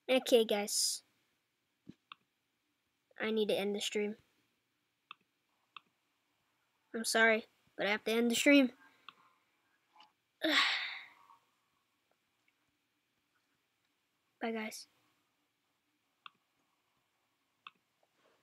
[SPEAKER 5] Okay, guys. I need to end the stream. I'm sorry, but I have to end the stream. (sighs) Bye, guys.